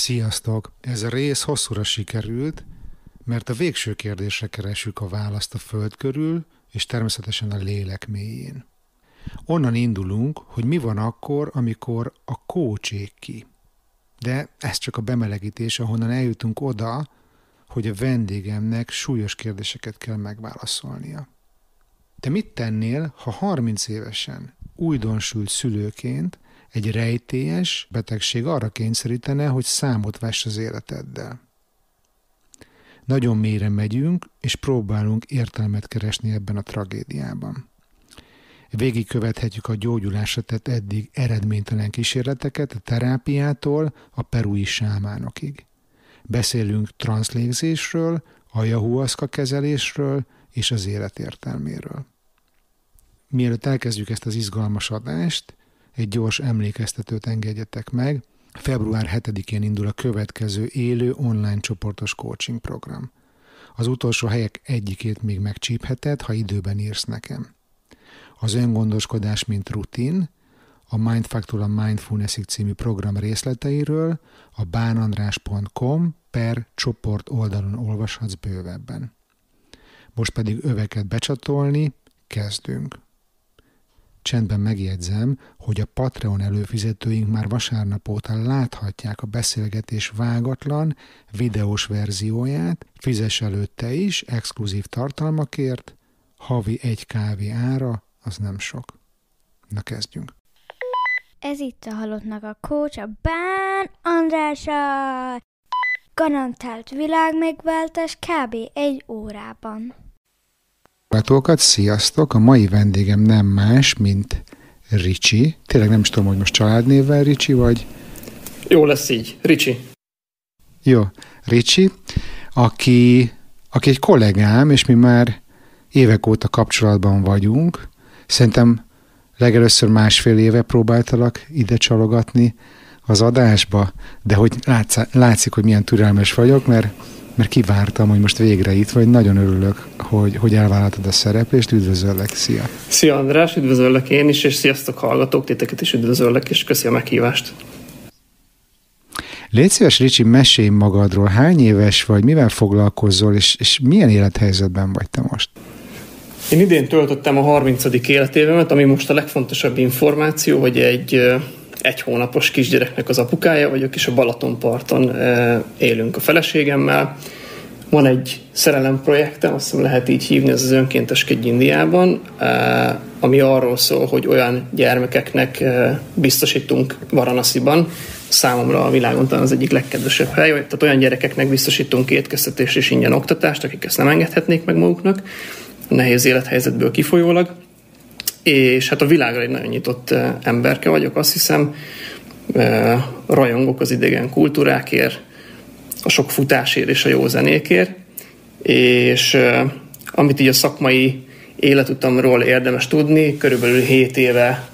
Sziasztok! Ez a rész hosszúra sikerült, mert a végső kérdésre keresünk a választ a föld körül, és természetesen a lélek mélyén. Onnan indulunk, hogy mi van akkor, amikor a kócsék ki. De ez csak a bemelegítés, ahonnan eljutunk oda, hogy a vendégemnek súlyos kérdéseket kell megválaszolnia. Te mit tennél, ha 30 évesen, újdonsült szülőként egy rejtélyes betegség arra kényszerítene, hogy számot vess az életeddel? Nagyon mélyre megyünk, és próbálunk értelmet keresni ebben a tragédiában. Végigkövethetjük a gyógyulásra tett eddig eredménytelen kísérleteket a terápiától a perui sámánokig. Beszélünk transzlégzésről, a jahuaszka kezelésről és az élet értelméről. Mielőtt elkezdjük ezt az izgalmas adást, egy gyors emlékeztetőt engedjetek meg. Február 7-én indul a következő élő online csoportos coaching program. Az utolsó helyek egyikét még megcsípheted, ha időben írsz nekem. Az öngondoskodás, mint rutin, a Mindfactor a Mindfulnessig című program részleteiről a bánandrás.com per csoport oldalon olvashatsz bővebben. Most pedig öveket becsatolni, kezdünk. Csendben megjegyzem, hogy a Patreon előfizetőink már vasárnap óta láthatják a beszélgetés vágatlan, videós verzióját, fizes előtte is, exkluzív tartalmakért, havi egy kávé ára, az nem sok. Na kezdjünk. Ez itt a Halottnak a Coach, a Bán Andrása. Garantált világmegváltás kb. egy órában. Látókat, sziasztok! A mai vendégem nem más, mint Ricsi. Tényleg nem is tudom, hogy most családnévvel Ricsi vagy? Jó lesz így, Ricsi. Jó, Ricsi, aki, aki egy kollégám, és mi már évek óta kapcsolatban vagyunk. Szerintem legelőször másfél éve próbáltalak ide csalogatni az adásba, de hogy látsz, látszik, hogy milyen türelmes vagyok, mert mert kivártam, hogy most végre itt vagy. Nagyon örülök, hogy, hogy elvállaltad a szereplést. Üdvözöllek, szia! Szia András, üdvözöllek én is, és sziasztok hallgatók, titeket is üdvözöllek, és köszi a meghívást. Légy szíves, Ricsi, mesélj magadról. Hány éves vagy, mivel foglalkozol, és, és milyen élethelyzetben vagy te most? Én idén töltöttem a 30. életévemet, ami most a legfontosabb információ, hogy egy egy hónapos kisgyereknek az apukája vagyok, és a Balatonparton élünk a feleségemmel. Van egy szerelem projektem, azt hiszem lehet így hívni, ez az Önkénteskedj Indiában, ami arról szól, hogy olyan gyermekeknek biztosítunk Varanasziban, számomra a világon talán az egyik legkedvesebb hely, tehát olyan gyerekeknek biztosítunk étkeztetést és ingyen oktatást, akik ezt nem engedhetnék meg maguknak, nehéz élethelyzetből kifolyólag és hát a világra egy nagyon nyitott emberke vagyok, azt hiszem, rajongok az idegen kultúrákért, a sok futásért és a jó zenékért, és amit így a szakmai életutamról érdemes tudni, körülbelül 7 éve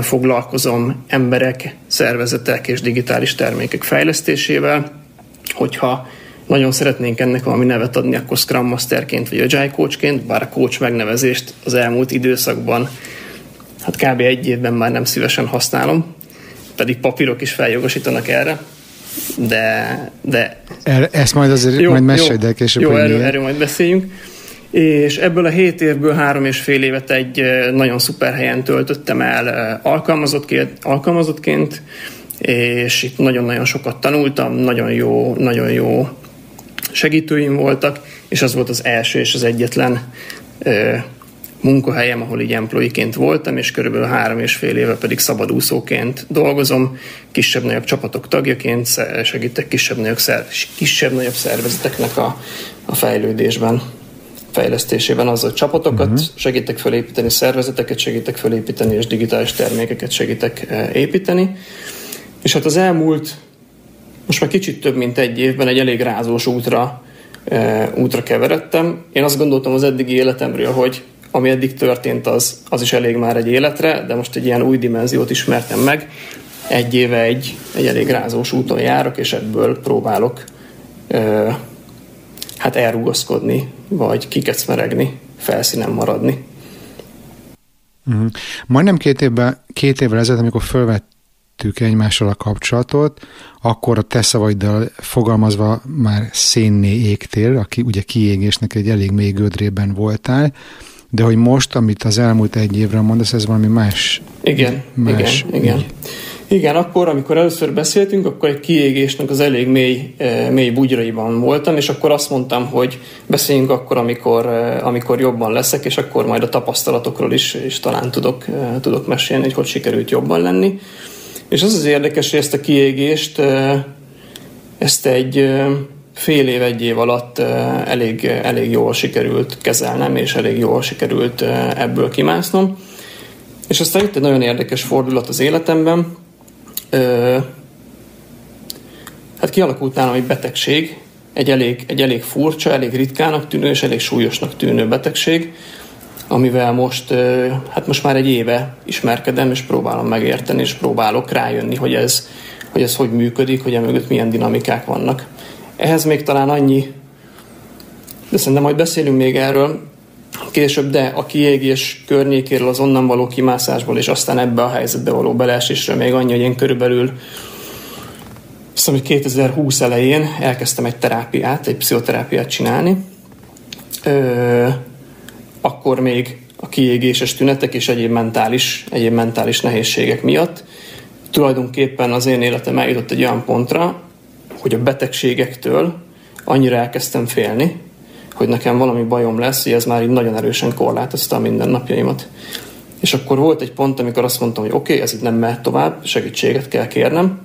foglalkozom emberek, szervezetek és digitális termékek fejlesztésével, hogyha nagyon szeretnénk ennek valami nevet adni, akkor Scrum Masterként vagy Agile Coachként, bár a coach megnevezést az elmúlt időszakban, hát kb. egy évben már nem szívesen használom, pedig papírok is feljogosítanak erre, de... de El, ezt majd azért jó, majd mesélj, el később, Jó, erről, erről majd beszéljünk. És ebből a hét évből három és fél évet egy nagyon szuper helyen töltöttem el alkalmazottként, alkalmazottként és itt nagyon-nagyon sokat tanultam, nagyon jó, nagyon jó segítőim voltak, és az volt az első és az egyetlen ö, munkahelyem, ahol így employee voltam, és körülbelül három és fél éve pedig szabadúszóként dolgozom, kisebb-nagyobb csapatok tagjaként segítek kisebb-nagyobb, szer, kisebb-nagyobb szervezeteknek a, a fejlődésben fejlesztésében az, hogy csapatokat uh-huh. segítek felépíteni, szervezeteket segítek felépíteni, és digitális termékeket segítek építeni. És hát az elmúlt most már kicsit több mint egy évben egy elég rázós útra, e, útra keveredtem. Én azt gondoltam az eddigi életemről, hogy ami eddig történt, az, az is elég már egy életre, de most egy ilyen új dimenziót ismertem meg. Egy éve egy, egy elég rázós úton járok, és ebből próbálok e, hát elrugaszkodni, vagy kikecmeregni, felszínen maradni. Uh-huh. Majdnem két, évben, két évvel ezelőtt, amikor fölvett felvettük egymással a kapcsolatot, akkor a te szavaiddal fogalmazva már szénné égtél, aki ugye kiégésnek egy elég mély gödrében voltál, de hogy most, amit az elmúlt egy évre mondasz, ez valami más. Igen, más igen, igen. Igen, akkor, amikor először beszéltünk, akkor egy kiégésnek az elég mély, eh, mély bugyraiban voltam, és akkor azt mondtam, hogy beszéljünk akkor, amikor, eh, amikor jobban leszek, és akkor majd a tapasztalatokról is, és talán tudok, eh, tudok mesélni, hogy hogy sikerült jobban lenni. És az az érdekes, hogy ezt a kiégést, ezt egy fél év, egy év alatt elég, elég jól sikerült kezelnem, és elég jól sikerült ebből kimásznom. És aztán itt egy nagyon érdekes fordulat az életemben, hát kialakult nálam egy betegség, egy elég, egy elég furcsa, elég ritkának tűnő és elég súlyosnak tűnő betegség, amivel most, hát most már egy éve ismerkedem, és próbálom megérteni, és próbálok rájönni, hogy ez, hogy ez hogy működik, hogy emögött milyen dinamikák vannak. Ehhez még talán annyi, de szerintem majd beszélünk még erről, később, de a kiégés környékéről, az onnan való kimászásból, és aztán ebbe a helyzetbe való beleesésről még annyi, hogy én körülbelül azt hogy 2020 elején elkezdtem egy terápiát, egy pszichoterápiát csinálni. Akkor még a kiégéses tünetek és egyéb mentális, egyéb mentális nehézségek miatt tulajdonképpen az én életem eljutott egy olyan pontra, hogy a betegségektől annyira elkezdtem félni, hogy nekem valami bajom lesz, hogy ez már így nagyon erősen korlátozta a mindennapjaimat. És akkor volt egy pont, amikor azt mondtam, hogy oké, okay, ez itt nem mehet tovább, segítséget kell kérnem,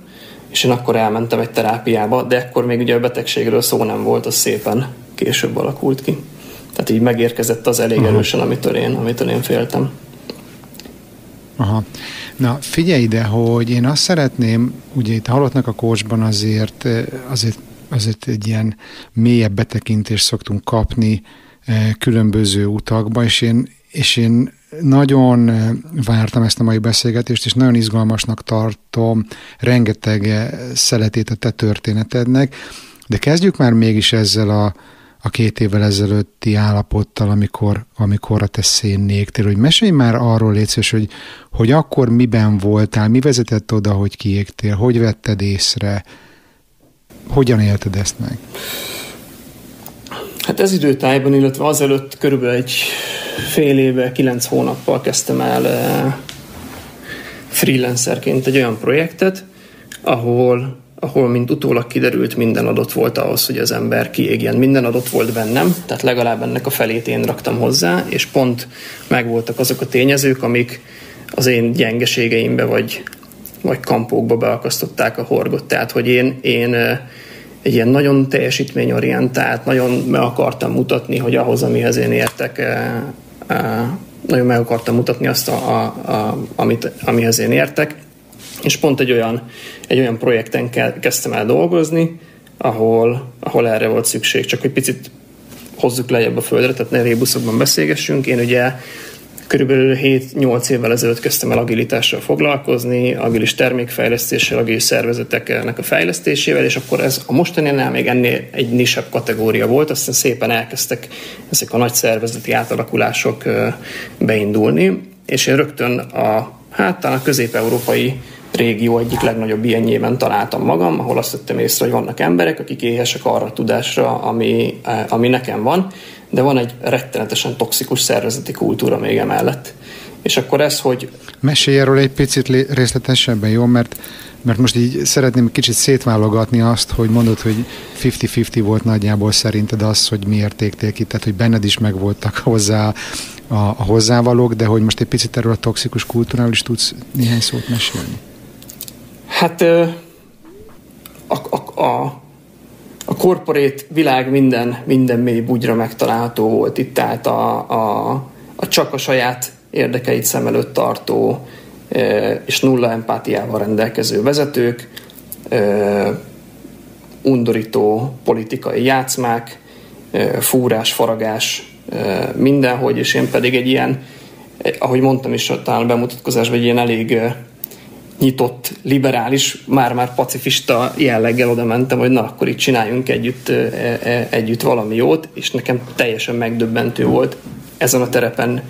és én akkor elmentem egy terápiába, de akkor még ugye a betegségről szó nem volt, az szépen később alakult ki. Tehát így megérkezett az elég Aha. erősen, amitől én, amitől én féltem. Aha. Na, figyelj ide, hogy én azt szeretném, ugye itt halottnak a kócsban azért, azért azért egy ilyen mélyebb betekintést szoktunk kapni eh, különböző utakba, és én, és én nagyon eh, vártam ezt a mai beszélgetést, és nagyon izgalmasnak tartom rengeteg eh, szeletét a te történetednek, de kezdjük már mégis ezzel a, a két évvel ezelőtti állapottal, amikor, amikor a te szénnéktél, hogy mesélj már arról létszés, hogy, hogy akkor miben voltál, mi vezetett oda, hogy kiégtél, hogy vetted észre, hogyan élted ezt meg? Hát ez időtájban, illetve azelőtt körülbelül egy fél éve, kilenc hónappal kezdtem el eh, freelancerként egy olyan projektet, ahol, ahol mint utólag kiderült, minden adott volt ahhoz, hogy az ember kiégjen. Minden adott volt bennem, tehát legalább ennek a felét én raktam hozzá, és pont megvoltak azok a tényezők, amik az én gyengeségeimbe vagy vagy kampókba beakasztották a horgot. Tehát, hogy én, én egy ilyen nagyon teljesítményorientált, nagyon meg akartam mutatni, hogy ahhoz, amihez én értek, nagyon meg akartam mutatni azt, a, a, a, amit, amihez én értek, és pont egy olyan, egy olyan projekten kezdtem el dolgozni, ahol, ahol erre volt szükség. Csak egy picit hozzuk lejjebb a földre, tehát ne rébuszokban beszélgessünk. Én ugye Körülbelül 7-8 évvel ezelőtt kezdtem el agilitással foglalkozni, agilis termékfejlesztéssel, agilis szervezeteknek a fejlesztésével, és akkor ez a mostaninál még ennél egy nisebb kategória volt, aztán szépen elkezdtek ezek a nagy szervezeti átalakulások beindulni, és én rögtön a, hát talán a közép-európai régió egyik legnagyobb ilyenjében találtam magam, ahol azt tettem észre, hogy vannak emberek, akik éhesek arra a tudásra, ami, ami nekem van, de van egy rettenetesen toxikus szervezeti kultúra még emellett. És akkor ez, hogy... Mesélj erről egy picit részletesebben, jó? Mert, mert most így szeretném kicsit szétválogatni azt, hogy mondod, hogy 50-50 volt nagyjából szerinted az, hogy miért égtél ki, tehát hogy benned is megvoltak hozzá a, a hozzávalók, de hogy most egy picit erről a toxikus kultúráról is tudsz néhány szót mesélni? Hát a, a, a, a korporét világ minden, minden mély bugyra megtalálható volt. Itt, tehát a, a, a csak a saját érdekeit szem előtt tartó és nulla empátiával rendelkező vezetők, undorító politikai játszmák, fúrás, faragás, mindenhogy, és én pedig egy ilyen, ahogy mondtam is talán a bemutatkozásban, egy ilyen elég nyitott, liberális, már-már pacifista jelleggel oda mentem, hogy na, akkor itt csináljunk együtt, együtt valami jót, és nekem teljesen megdöbbentő volt ezen a terepen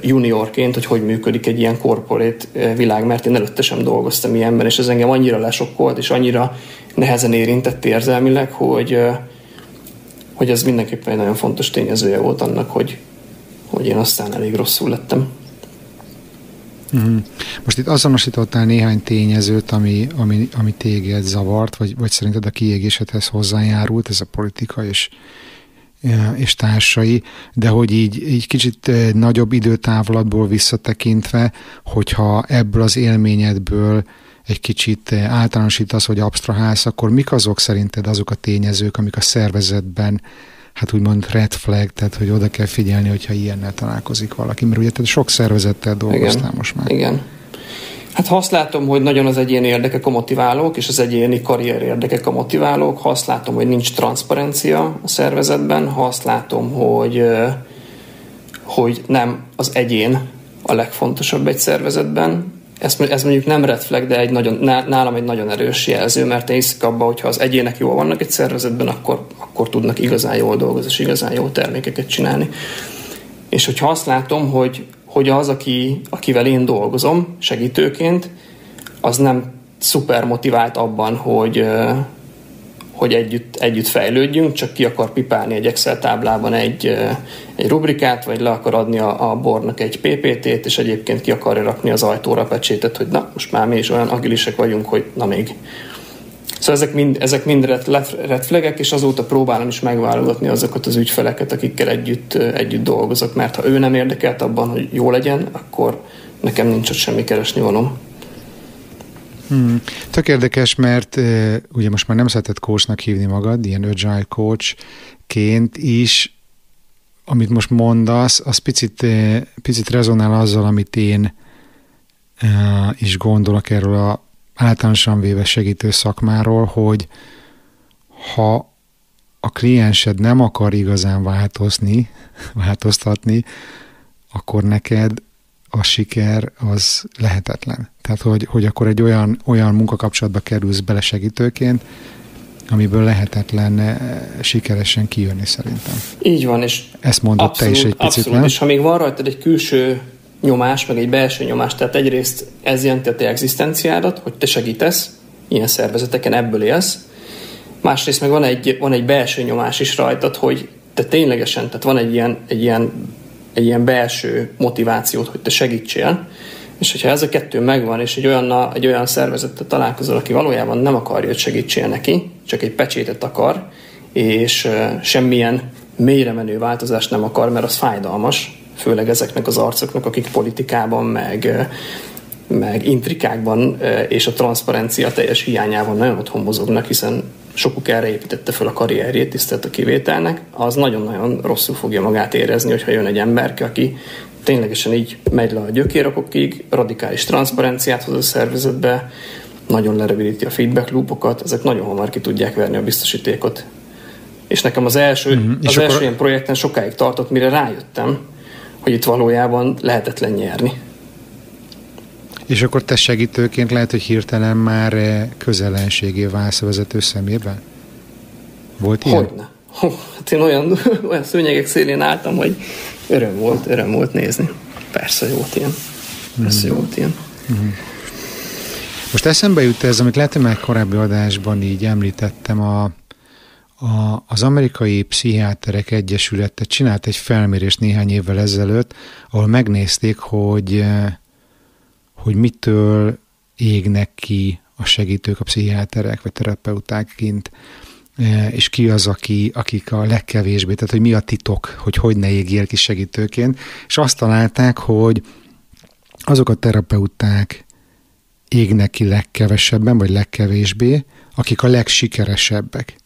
juniorként, hogy hogy működik egy ilyen corporate világ, mert én előtte sem dolgoztam ilyenben, és ez engem annyira lesokkolt, és annyira nehezen érintett érzelmileg, hogy, hogy ez mindenképpen egy nagyon fontos tényezője volt annak, hogy, hogy én aztán elég rosszul lettem. Mm. Most itt azonosítottál néhány tényezőt, ami, ami, ami téged zavart, vagy, vagy szerinted a kiégésedhez hozzájárult, ez a politika és, és társai, de hogy így, így kicsit nagyobb időtávlatból visszatekintve, hogyha ebből az élményedből egy kicsit általánosítasz, vagy absztrahálsz, akkor mik azok szerinted azok a tényezők, amik a szervezetben hát úgymond red flag, tehát hogy oda kell figyelni, hogyha ilyennel találkozik valaki, mert ugye te sok szervezettel dolgoztál igen, most már. Igen. Hát ha azt látom, hogy nagyon az egyéni érdekek a motiválók, és az egyéni karrier érdekek a motiválók, ha azt látom, hogy nincs transzparencia a szervezetben, ha azt látom, hogy, hogy nem az egyén a legfontosabb egy szervezetben, ez, ez mondjuk nem red de egy nagyon, nálam egy nagyon erős jelző, mert én hiszek abban, hogy ha az egyének jól vannak egy szervezetben, akkor, akkor tudnak igazán jól dolgozni, és igazán jó termékeket csinálni. És hogyha azt látom, hogy, hogy az, aki, akivel én dolgozom segítőként, az nem szuper motivált abban, hogy, hogy együtt, együtt fejlődjünk, csak ki akar pipálni egy Excel táblában egy, egy rubrikát, vagy le akar adni a, a bornak egy PPT-t, és egyébként ki akarja rakni az ajtóra pecsétet, hogy na, most már mi is olyan agilisek vagyunk, hogy na még. Szóval ezek mind, ezek mind red flagek, és azóta próbálom is megválogatni azokat az ügyfeleket, akikkel együtt, együtt dolgozok, mert ha ő nem érdekelt abban, hogy jó legyen, akkor nekem nincs ott semmi keresni valóm. Hmm. Tök érdekes, mert uh, ugye most már nem szeretett coachnak hívni magad, ilyen agile coachként is, amit most mondasz, az picit, picit rezonál azzal, amit én uh, is gondolok erről a általánosan véve segítő szakmáról, hogy ha a kliensed nem akar igazán változni, változtatni, akkor neked a siker az lehetetlen. Tehát, hogy, hogy akkor egy olyan, olyan munkakapcsolatba kerülsz bele segítőként, amiből lehetetlen eh, sikeresen kijönni szerintem. Így van, és ezt mondott abszolút, te is egy picit, abszolút, nem? és ha még van rajtad egy külső nyomás, meg egy belső nyomás, tehát egyrészt ez jelenti a te egzisztenciádat, hogy te segítesz, ilyen szervezeteken ebből élsz, másrészt meg van egy, van egy belső nyomás is rajtad, hogy te ténylegesen, tehát van egy ilyen, egy ilyen egy ilyen belső motivációt, hogy te segítsél, és hogyha ez a kettő megvan, és egy olyan, egy olyan szervezettel találkozol, aki valójában nem akarja, hogy segítsél neki, csak egy pecsétet akar, és semmilyen mélyre menő változást nem akar, mert az fájdalmas, főleg ezeknek az arcoknak, akik politikában, meg, meg intrikákban és a transzparencia teljes hiányában nagyon otthon mozognak, hiszen sokuk erre építette fel a karrierjét, tisztelt a kivételnek, az nagyon-nagyon rosszul fogja magát érezni, hogyha jön egy emberke, aki ténylegesen így megy le a gyökérokokig, radikális transzparenciát hoz a szervezetbe, nagyon lerövidíti a feedback loopokat, ezek nagyon hamar ki tudják verni a biztosítékot. És nekem az első, mm-hmm. az első akkor... ilyen projekten sokáig tartott, mire rájöttem, hogy itt valójában lehetetlen nyerni. És akkor te segítőként lehet, hogy hirtelen már eh, közelenségé válsz a vezető szemében? Volt ilyen? Hogyne. Hát én olyan, olyan szőnyegek szélén álltam, hogy öröm volt, öröm volt nézni. Persze jó volt ilyen. Persze jó volt ilyen. Mm-hmm. Most eszembe jut ez, amit lehet, hogy már korábbi adásban így említettem, a, a, az amerikai pszichiáterek egyesülete csinált egy felmérést néhány évvel ezelőtt, ahol megnézték, hogy eh, hogy mitől égnek ki a segítők, a pszichiáterek vagy terapeuták kint, e, és ki az, aki, akik a legkevésbé, tehát hogy mi a titok, hogy hogy ne égjél ki segítőként, és azt találták, hogy azok a terapeuták égnek ki legkevesebben, vagy legkevésbé, akik a legsikeresebbek.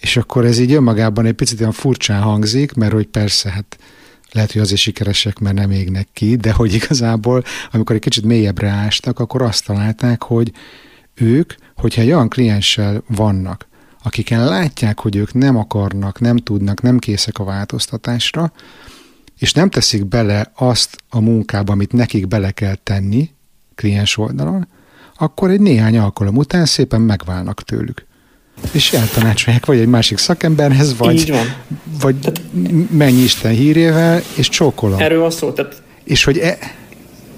És akkor ez így önmagában egy picit olyan furcsán hangzik, mert hogy persze, hát lehet, hogy azért sikeresek, mert nem égnek ki, de hogy igazából, amikor egy kicsit mélyebbre ástak, akkor azt találták, hogy ők, hogyha egy olyan klienssel vannak, akiken látják, hogy ők nem akarnak, nem tudnak, nem készek a változtatásra, és nem teszik bele azt a munkába, amit nekik bele kell tenni kliens oldalon, akkor egy néhány alkalom után szépen megválnak tőlük. És eltanácsolják vagy egy másik szakemberhez, vagy, Így van. vagy tehát, menj Isten hírével, és csókolom. Erről van szó. Tehát... És hogy e,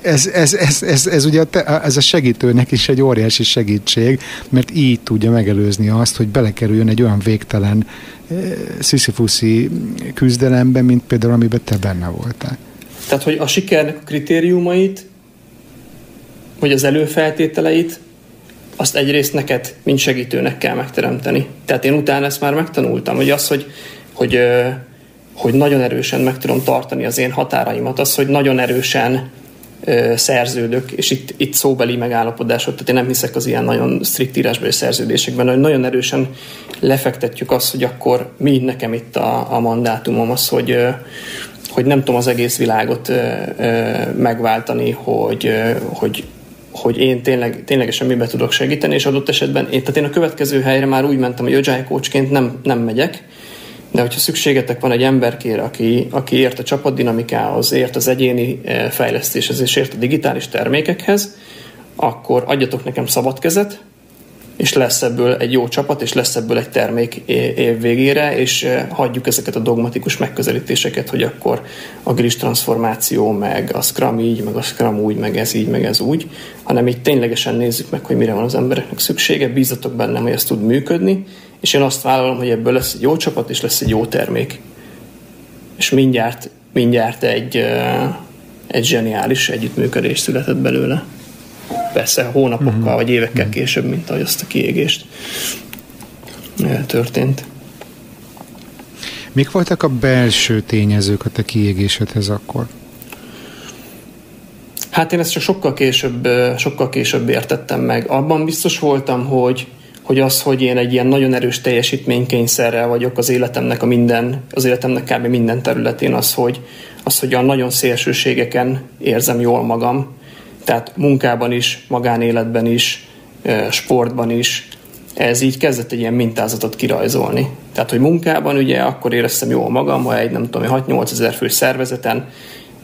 ez, ez, ez, ez, ez ugye a, ez a segítőnek is egy óriási segítség, mert így tudja megelőzni azt, hogy belekerüljön egy olyan végtelen sziszifuszi küzdelembe, mint például amiben te benne voltál. Tehát, hogy a sikernek a kritériumait, vagy az előfeltételeit, azt egyrészt neked, mint segítőnek kell megteremteni. Tehát én utána ezt már megtanultam, hogy az, hogy, hogy, hogy nagyon erősen meg tudom tartani az én határaimat, az, hogy nagyon erősen szerződök, és itt, itt szóbeli megállapodások, tehát én nem hiszek az ilyen nagyon strikt írásbeli szerződésekben, hogy nagyon erősen lefektetjük azt, hogy akkor mi nekem itt a, a mandátumom az, hogy, hogy nem tudom az egész világot megváltani, hogy, hogy, hogy én tényleg, ténylegesen mibe tudok segíteni, és adott esetben én, tehát én a következő helyre már úgy mentem, hogy agile coachként nem, nem megyek, de hogyha szükségetek van egy emberkére, aki, aki ért a csapatdinamikához, ért az egyéni fejlesztéshez, és ért a digitális termékekhez, akkor adjatok nekem szabad kezet, és lesz ebből egy jó csapat, és lesz ebből egy termék év végére, és hagyjuk ezeket a dogmatikus megközelítéseket, hogy akkor a gris transformáció, meg a Scrum így, meg a Scrum úgy, meg ez így, meg ez úgy, hanem így ténylegesen nézzük meg, hogy mire van az embereknek szüksége, bízatok bennem, hogy ez tud működni, és én azt vállalom, hogy ebből lesz egy jó csapat, és lesz egy jó termék. És mindjárt, mindjárt egy, egy zseniális együttműködés született belőle. Persze hónapokkal uh-huh. vagy évekkel uh-huh. később, mint ahogy azt a kiégést történt. Mik voltak a belső tényezők a te kiégésedhez akkor? Hát én ezt csak sokkal később, sokkal később értettem meg. Abban biztos voltam, hogy, hogy az, hogy én egy ilyen nagyon erős teljesítménykényszerrel vagyok az életemnek a minden, az életemnek kb. minden területén, az, hogy, az, hogy a nagyon szélsőségeken érzem jól magam, tehát munkában is, magánéletben is, sportban is, ez így kezdett egy ilyen mintázatot kirajzolni. Tehát, hogy munkában ugye akkor éreztem jól magam, ha egy nem tudom, 6-8 ezer fő szervezeten,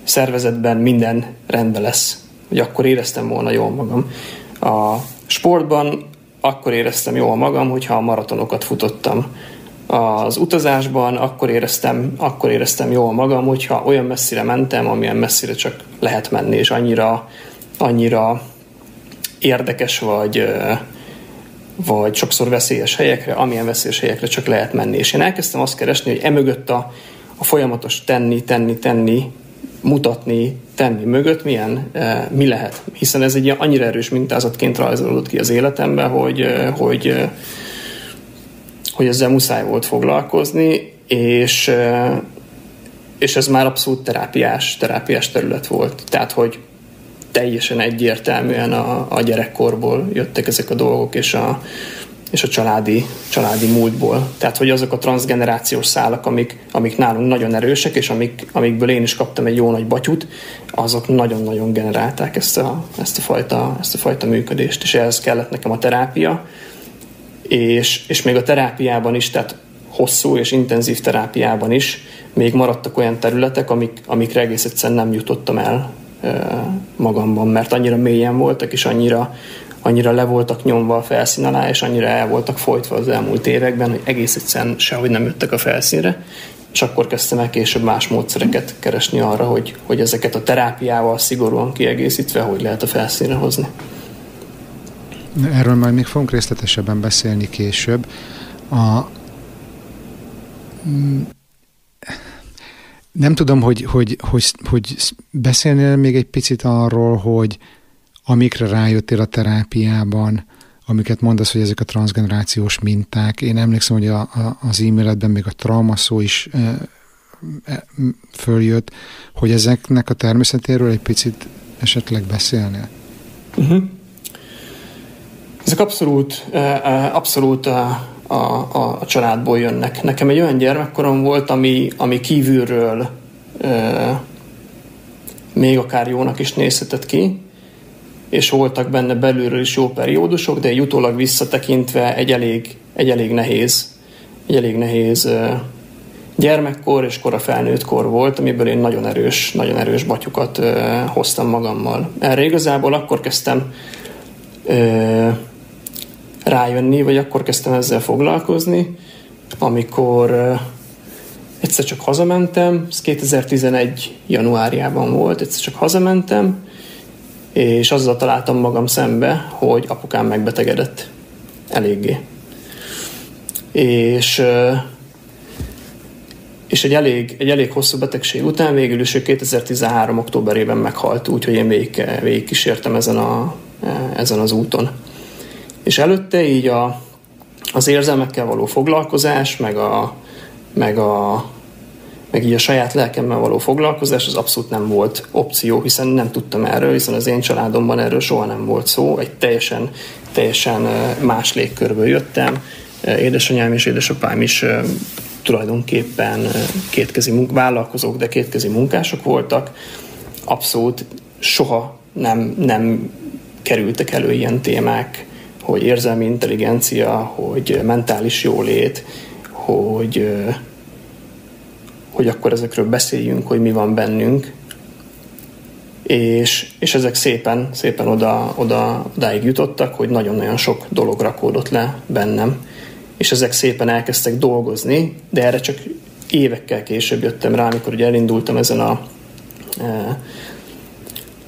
szervezetben minden rendben lesz. Hogy akkor éreztem volna jól magam. A sportban akkor éreztem jól magam, hogyha a maratonokat futottam. Az utazásban akkor éreztem, akkor éreztem jól magam, hogyha olyan messzire mentem, amilyen messzire csak lehet menni, és annyira, annyira érdekes vagy, vagy sokszor veszélyes helyekre, amilyen veszélyes helyekre csak lehet menni. És én elkezdtem azt keresni, hogy emögött a, a folyamatos tenni, tenni, tenni mutatni, tenni mögött milyen, mi lehet. Hiszen ez egy annyira erős mintázatként rajzolódott ki az életemben, hogy, hogy, hogy ezzel muszáj volt foglalkozni, és, és ez már abszolút terápiás, terápiás terület volt. Tehát, hogy teljesen egyértelműen a, a gyerekkorból jöttek ezek a dolgok, és a, és a családi, családi múltból. Tehát, hogy azok a transgenerációs szálak, amik, amik nálunk nagyon erősek, és amik, amikből én is kaptam egy jó nagy batyut, azok nagyon-nagyon generálták ezt a, ezt a, fajta, ezt a fajta működést, és ehhez kellett nekem a terápia, és, és még a terápiában is, tehát hosszú és intenzív terápiában is még maradtak olyan területek, amik, amikre egész egyszerűen nem jutottam el magamban, mert annyira mélyen voltak, és annyira, annyira le voltak nyomva a felszín alá, és annyira el voltak folytva az elmúlt években, hogy egész egyszerűen sehogy nem jöttek a felszínre, és akkor kezdtem el később más módszereket keresni arra, hogy, hogy ezeket a terápiával szigorúan kiegészítve, hogy lehet a felszínre hozni. Erről majd még fogunk részletesebben beszélni később. A, nem tudom, hogy, hogy, hogy, hogy beszélnél még egy picit arról, hogy, amikre rájöttél a terápiában, amiket mondasz, hogy ezek a transgenerációs minták. Én emlékszem, hogy a, a, az e-mailedben még a trauma szó is e, e, följött, hogy ezeknek a természetéről egy picit esetleg beszélnél? Uh-huh. Ezek abszolút, abszolút a, a, a, családból jönnek. Nekem egy olyan gyermekkorom volt, ami, ami kívülről e, még akár jónak is nézhetett ki, és voltak benne belülről is jó periódusok, de egy utólag visszatekintve egy elég, egy elég nehéz, egy elég nehéz gyermekkor és kora felnőtt kor volt, amiből én nagyon erős, nagyon erős batyukat hoztam magammal. Erre igazából akkor kezdtem rájönni, vagy akkor kezdtem ezzel foglalkozni, amikor egyszer csak hazamentem, ez 2011 januárjában volt, egyszer csak hazamentem, és azzal találtam magam szembe, hogy apukám megbetegedett eléggé. És, és egy, elég, egy elég hosszú betegség után végül is 2013. októberében meghalt, úgyhogy én végig, végig kísértem ezen, a, ezen az úton. És előtte így a, az érzelmekkel való foglalkozás, meg a, meg a meg így a saját lelkemmel való foglalkozás az abszolút nem volt opció, hiszen nem tudtam erről, hiszen az én családomban erről soha nem volt szó, egy teljesen, teljesen más légkörből jöttem, édesanyám és édesapám is tulajdonképpen kétkezi munk- vállalkozók, de kétkezi munkások voltak, abszolút soha nem, nem kerültek elő ilyen témák, hogy érzelmi intelligencia, hogy mentális jólét, hogy hogy akkor ezekről beszéljünk, hogy mi van bennünk, és, és ezek szépen, szépen oda, oda, odáig jutottak, hogy nagyon-nagyon sok dolog rakódott le bennem, és ezek szépen elkezdtek dolgozni, de erre csak évekkel később jöttem rá, amikor ugye elindultam ezen a e,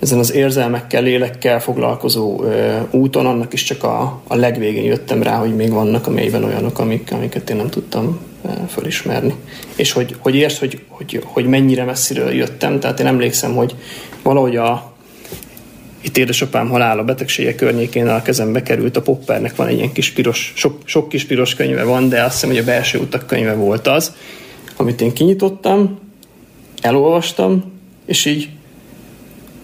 ezen az érzelmekkel, lélekkel foglalkozó e, úton, annak is csak a, a legvégén jöttem rá, hogy még vannak a mélyben olyanok, amik, amiket én nem tudtam fölismerni. És hogy, hogy értsd, hogy, hogy, hogy mennyire messziről jöttem. Tehát én emlékszem, hogy valahogy a, itt édesapám halála betegsége környékén a kezembe került, a Poppernek van egy ilyen kis piros, sok, sok kis piros könyve van, de azt hiszem, hogy a belső utak könyve volt az, amit én kinyitottam, elolvastam, és így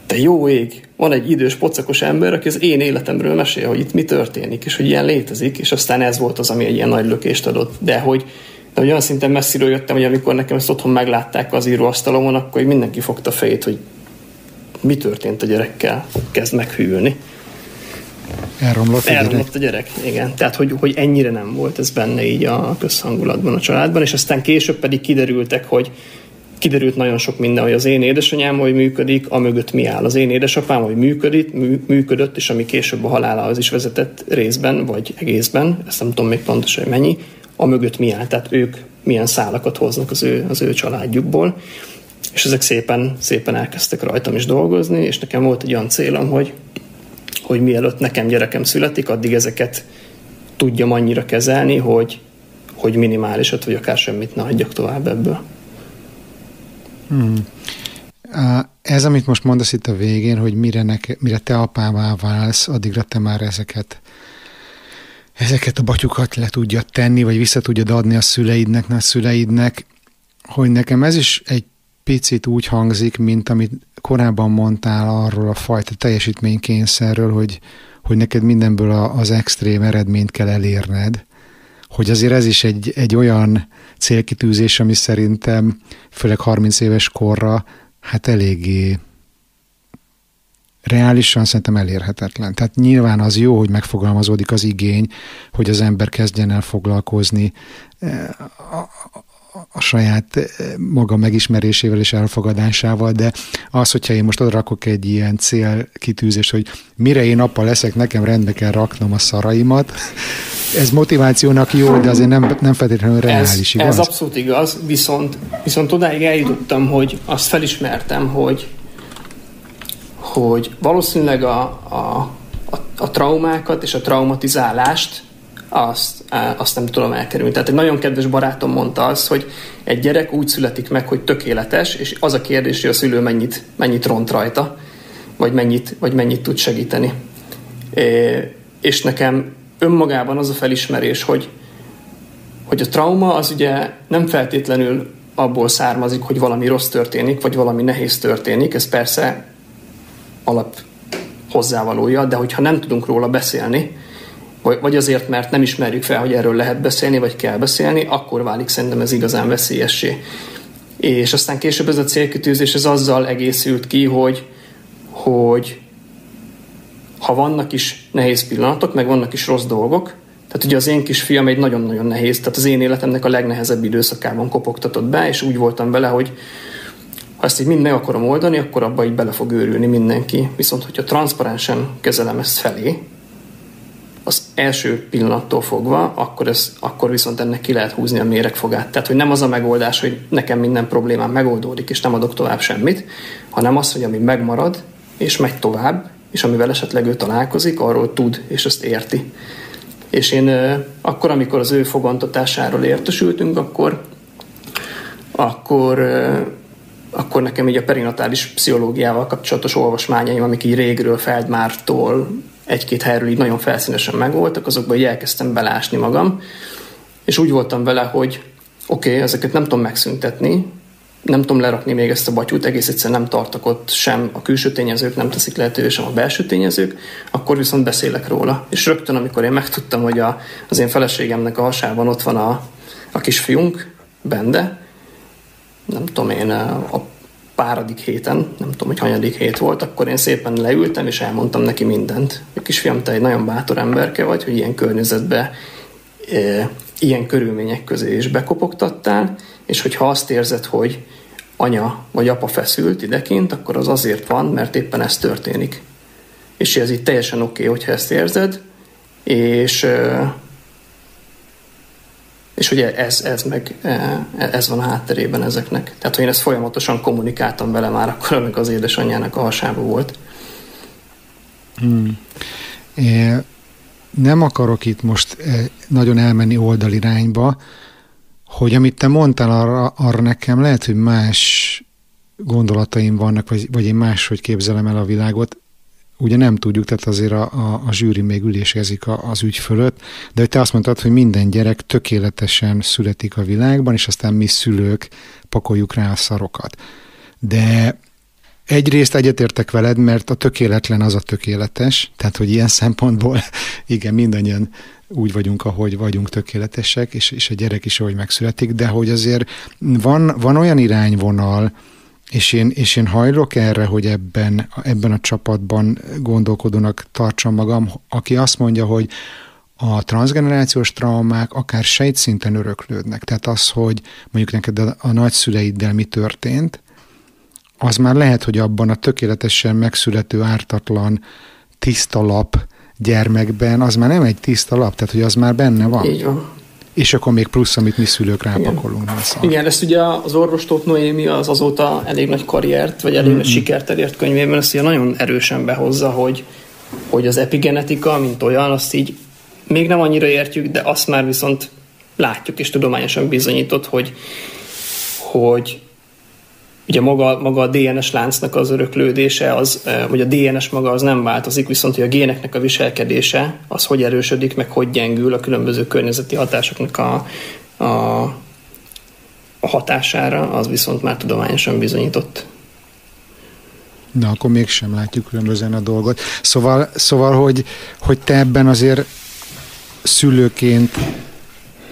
te jó ég, van egy idős pocakos ember, aki az én életemről mesél, hogy itt mi történik, és hogy ilyen létezik, és aztán ez volt az, ami egy ilyen nagy lökést adott. De hogy de hogy olyan szinten messziről jöttem, hogy amikor nekem ezt otthon meglátták az íróasztalomon, akkor mindenki fogta fejét, hogy mi történt a gyerekkel, kezd meghűlni. Elromlott a gyerek. Elromlott a gyerek, igen. Tehát, hogy, hogy ennyire nem volt ez benne így a közhangulatban a családban, és aztán később pedig kiderültek, hogy kiderült nagyon sok minden, hogy az én édesanyám hogy működik, a mögött mi áll. Az én édesapám hogy működik, mű, működött, és ami később a halálához is vezetett részben, vagy egészben, ezt nem tudom még pontosan, hogy mennyi, a mögött mi áll, tehát ők milyen szálakat hoznak az ő, az ő családjukból. És ezek szépen, szépen elkezdtek rajtam is dolgozni, és nekem volt egy olyan célom, hogy, hogy mielőtt nekem gyerekem születik, addig ezeket tudjam annyira kezelni, hogy, hogy minimálisat, vagy akár semmit ne adjak tovább ebből. Hmm. Ez, amit most mondasz itt a végén, hogy mire, neke, mire te apává válsz, addigra te már ezeket ezeket a batyukat le tudja tenni, vagy vissza tudja adni a szüleidnek, a szüleidnek, hogy nekem ez is egy picit úgy hangzik, mint amit korábban mondtál arról a fajta teljesítménykényszerről, hogy, hogy neked mindenből az extrém eredményt kell elérned, hogy azért ez is egy, egy olyan célkitűzés, ami szerintem főleg 30 éves korra hát eléggé reálisan szerintem elérhetetlen. Tehát nyilván az jó, hogy megfogalmazódik az igény, hogy az ember kezdjen el foglalkozni eh, a, saját eh, maga megismerésével és elfogadásával, de az, hogyha én most rakok egy ilyen célkitűzést, hogy mire én apa leszek, nekem rendbe kell raknom a szaraimat, ez motivációnak jó, de azért nem, nem feltétlenül reális, ez, igaz? Ez abszolút igaz, viszont, viszont odáig eljutottam, hogy azt felismertem, hogy hogy valószínűleg a, a, a, a traumákat és a traumatizálást azt, azt nem tudom elkerülni. Tehát egy nagyon kedves barátom mondta azt, hogy egy gyerek úgy születik meg, hogy tökéletes, és az a kérdés, hogy a szülő mennyit, mennyit ront rajta, vagy mennyit, vagy mennyit tud segíteni. És nekem önmagában az a felismerés, hogy, hogy a trauma az ugye nem feltétlenül abból származik, hogy valami rossz történik, vagy valami nehéz történik. Ez persze alap hozzávalója, de hogyha nem tudunk róla beszélni, vagy azért, mert nem ismerjük fel, hogy erről lehet beszélni, vagy kell beszélni, akkor válik szerintem ez igazán veszélyessé. És aztán később ez a célkitűzés ez azzal egészült ki, hogy, hogy ha vannak is nehéz pillanatok, meg vannak is rossz dolgok, tehát ugye az én kis fiam egy nagyon-nagyon nehéz, tehát az én életemnek a legnehezebb időszakában kopogtatott be, és úgy voltam vele, hogy ha ezt így mind meg akarom oldani, akkor abba így bele fog őrülni mindenki. Viszont, hogyha transzparensen kezelem ezt felé, az első pillanattól fogva, akkor, ez, akkor viszont ennek ki lehet húzni a méregfogát. Tehát, hogy nem az a megoldás, hogy nekem minden problémám megoldódik, és nem adok tovább semmit, hanem az, hogy ami megmarad, és megy tovább, és amivel esetleg ő találkozik, arról tud, és ezt érti. És én akkor, amikor az ő fogantatásáról értesültünk, akkor, akkor, akkor nekem így a perinatális pszichológiával kapcsolatos olvasmányaim, amik így régről Feldmártól egy-két helyről így nagyon felszínesen megvoltak, azokban így elkezdtem belásni magam, és úgy voltam vele, hogy oké, okay, ezeket nem tudom megszüntetni, nem tudom lerakni még ezt a batyút, egész egyszerűen nem tartok ott sem a külső tényezők, nem teszik lehetővé, sem a belső tényezők, akkor viszont beszélek róla. És rögtön, amikor én megtudtam, hogy a, az én feleségemnek a hasában ott van a, a kisfiunk, Bende, nem tudom én, a páradik héten, nem tudom, hogy hanyadik hét volt, akkor én szépen leültem, és elmondtam neki mindent. A kisfiam, te egy nagyon bátor emberke vagy, hogy ilyen környezetbe, e, ilyen körülmények közé is bekopogtattál, és hogyha azt érzed, hogy anya vagy apa feszült idekint, akkor az azért van, mert éppen ez történik. És ez így teljesen oké, okay, hogyha ezt érzed, és és ugye ez, ez meg ez van a hátterében ezeknek. Tehát, hogy én ezt folyamatosan kommunikáltam vele már akkor, amikor az édesanyjának a hasába volt. Hmm. É, nem akarok itt most nagyon elmenni oldalirányba, hogy amit te mondtál arra, arra nekem lehet, hogy más gondolataim vannak, vagy, vagy én máshogy képzelem el a világot. Ugye nem tudjuk, tehát azért a, a, a zsűri még ülésezik az ügy fölött, de hogy te azt mondtad, hogy minden gyerek tökéletesen születik a világban, és aztán mi szülők pakoljuk rá a szarokat. De egyrészt egyetértek veled, mert a tökéletlen az a tökéletes, tehát hogy ilyen szempontból igen, mindannyian úgy vagyunk, ahogy vagyunk tökéletesek, és, és a gyerek is, ahogy megszületik, de hogy azért van, van olyan irányvonal, és én, és én hajlok erre, hogy ebben, ebben a csapatban gondolkodónak tartsam magam, aki azt mondja, hogy a transgenerációs traumák akár sejtszinten öröklődnek. Tehát az, hogy mondjuk neked a, a nagyszüleiddel mi történt, az már lehet, hogy abban a tökéletesen megszülető ártatlan tiszta lap gyermekben, az már nem egy tiszta lap, tehát hogy az már benne van. Így van. És akkor még plusz, amit mi szülők rápakolunk. Igen, szóval. Igen ezt ugye az orvostót Noémi az azóta elég nagy karriert, vagy elég mm-hmm. nagy sikert elért könyvében, ezt ugye nagyon erősen behozza, hogy, hogy az epigenetika, mint olyan, azt így még nem annyira értjük, de azt már viszont látjuk, és tudományosan bizonyított, hogy, hogy ugye maga, maga a DNS láncnak az öröklődése, az, vagy a DNS maga az nem változik, viszont hogy a géneknek a viselkedése, az hogy erősödik, meg hogy gyengül a különböző környezeti hatásoknak a, a, a hatására, az viszont már tudományosan bizonyított. Na, akkor mégsem látjuk különbözően a dolgot. Szóval, szóval hogy, hogy te ebben azért szülőként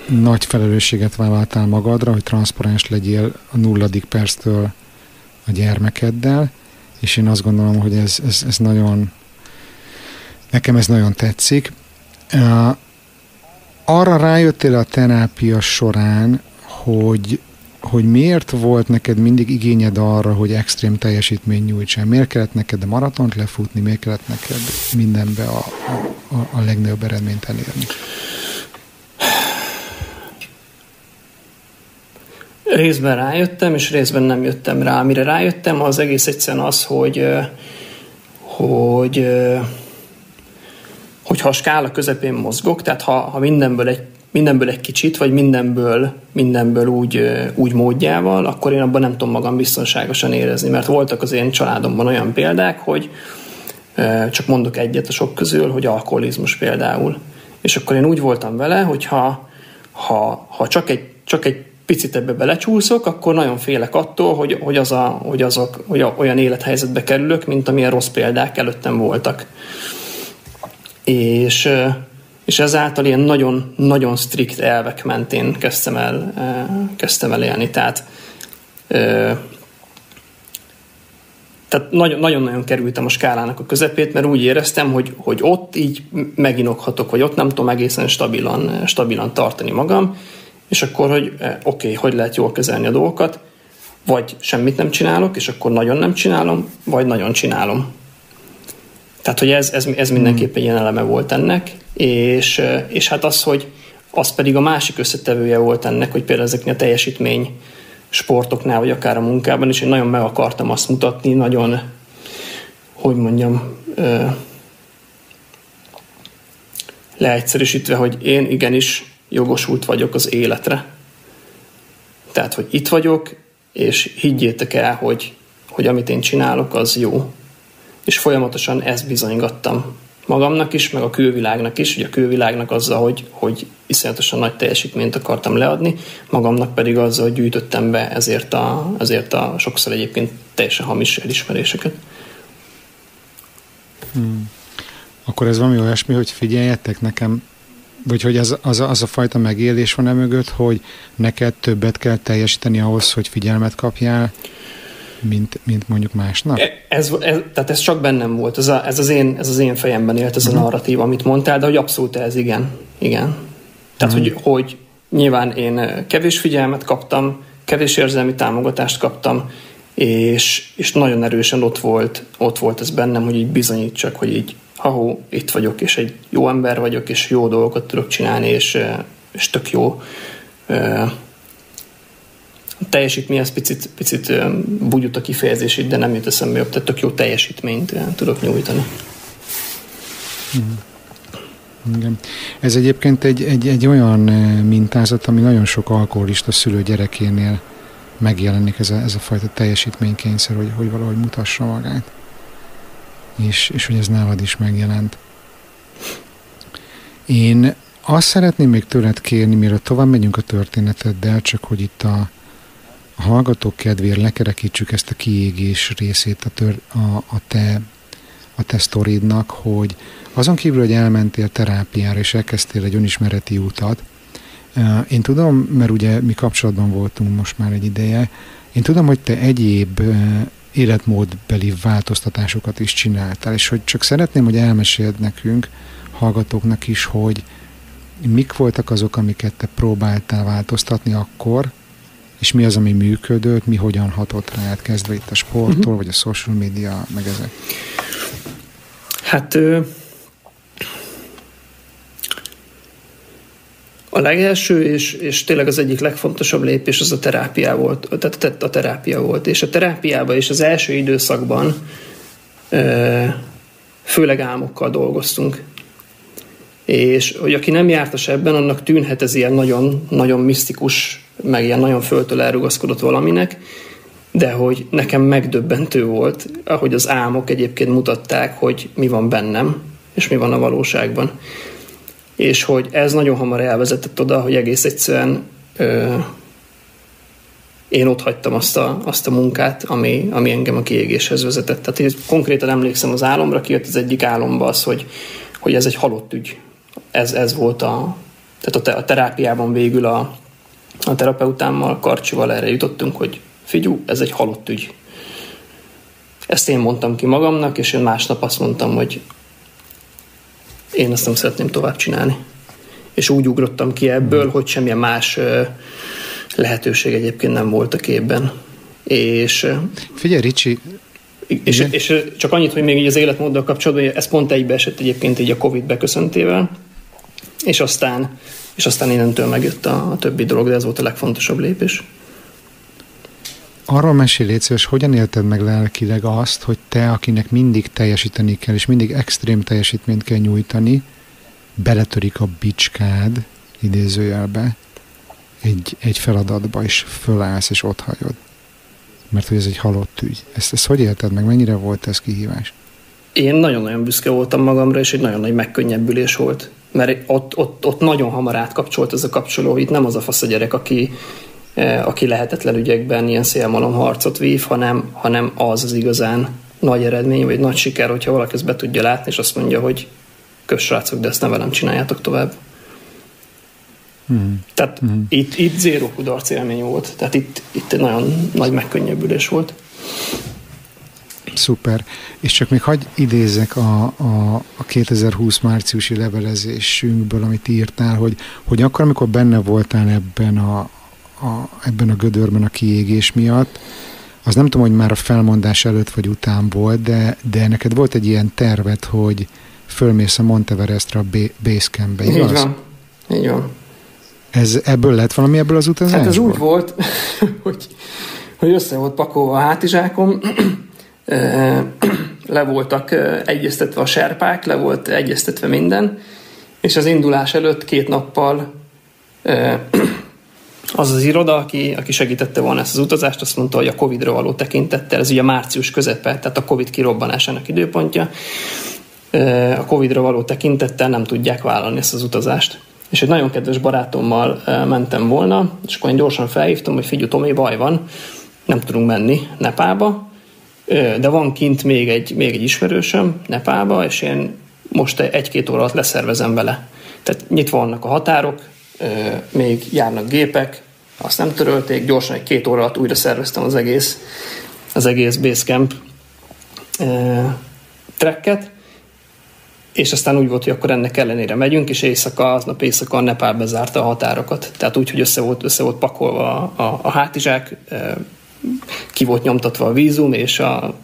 nagy felelősséget vállaltál magadra, hogy transzparens legyél a nulladik perctől a gyermekeddel, és én azt gondolom, hogy ez, ez, ez nagyon, nekem ez nagyon tetszik. Arra rájöttél a terápia során, hogy, hogy miért volt neked mindig igényed arra, hogy extrém teljesítmény nyújtsál? Miért kellett neked a maratont lefutni, miért kellett neked mindenbe a, a, a legnagyobb eredményt elérni? Részben rájöttem, és részben nem jöttem rá. Amire rájöttem, az egész egyszerűen az, hogy, hogy, hogy ha a skála közepén mozgok, tehát ha, ha mindenből egy mindenből egy kicsit, vagy mindenből, mindenből úgy, úgy módjával, akkor én abban nem tudom magam biztonságosan érezni, mert voltak az én családomban olyan példák, hogy csak mondok egyet a sok közül, hogy alkoholizmus például. És akkor én úgy voltam vele, hogy ha, ha, ha csak, egy, csak egy picit ebbe belecsúszok, akkor nagyon félek attól, hogy, hogy, az a, hogy, azok, hogy olyan élethelyzetbe kerülök, mint amilyen rossz példák előttem voltak. És, és ezáltal ilyen nagyon, nagyon strikt elvek mentén kezdtem el, kezdtem el élni. Tehát, tehát nagyon-nagyon kerültem a skálának a közepét, mert úgy éreztem, hogy, hogy ott így meginokhatok, vagy ott nem tudom egészen stabilan, stabilan tartani magam, és akkor, hogy eh, oké, okay, hogy lehet jól kezelni a dolgokat, vagy semmit nem csinálok, és akkor nagyon nem csinálom, vagy nagyon csinálom. Tehát, hogy ez, ez, ez mindenképpen ilyen eleme volt ennek, és, és hát az, hogy az pedig a másik összetevője volt ennek, hogy például ezeknél a teljesítmény sportoknál, vagy akár a munkában is, én nagyon meg akartam azt mutatni, nagyon, hogy mondjam, leegyszerűsítve, hogy én igenis jogosult vagyok az életre. Tehát, hogy itt vagyok, és higgyétek el, hogy, hogy amit én csinálok, az jó. És folyamatosan ezt bizonygattam magamnak is, meg a külvilágnak is, ugye a külvilágnak azzal, hogy, hogy iszonyatosan nagy teljesítményt akartam leadni, magamnak pedig azzal, hogy gyűjtöttem be ezért a, ezért a sokszor egyébként teljesen hamis elismeréseket. Hmm. Akkor ez valami olyasmi, hogy figyeljetek nekem, vagy hogy az, az, az a fajta megélés van e mögött, hogy neked többet kell teljesíteni ahhoz, hogy figyelmet kapjál, mint, mint mondjuk másnak? E, ez, ez, tehát ez csak bennem volt, ez, a, ez, az, én, ez az én fejemben élt, ez uh-huh. a mhm. narratív, amit mondtál, de hogy abszolút ez igen. igen. Tehát, uh-huh. hogy, hogy nyilván én kevés figyelmet kaptam, kevés érzelmi támogatást kaptam, és, és nagyon erősen ott volt, ott volt ez bennem, hogy így bizonyítsak, hogy így, ha itt vagyok, és egy jó ember vagyok, és jó dolgokat tudok csinálni, és, és tök jó teljesítmény az picit, picit bugyut a kifejezését, de nem jut eszembe jobb, tehát tök jó teljesítményt tudok nyújtani. Hmm. Igen. Ez egyébként egy, egy, egy olyan mintázat, ami nagyon sok alkoholista szülő gyerekénél megjelenik ez a, ez a fajta teljesítménykényszer, hogy, hogy valahogy mutassa magát. És, és hogy ez nálad is megjelent. Én azt szeretném még tőled kérni, mire tovább megyünk a történeteddel, csak hogy itt a, a hallgatók kedvéért lekerekítsük ezt a kiégés részét a, tör, a, a te a te sztoridnak, hogy azon kívül, hogy elmentél terápiára, és elkezdtél egy önismereti utat, én tudom, mert ugye mi kapcsolatban voltunk most már egy ideje, én tudom, hogy te egyéb életmódbeli változtatásokat is csináltál, és hogy csak szeretném, hogy elmeséld nekünk, hallgatóknak is, hogy mik voltak azok, amiket te próbáltál változtatni akkor, és mi az, ami működött, mi hogyan hatott rád, kezdve itt a sporttól, uh-huh. vagy a social media, meg ezek? Hát a legelső, és, és tényleg az egyik legfontosabb lépés az a terápia volt, tehát a terápia volt. És a terápiában és az első időszakban főleg álmokkal dolgoztunk. És hogy aki nem jártas ebben, annak tűnhet ez ilyen nagyon, nagyon misztikus meg ilyen nagyon föltől elrugaszkodott valaminek, de hogy nekem megdöbbentő volt, ahogy az álmok egyébként mutatták, hogy mi van bennem, és mi van a valóságban. És hogy ez nagyon hamar elvezetett oda, hogy egész egyszerűen ö, én ott hagytam azt a, azt a munkát, ami, ami engem a kiégéshez vezetett. Tehát én konkrétan emlékszem az álomra, kijött az egyik álomba az, hogy, hogy ez egy halott ügy. Ez, ez volt a, tehát a, a terápiában végül a, a terapeutámmal, Karcsival erre jutottunk, hogy figyú, ez egy halott ügy. Ezt én mondtam ki magamnak, és én másnap azt mondtam, hogy én ezt nem szeretném tovább csinálni. És úgy ugrottam ki ebből, hogy semmilyen más lehetőség egyébként nem volt a képben. És, Figyelj, Ricsi, és, és, csak annyit, hogy még így az életmóddal kapcsolatban, ez pont egybeesett egyébként így a Covid beköszöntével, és aztán és aztán innentől megjött a, a többi dolog, de ez volt a legfontosabb lépés. Arról mesélj légy szíves, hogyan élted meg lelkileg azt, hogy te, akinek mindig teljesíteni kell, és mindig extrém teljesítményt kell nyújtani, beletörik a bicskád, idézőjelbe, egy, egy feladatba, és fölállsz, és ott hagyod. Mert hogy ez egy halott ügy. Ezt, ezt hogy élted meg? Mennyire volt ez kihívás? Én nagyon-nagyon büszke voltam magamra, és egy nagyon nagy megkönnyebbülés volt mert ott, ott, ott nagyon hamar átkapcsolt ez a kapcsoló, itt nem az a fasz a gyerek, aki, aki lehetetlen ügyekben ilyen szélmalom harcot vív, hanem, hanem az az igazán nagy eredmény, vagy nagy siker, hogyha valaki ezt be tudja látni, és azt mondja, hogy kös srácok, de ezt nem velem csináljátok tovább. Hmm. Tehát hmm. Itt, itt zéró kudarc élmény volt, tehát itt, itt egy nagyon nagy megkönnyebbülés volt. Szuper. És csak még hagyj idézek a, a, a 2020 márciusi levelezésünkből, amit írtál, hogy, hogy akkor, amikor benne voltál ebben a, a, ebben a gödörben a kiégés miatt, az nem tudom, hogy már a felmondás előtt vagy után volt, de, de neked volt egy ilyen tervet, hogy fölmész a Monteverestre a Basecampbe, igaz? Így van. Így van. Ez, ebből lett valami ebből az utazásból? Hát ez úgy volt, hogy, hogy össze volt pakolva a hátizsákom, le voltak egyeztetve a serpák, le volt egyeztetve minden, és az indulás előtt két nappal az az iroda, aki, aki segítette volna ezt az utazást, azt mondta, hogy a Covid-ra való tekintettel, ez ugye március közepe, tehát a Covid kirobbanásának időpontja, a Covid-ra való tekintettel nem tudják vállalni ezt az utazást. És egy nagyon kedves barátommal mentem volna, és akkor én gyorsan felhívtam, hogy figyelj, Tomi, baj van, nem tudunk menni Nepába, de van kint még egy, még egy ismerősöm Nepába, és én most egy-két óra alatt leszervezem vele. Tehát nyitva vannak a határok, még járnak gépek, azt nem törölték, gyorsan egy két óra alatt újra szerveztem az egész, az egész Basecamp trekket, és aztán úgy volt, hogy akkor ennek ellenére megyünk, és éjszaka, aznap éjszaka a Nepál bezárta a határokat. Tehát úgy, hogy össze volt, össze volt pakolva a, a, a hátizsák, ki volt nyomtatva a vízum, és a,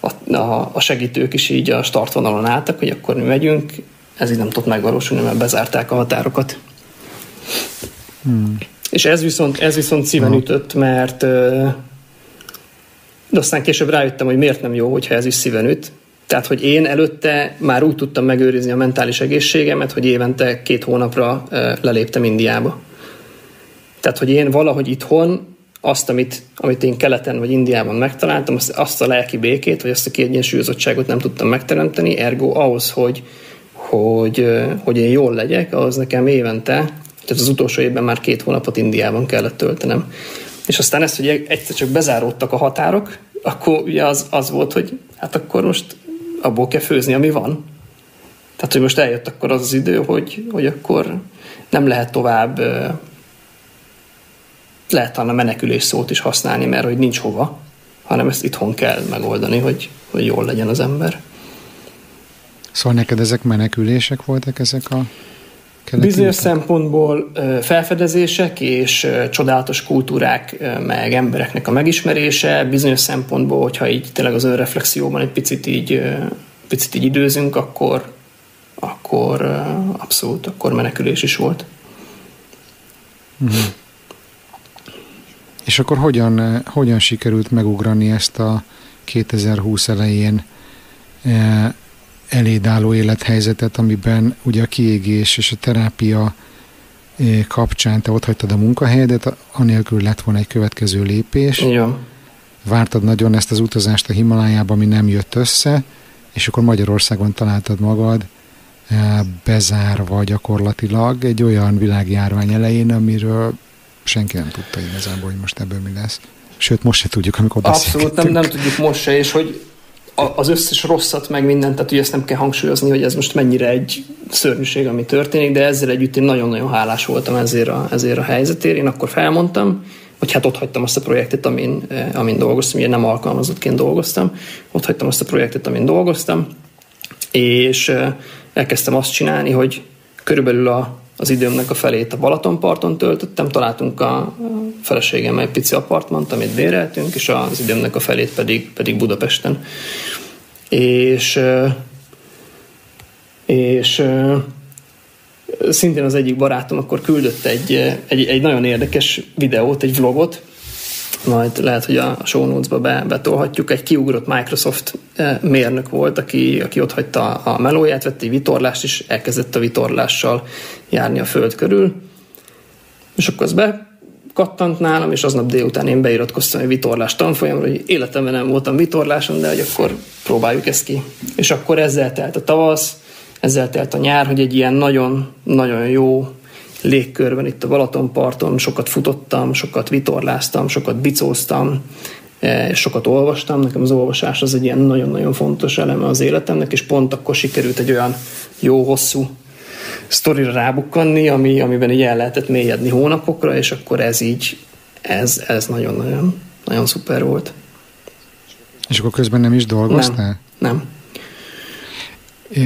a, a segítők is így a startvonalon álltak, hogy akkor mi megyünk. Ez így nem tudott megvalósulni, mert bezárták a határokat. Hmm. És ez viszont, ez viszont szíven hmm. ütött, mert de aztán később rájöttem, hogy miért nem jó, hogyha ez is szíven üt. Tehát, hogy én előtte már úgy tudtam megőrizni a mentális egészségemet, hogy évente két hónapra leléptem Indiába. Tehát, hogy én valahogy itthon azt, amit, amit én keleten vagy Indiában megtaláltam, azt, azt a lelki békét, vagy azt a kiegyensúlyozottságot nem tudtam megteremteni, ergo ahhoz, hogy, hogy, hogy én jól legyek, ahhoz nekem évente, tehát az utolsó évben már két hónapot Indiában kellett töltenem. És aztán ezt, hogy egyszer csak bezáródtak a határok, akkor ugye az, az volt, hogy hát akkor most abból kell főzni, ami van. Tehát, hogy most eljött akkor az az idő, hogy, hogy akkor nem lehet tovább lehet talán a menekülés szót is használni, mert hogy nincs hova, hanem ezt itthon kell megoldani, hogy, hogy jól legyen az ember. Szóval neked ezek menekülések voltak ezek a Bizonyos szempontból felfedezések és csodálatos kultúrák, meg embereknek a megismerése, bizonyos szempontból, hogyha így tényleg az önreflexióban egy picit így, picit így időzünk, akkor, akkor abszolút, akkor menekülés is volt. Uh-huh. És akkor hogyan, hogyan sikerült megugrani ezt a 2020 elején eh, elédálló élethelyzetet, amiben ugye a kiégés és a terápia eh, kapcsán te ott hagytad a munkahelyedet, anélkül lett volna egy következő lépés. Ja. Vártad nagyon ezt az utazást a Himalájába, ami nem jött össze, és akkor Magyarországon találtad magad bezárva gyakorlatilag egy olyan világjárvány elején, amiről senki nem tudta igazából, hogy most ebből mi lesz. Sőt, most se tudjuk, amikor Abszolút nem, nem tudjuk most se, és hogy az összes rosszat, meg mindent, tehát ugye ezt nem kell hangsúlyozni, hogy ez most mennyire egy szörnyűség, ami történik, de ezzel együtt én nagyon-nagyon hálás voltam ezért a, ezért a helyzetért. Én akkor felmondtam, hogy hát ott hagytam azt a projektet, amin, eh, amin dolgoztam, ugye nem alkalmazottként dolgoztam, ott hagytam azt a projektet, amin dolgoztam, és eh, elkezdtem azt csinálni, hogy körülbelül a az időmnek a felét a Balatonparton töltöttem, találtunk a feleségemmel egy pici apartmant, amit béreltünk, és az időmnek a felét pedig, pedig Budapesten. És, és szintén az egyik barátom akkor küldött egy, egy, egy nagyon érdekes videót, egy vlogot, majd lehet, hogy a show notes-ba be, betolhatjuk. Egy kiugrott Microsoft mérnök volt, aki, aki ott hagyta a melóját, vett egy vitorlást, és elkezdett a vitorlással járni a föld körül. És akkor az be kattant nálam, és aznap délután én beiratkoztam egy vitorlás tanfolyamra, hogy életemben nem voltam vitorláson, de hogy akkor próbáljuk ezt ki. És akkor ezzel telt a tavasz, ezzel telt a nyár, hogy egy ilyen nagyon-nagyon jó légkörben itt a Balatonparton, sokat futottam, sokat vitorláztam, sokat bicóztam, e, sokat olvastam. Nekem az olvasás az egy ilyen nagyon-nagyon fontos eleme az életemnek, és pont akkor sikerült egy olyan jó, hosszú sztorira rábukkanni, ami, amiben így el lehetett mélyedni hónapokra, és akkor ez így, ez, ez nagyon-nagyon nagyon szuper volt. És akkor közben nem is dolgoztál? Nem, nem.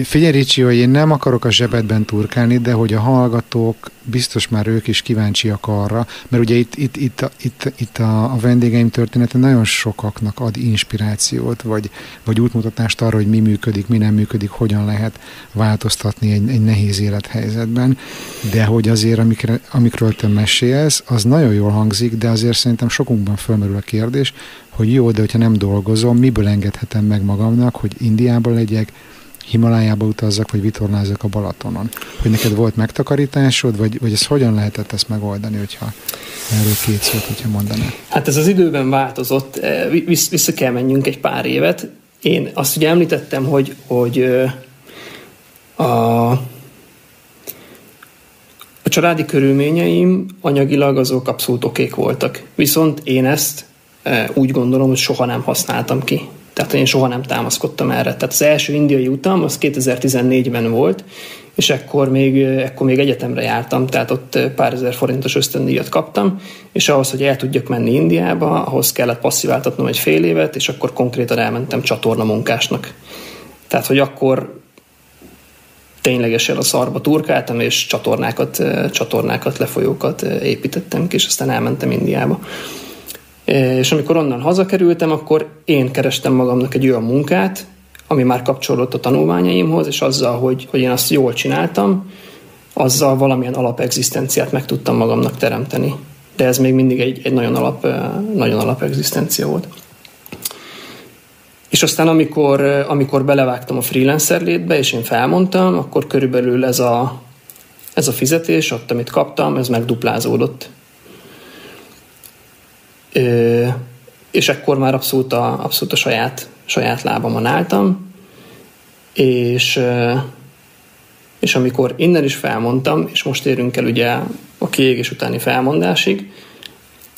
Figyelj Ricsi, hogy én nem akarok a zsebedben turkálni, de hogy a hallgatók, biztos már ők is kíváncsiak arra, mert ugye itt, itt, itt, itt, itt a, a vendégeim története nagyon sokaknak ad inspirációt, vagy, vagy útmutatást arra, hogy mi működik, mi nem működik, hogyan lehet változtatni egy, egy nehéz élethelyzetben, de hogy azért, amikre, amikről te mesélsz, az nagyon jól hangzik, de azért szerintem sokunkban fölmerül a kérdés, hogy jó, de hogyha nem dolgozom, miből engedhetem meg magamnak, hogy Indiában legyek, Himalájába utazzak, vagy vitorlázzak a Balatonon. Hogy neked volt megtakarításod, vagy, vagy ezt hogyan lehetett ezt megoldani, hogyha erről két szót, hogyha mondanál? Hát ez az időben változott, eh, vissza kell menjünk egy pár évet. Én azt ugye említettem, hogy, hogy a, a családi körülményeim anyagilag azok abszolút okék voltak. Viszont én ezt úgy gondolom, hogy soha nem használtam ki. Tehát én soha nem támaszkodtam erre. Tehát az első indiai utam az 2014-ben volt, és ekkor még, ekkor még egyetemre jártam, tehát ott pár ezer forintos ösztöndíjat kaptam, és ahhoz, hogy el tudjak menni Indiába, ahhoz kellett passziváltatnom egy fél évet, és akkor konkrétan elmentem csatorna munkásnak. Tehát, hogy akkor ténylegesen a szarba turkáltam, és csatornákat, csatornákat, lefolyókat építettem és aztán elmentem Indiába. És amikor onnan hazakerültem, akkor én kerestem magamnak egy olyan munkát, ami már kapcsolódott a tanulmányaimhoz, és azzal, hogy, hogy én azt jól csináltam, azzal valamilyen alapegzisztenciát meg tudtam magamnak teremteni. De ez még mindig egy, egy nagyon, alap, nagyon alapegzisztencia volt. És aztán amikor, amikor belevágtam a freelancer létbe, és én felmondtam, akkor körülbelül ez a, ez a fizetés, ott, amit kaptam, ez megduplázódott és ekkor már abszolút a, abszolút a saját, saját lábamon álltam, és, és amikor innen is felmondtam, és most érünk el ugye a kiégés utáni felmondásig,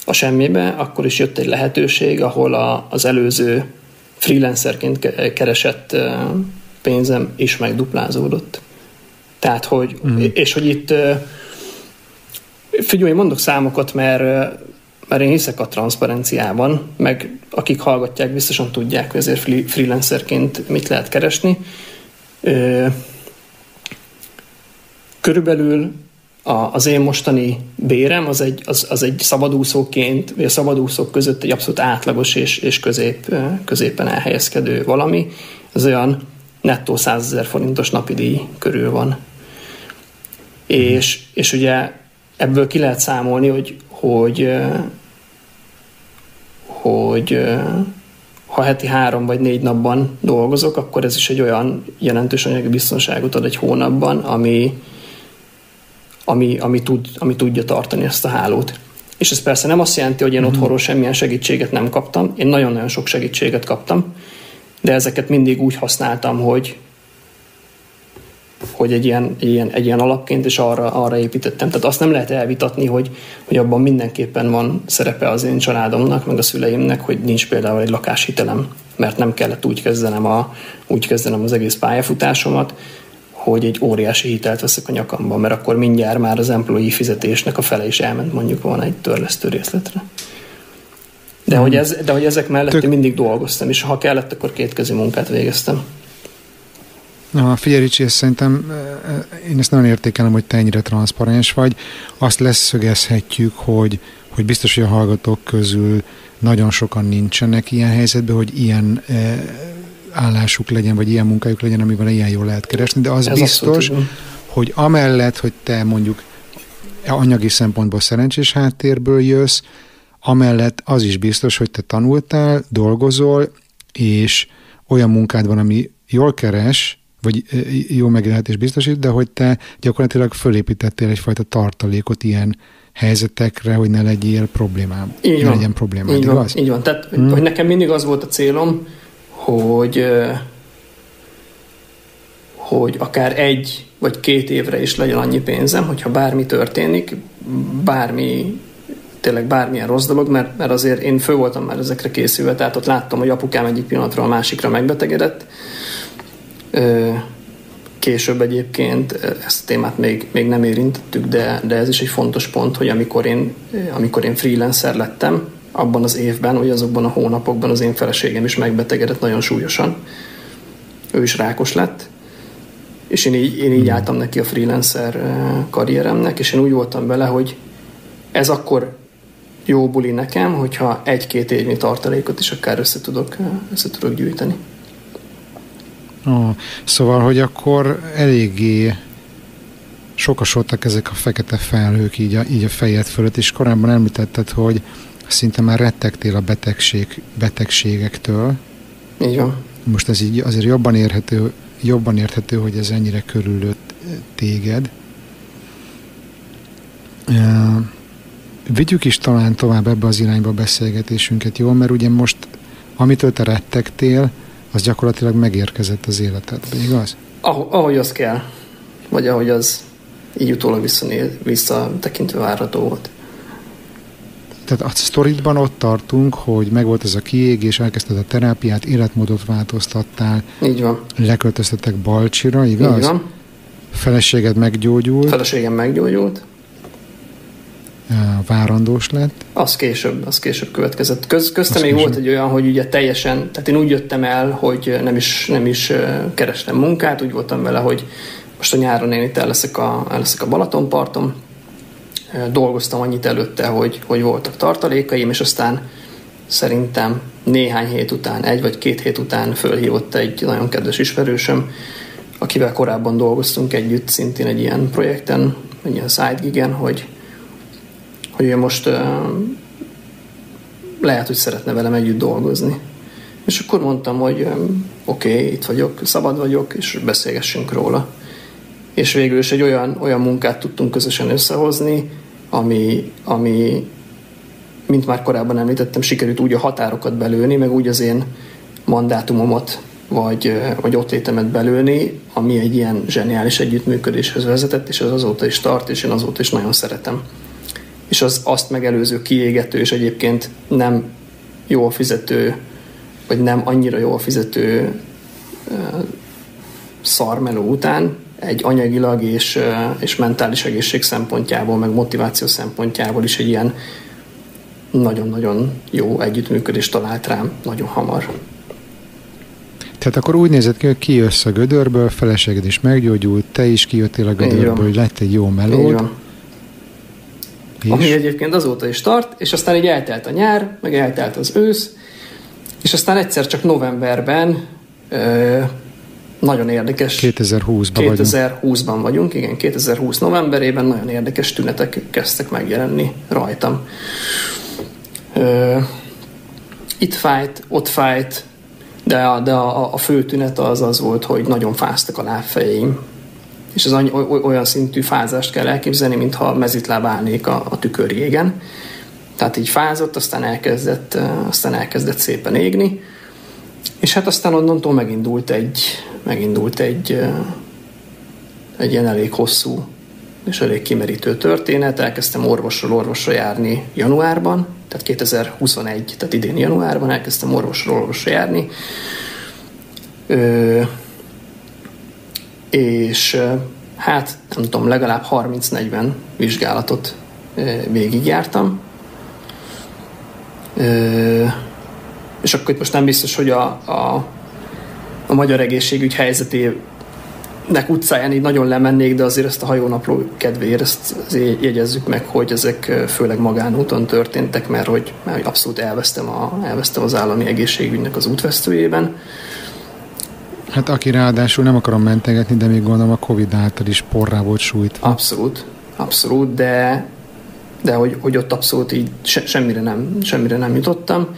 a semmibe, akkor is jött egy lehetőség, ahol a, az előző freelancerként keresett pénzem is megduplázódott. Tehát, hogy, mm. és hogy itt figyelj, mondok számokat, mert mert én hiszek a transzparenciában, meg akik hallgatják, biztosan tudják, hogy ezért freelancerként mit lehet keresni. Körülbelül az én mostani bérem az egy, az, az egy szabadúszóként, vagy a szabadúszók között egy abszolút átlagos és, és közép, középen elhelyezkedő valami. Az olyan nettó 100 ezer forintos napi díj körül van. És, és ugye ebből ki lehet számolni, hogy, hogy hogy ha heti három vagy négy napban dolgozok, akkor ez is egy olyan jelentős anyagi biztonságot ad egy hónapban, ami, ami, ami, tud, ami tudja tartani ezt a hálót. És ez persze nem azt jelenti, hogy én mm-hmm. otthonról semmilyen segítséget nem kaptam. Én nagyon-nagyon sok segítséget kaptam, de ezeket mindig úgy használtam, hogy, hogy egy ilyen, egy ilyen, egy ilyen alapként, és arra, arra építettem. Tehát azt nem lehet elvitatni, hogy, hogy abban mindenképpen van szerepe az én családomnak, meg a szüleimnek, hogy nincs például egy lakáshitelem, mert nem kellett úgy kezdenem, a, úgy kezdenem az egész pályafutásomat, hogy egy óriási hitelt veszek a nyakamban, mert akkor mindjárt már az employee fizetésnek a fele is elment mondjuk volna egy törlesztő részletre. De, hmm. hogy, ez, de hogy ezek mellett Tök... mindig dolgoztam, és ha kellett, akkor kétkezi munkát végeztem. Na, figyelj Ricsi, ezt szerintem én ezt nagyon értékelem, hogy te ennyire transzparens vagy. Azt leszögezhetjük, hogy, hogy biztos, hogy a hallgatók közül nagyon sokan nincsenek ilyen helyzetben, hogy ilyen állásuk legyen, vagy ilyen munkájuk legyen, amivel ilyen jól lehet keresni, de az Ez biztos, hogy amellett, hogy te mondjuk anyagi szempontból szerencsés háttérből jössz, amellett az is biztos, hogy te tanultál, dolgozol, és olyan munkád van, ami jól keres, vagy jó megélhetés biztosít, de hogy te gyakorlatilag fölépítettél egyfajta tartalékot ilyen helyzetekre, hogy ne legyél problémám. Így van. legyen problémád, így van, igaz? Így van. Tehát, hmm. hogy nekem mindig az volt a célom, hogy hogy akár egy vagy két évre is legyen annyi pénzem, hogyha bármi történik, bármi tényleg bármilyen rossz dolog, mert, mert azért én fő voltam már ezekre készülve, tehát ott láttam, hogy apukám egyik pillanatról a másikra megbetegedett, Később egyébként ezt a témát még, még nem érintettük, de, de ez is egy fontos pont, hogy amikor én, amikor én freelancer lettem, abban az évben, vagy azokban a hónapokban az én feleségem is megbetegedett nagyon súlyosan. Ő is rákos lett, és én így, én így hmm. álltam neki a freelancer karrieremnek, és én úgy voltam vele, hogy ez akkor jó buli nekem, hogyha egy-két évnyi tartalékot is akár össze tudok, össze tudok gyűjteni. Oh, szóval, hogy akkor eléggé sokasodtak ezek a fekete felhők így a, így a fejed fölött, és korábban említetted, hogy szinte már rettegtél a betegség, betegségektől. Így van. Most ez így azért jobban érhető, jobban érthető, hogy ez ennyire körülött téged. Uh, vigyük is talán tovább ebbe az irányba a beszélgetésünket, jó? Mert ugye most, amitől te rettegtél, az gyakorlatilag megérkezett az életedbe, igaz? Ah, ahogy az kell. Vagy ahogy az így utólag visszatekintve várható volt. Tehát a sztoridban ott tartunk, hogy megvolt ez a kiégés, elkezdted a terápiát, életmódot változtattál. Így van. Leköltöztetek Balcsira, igaz? Így van. Feleséged meggyógyult. Feleségem meggyógyult. Várandós lett. Az később, az később következett. Köz, köztem még később. volt egy olyan, hogy ugye teljesen, tehát én úgy jöttem el, hogy nem is, nem is kerestem munkát, úgy voltam vele, hogy most a nyáron én itt el leszek a, el leszek a Balatonparton, dolgoztam annyit előtte, hogy, hogy voltak tartalékaim, és aztán szerintem néhány hét után, egy vagy két hét után fölhívott egy nagyon kedves ismerősöm, akivel korábban dolgoztunk együtt, szintén egy ilyen projekten, egy ilyen side gigen, hogy, hogy ő most uh, lehet, hogy szeretne velem együtt dolgozni. És akkor mondtam, hogy um, oké, okay, itt vagyok, szabad vagyok, és beszélgessünk róla és végül is egy olyan, olyan munkát tudtunk közösen összehozni, ami, ami, mint már korábban említettem, sikerült úgy a határokat belőni, meg úgy az én mandátumomat vagy, vagy ott létemet belőni, ami egy ilyen zseniális együttműködéshez vezetett, és az azóta is tart, és én azóta is nagyon szeretem. És az azt megelőző kiégető, és egyébként nem jól fizető, vagy nem annyira jól fizető szarmeló után egy anyagilag és, és mentális egészség szempontjából, meg motiváció szempontjából is egy ilyen nagyon-nagyon jó együttműködés talált rám nagyon hamar. Tehát akkor úgy nézett ki, hogy kijössz a gödörből, feleséged is meggyógyult, te is kijöttél a gödörből, hogy lett egy jó melód. És? Ami egyébként azóta is tart, és aztán így eltelt a nyár, meg eltelt az ősz, és aztán egyszer csak novemberben nagyon érdekes. 2020-ban 2020-ban vagyunk. vagyunk, igen, 2020 novemberében nagyon érdekes tünetek kezdtek megjelenni rajtam. Ö, itt fájt, ott fájt, de, a, de a, a fő tünet az az volt, hogy nagyon fáztak a lábfejeim. És ez olyan szintű fázást kell elképzelni, mintha mezitláb állnék a, a tükörjégen. Tehát így fázott, aztán elkezdett, aztán elkezdett szépen égni. És hát aztán onnantól megindult egy, megindult egy, egy ilyen elég hosszú és elég kimerítő történet. Elkezdtem orvosról orvosra járni januárban, tehát 2021, tehát idén januárban elkezdtem orvosról orvosra járni. És hát nem tudom, legalább 30-40 vizsgálatot végigjártam. És akkor itt most nem biztos, hogy a, a a magyar egészségügy helyzetének utcáján így nagyon lemennék, de azért ezt a hajónapló kedvéért ezt jegyezzük meg, hogy ezek főleg magánúton történtek, mert hogy, mert abszolút elvesztem, a, elvesztem az állami egészségügynek az útvesztőjében. Hát aki ráadásul nem akarom mentegetni, de még gondolom a Covid által is porrá volt sújt. Abszolút, abszolút, de, de hogy, hogy ott abszolút így se, semmire, nem, semmire nem jutottam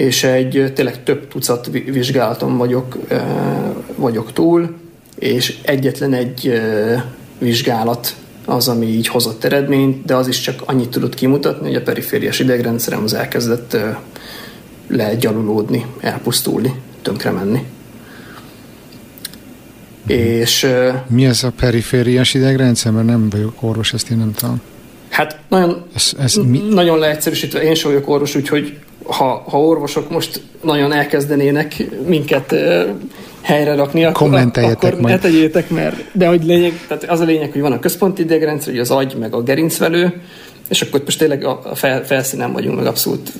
és egy tényleg több tucat vizsgálaton vagyok, vagyok túl, és egyetlen egy vizsgálat az, ami így hozott eredményt, de az is csak annyit tudott kimutatni, hogy a perifériás idegrendszerem az elkezdett legyalulódni, elpusztulni, tönkre menni. Mhm. És, Mi ez a perifériás idegrendszer? Mert nem vagyok orvos, ezt én nem tudom. Hát nagyon, ez, ez mi? nagyon leegyszerűsítve, én sem vagyok orvos, úgyhogy ha, ha orvosok most nagyon elkezdenének minket helyre rakni, akkor, akkor majd. ne tegyétek, mert de hogy lényeg, tehát az a lényeg, hogy van a központi idegrendszer, hogy az agy, meg a gerincvelő, és akkor most tényleg a fel, felszínen vagyunk, meg abszolút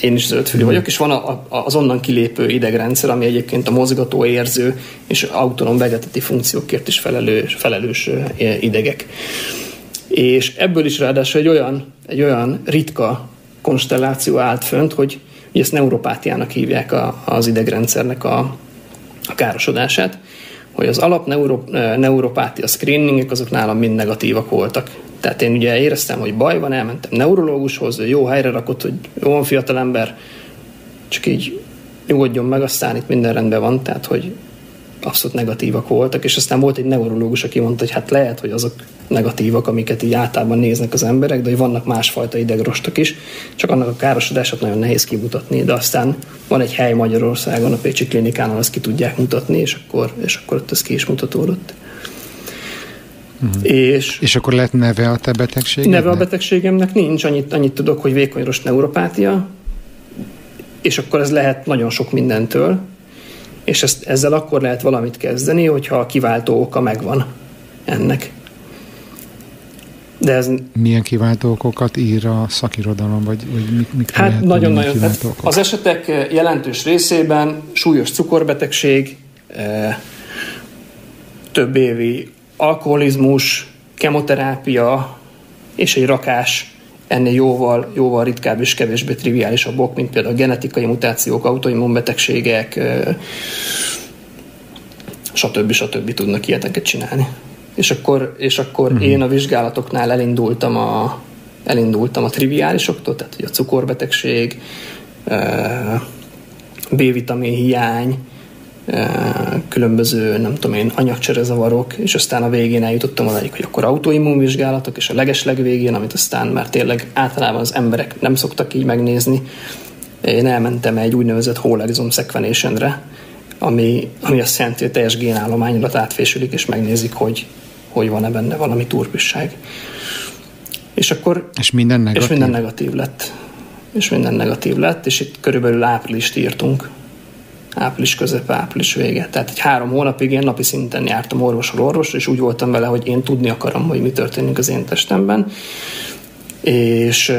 én is zöldfülű mm. vagyok, és van a, a, az onnan kilépő idegrendszer, ami egyébként a mozgató, érző és autonóm vegeteti funkciókért is felelős, felelős idegek. És ebből is ráadásul egy olyan, egy olyan ritka konstelláció állt fönt, hogy ugye ezt neuropátiának hívják a, az idegrendszernek a, a károsodását, hogy az alap neuro, neuropátia screeningek azok nálam mind negatívak voltak. Tehát én ugye éreztem, hogy baj van, elmentem neurológushoz, jó helyre rakott, hogy jó van fiatal ember, csak így nyugodjon meg, aztán itt minden rendben van, tehát hogy abszolút negatívak voltak, és aztán volt egy neurológus, aki mondta, hogy hát lehet, hogy azok negatívak, amiket így általában néznek az emberek, de hogy vannak másfajta idegrostok is, csak annak a károsodását nagyon nehéz kimutatni, de aztán van egy hely Magyarországon, a Pécsi Klinikán, azt ki tudják mutatni, és akkor, és akkor ott ez ki is mutatódott. Uh-huh. És, és akkor lehet neve a te betegségemnek? Neve a betegségemnek nincs, annyit, annyit tudok, hogy vékonyros neuropátia, és akkor ez lehet nagyon sok mindentől, és ezt, ezzel akkor lehet valamit kezdeni, hogyha a kiváltó oka megvan ennek. De ez... Milyen kiváltó okokat ír a szakirodalom, vagy, vagy mik, mik hát nagyon-nagyon. Nagyon, az esetek jelentős részében súlyos cukorbetegség, eh, több évi alkoholizmus, kemoterápia és egy rakás ennél jóval, jóval ritkább és kevésbé triviálisabbok, mint például a genetikai mutációk, autoimmunbetegségek, stb. stb. tudnak ilyeteket csinálni. És akkor, és akkor mm-hmm. én a vizsgálatoknál elindultam a, elindultam a triviálisoktól, tehát hogy a cukorbetegség, B-vitamin hiány, különböző, nem tudom én, anyagcserezavarok, és aztán a végén eljutottam odaig, hogy akkor autoimmunvizsgálatok, és a legesleg végén, amit aztán már tényleg általában az emberek nem szoktak így megnézni, én elmentem egy úgynevezett whole exome sequenationre, ami, ami azt jelenti, hogy teljes génállományodat átfésülik, és megnézik, hogy, hogy van-e benne valami turpisság. És akkor... És minden negatív? És minden negatív lett. És minden negatív lett, és itt körülbelül áprilist írtunk, április közepe, április vége. Tehát egy három hónapig én napi szinten jártam orvosról orvosra, és úgy voltam vele, hogy én tudni akarom, hogy mi történik az én testemben. És,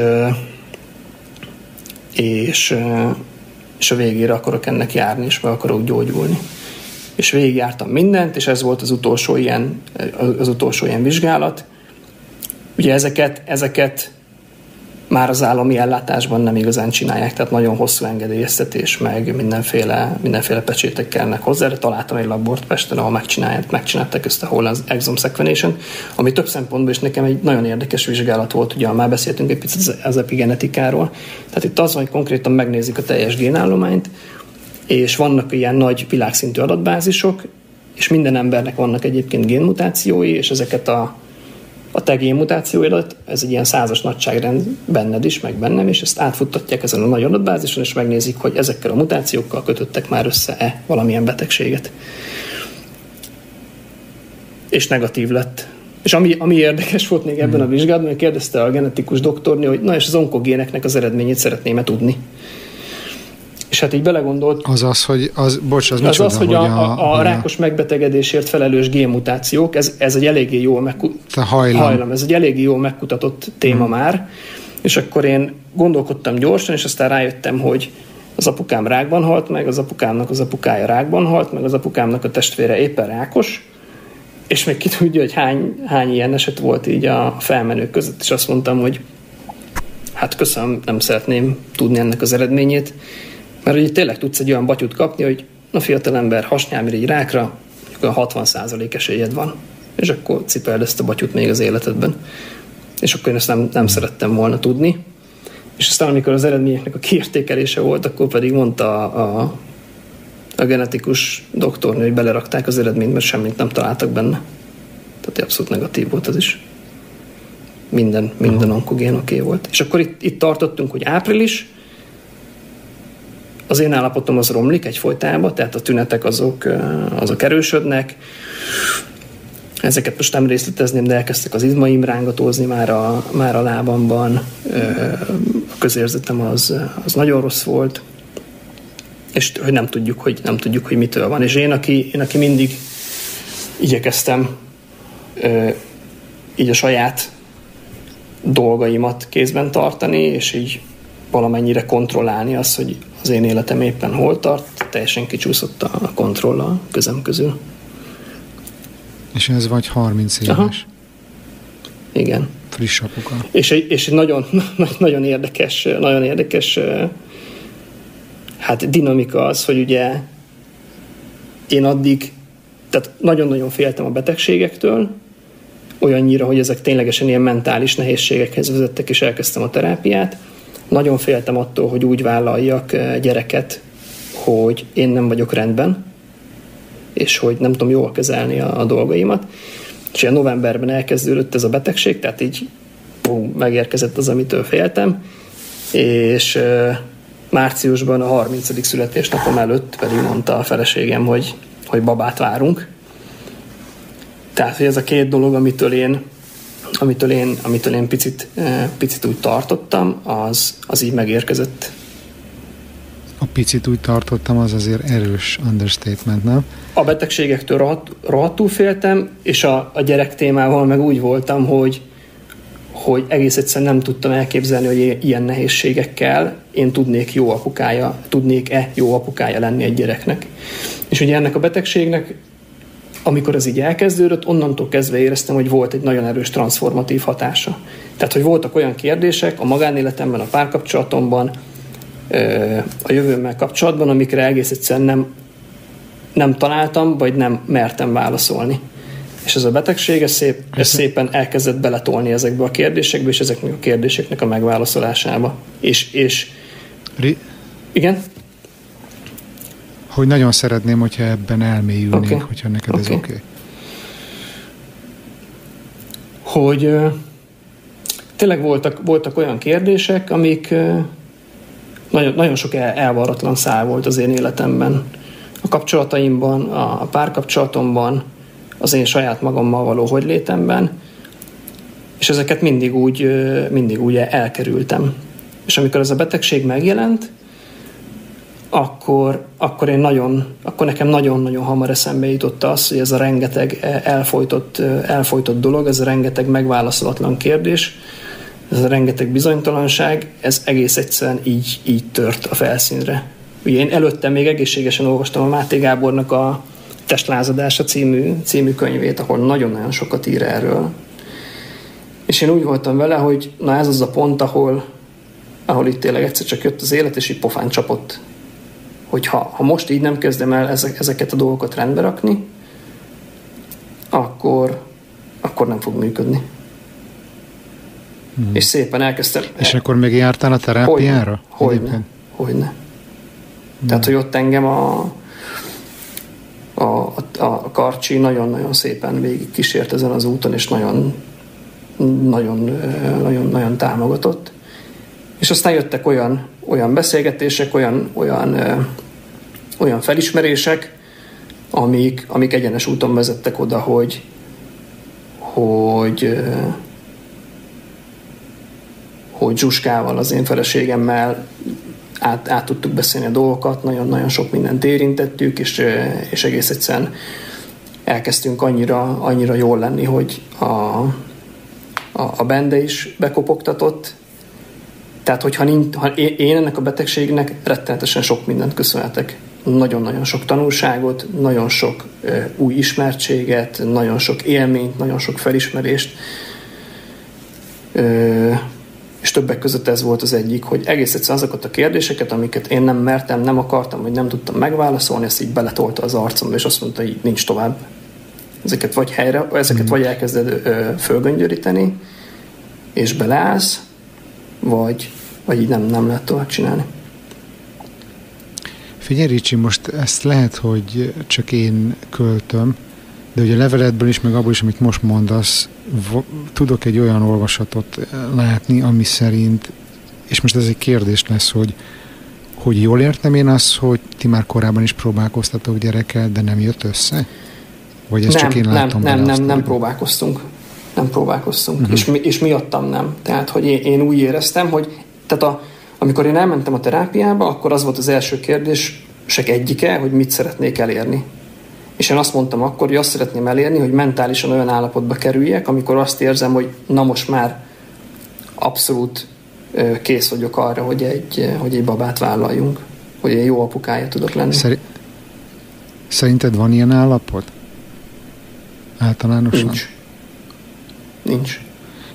és, és a végére akarok ennek járni, és meg akarok gyógyulni. És végigjártam mindent, és ez volt az utolsó ilyen, az utolsó ilyen vizsgálat. Ugye ezeket, ezeket már az állami ellátásban nem igazán csinálják, tehát nagyon hosszú engedélyeztetés, meg mindenféle, mindenféle pecsétek kellnek hozzá, de találtam egy labort Pesten, ahol megcsinálják, megcsinálták ezt a whole exome sequenation, ami több szempontból is nekem egy nagyon érdekes vizsgálat volt, ugye már beszéltünk egy picit az epigenetikáról, tehát itt az, hogy konkrétan megnézik a teljes génállományt, és vannak ilyen nagy világszintű adatbázisok, és minden embernek vannak egyébként génmutációi, és ezeket a a te génmutációidat, ez egy ilyen százas nagyságrend benned is, meg bennem, és ezt átfuttatják ezen a nagy adatbázison, és megnézik, hogy ezekkel a mutációkkal kötöttek már össze-e valamilyen betegséget. És negatív lett. És ami, ami érdekes volt még ebben a vizsgálatban, hogy kérdezte a genetikus doktorni, hogy na és az onkogéneknek az eredményét szeretném-e tudni. És hát így belegondolt... Az az, hogy az, bocs, az, az, az hogy, a, a, a, a rákos megbetegedésért felelős génmutációk, ez, ez egy eléggé jó megkutatott hajlam. hajlam. Ez egy eléggé jó megkutatott téma hmm. már, és akkor én gondolkodtam gyorsan, és aztán rájöttem, hogy az apukám rákban halt meg, az apukámnak az apukája rákban halt meg, az apukámnak a testvére éppen rákos, és még ki tudja, hogy hány, hány ilyen eset volt így a felmenők között, és azt mondtam, hogy hát köszönöm, nem szeretném tudni ennek az eredményét, mert ugye tényleg tudsz egy olyan batyut kapni, hogy a fiatal ember hasnyálmirigy rákra, mondjuk a 60% esélyed van, és akkor cipeld ezt a batyut még az életedben. És akkor én ezt nem, nem szerettem volna tudni. És aztán, amikor az eredményeknek a kiértékelése volt, akkor pedig mondta a, a, a genetikus doktornő, hogy belerakták az eredményt, mert semmit nem találtak benne. Tehát abszolút negatív volt az is. Minden, minden onkogén oké okay volt. És akkor itt, itt tartottunk, hogy április, az én állapotom az romlik egyfolytában, tehát a tünetek azok, azok erősödnek, Ezeket most nem részletezném, de elkezdtek az izmaim rángatózni már a, már a lábamban, a közérzetem az, az nagyon rossz volt, és hogy nem tudjuk, hogy nem tudjuk, hogy mitől van. És én, aki, én, aki mindig igyekeztem így a saját dolgaimat kézben tartani, és így valamennyire kontrollálni azt, hogy az én életem éppen hol tart, teljesen kicsúszott a kontroll a közem közül. És ez vagy 30 éves? Aha. Igen. Friss apuka. És egy, és egy nagyon, nagyon érdekes, nagyon érdekes hát dinamika az, hogy ugye én addig, tehát nagyon-nagyon féltem a betegségektől, olyannyira, hogy ezek ténylegesen ilyen mentális nehézségekhez vezettek, és elkezdtem a terápiát. Nagyon féltem attól, hogy úgy vállaljak eh, gyereket, hogy én nem vagyok rendben, és hogy nem tudom jól kezelni a, a dolgaimat. És ilyen novemberben elkezdődött ez a betegség, tehát így bum, megérkezett az, amitől féltem, és e, márciusban a 30. születésnapom előtt pedig mondta a feleségem, hogy, hogy babát várunk, tehát, hogy ez a két dolog, amitől én, amitől én, amitől én picit, eh, picit úgy tartottam, az, az így megérkezett. A picit úgy tartottam, az azért erős understatement, nem? A betegségektől rohadt, rohadtul féltem, és a, a gyerek témával meg úgy voltam, hogy, hogy egész egyszerűen nem tudtam elképzelni, hogy ilyen nehézségekkel én tudnék jó apukája, tudnék-e jó apukája lenni egy gyereknek. És ugye ennek a betegségnek amikor ez így elkezdődött, onnantól kezdve éreztem, hogy volt egy nagyon erős transformatív hatása. Tehát, hogy voltak olyan kérdések a magánéletemben, a párkapcsolatomban, a jövőmmel kapcsolatban, amikre egész egyszerűen nem, nem találtam, vagy nem mertem válaszolni. És ez a betegség ez, szép, ez szépen elkezdett beletolni ezekbe a kérdésekbe, és ezeknek a kérdéseknek a megválaszolásába. És, és Ri- igen? Hogy nagyon szeretném, hogyha ebben elmélyülnénk, okay. hogyha neked okay. ez oké. Okay. Hogy tényleg voltak, voltak olyan kérdések, amik nagyon, nagyon sok el, elvarratlan szál volt az én életemben. A kapcsolataimban, a, a párkapcsolatomban, az én saját magammal való hogylétemben, és ezeket mindig úgy, mindig úgy elkerültem. És amikor ez a betegség megjelent, akkor, akkor én nagyon, akkor nekem nagyon-nagyon hamar eszembe jutott az, hogy ez a rengeteg elfolytott, elfolytott dolog, ez a rengeteg megválaszolatlan kérdés, ez a rengeteg bizonytalanság, ez egész egyszerűen így, így tört a felszínre. Ugye én előtte még egészségesen olvastam a Máté Gábornak a Testlázadása című, című könyvét, ahol nagyon-nagyon sokat ír erről. És én úgy voltam vele, hogy na ez az a pont, ahol, ahol itt tényleg egyszer csak jött az élet, és így pofán csapott hogy ha, most így nem kezdem el ezek, ezeket a dolgokat rendbe rakni, akkor, akkor nem fog működni. Hmm. És szépen elkezdtem. És el... akkor még jártál a terápiára? Hogyne. Hogyne. hogyne. Hmm. Tehát, hogy ott engem a, a, a, a Karcsi nagyon-nagyon szépen végig kísért ezen az úton, és nagyon, nagyon, nagyon, nagyon támogatott. És aztán jöttek olyan, olyan beszélgetések, olyan, olyan, olyan felismerések, amik, amik egyenes úton vezettek oda, hogy, hogy, hogy Zsuskával, az én feleségemmel át, át tudtuk beszélni a dolgokat, nagyon-nagyon sok mindent érintettük, és, és egész egyszerűen elkezdtünk annyira, annyira jól lenni, hogy a, a, a bende is bekopogtatott, tehát, hogyha nincs, ha én ennek a betegségnek rettenetesen sok mindent köszönhetek. Nagyon-nagyon sok tanulságot, nagyon sok új ismertséget, nagyon sok élményt, nagyon sok felismerést. és többek között ez volt az egyik, hogy egész egyszerűen azokat a kérdéseket, amiket én nem mertem, nem akartam, vagy nem tudtam megválaszolni, ezt így beletolta az arcomba, és azt mondta, hogy nincs tovább. Ezeket vagy helyre, ezeket mm. vagy elkezded fölgöngyöríteni, és beleállsz, vagy, vagy így nem, nem lehet tovább csinálni. Figyelj Ricsi, most ezt lehet, hogy csak én költöm, de ugye a leveletből is, meg abból is, amit most mondasz, tudok egy olyan olvasatot látni, ami szerint, és most ez egy kérdés lesz, hogy, hogy jól értem én azt, hogy ti már korábban is próbálkoztatok gyerekkel, de nem jött össze? Vagy ezt nem, csak én látom Nem, nem, nem, nem próbálkoztunk nem próbálkoztunk, uh-huh. és, mi, és miattam nem. Tehát, hogy én, én úgy éreztem, hogy tehát a, amikor én elmentem a terápiába, akkor az volt az első kérdés, se egyike, hogy mit szeretnék elérni. És én azt mondtam akkor, hogy azt szeretném elérni, hogy mentálisan olyan állapotba kerüljek, amikor azt érzem, hogy na most már abszolút kész vagyok arra, hogy egy, hogy egy babát vállaljunk, hogy egy jó apukája tudok lenni. Szeri- Szerinted van ilyen állapot? Általánosan? Nincs. Nincs.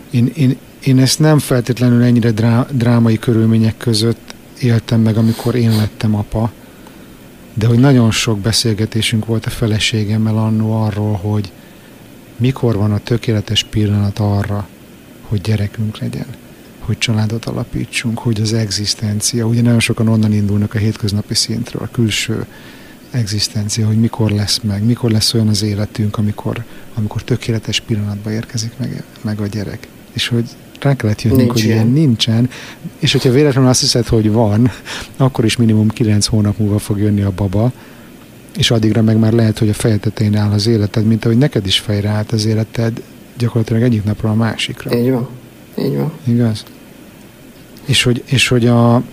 Én, én, én ezt nem feltétlenül ennyire drá, drámai körülmények között éltem meg, amikor én lettem apa, de hogy nagyon sok beszélgetésünk volt a feleségemmel annó arról, hogy mikor van a tökéletes pillanat arra, hogy gyerekünk legyen, hogy családot alapítsunk, hogy az egzisztencia, ugye nagyon sokan onnan indulnak a hétköznapi szintről, a külső egzisztencia, hogy mikor lesz meg, mikor lesz olyan az életünk, amikor, amikor tökéletes pillanatba érkezik meg, meg a gyerek. És hogy rá kellett jönnünk, Nincs hogy ilyen. nincsen, és hogyha véletlenül azt hiszed, hogy van, akkor is minimum 9 hónap múlva fog jönni a baba, és addigra meg már lehet, hogy a fejetetén áll az életed, mint ahogy neked is fejre állt az életed, gyakorlatilag egyik napról a másikra. Így van. Így van. Igaz? És hogy, és hogy a,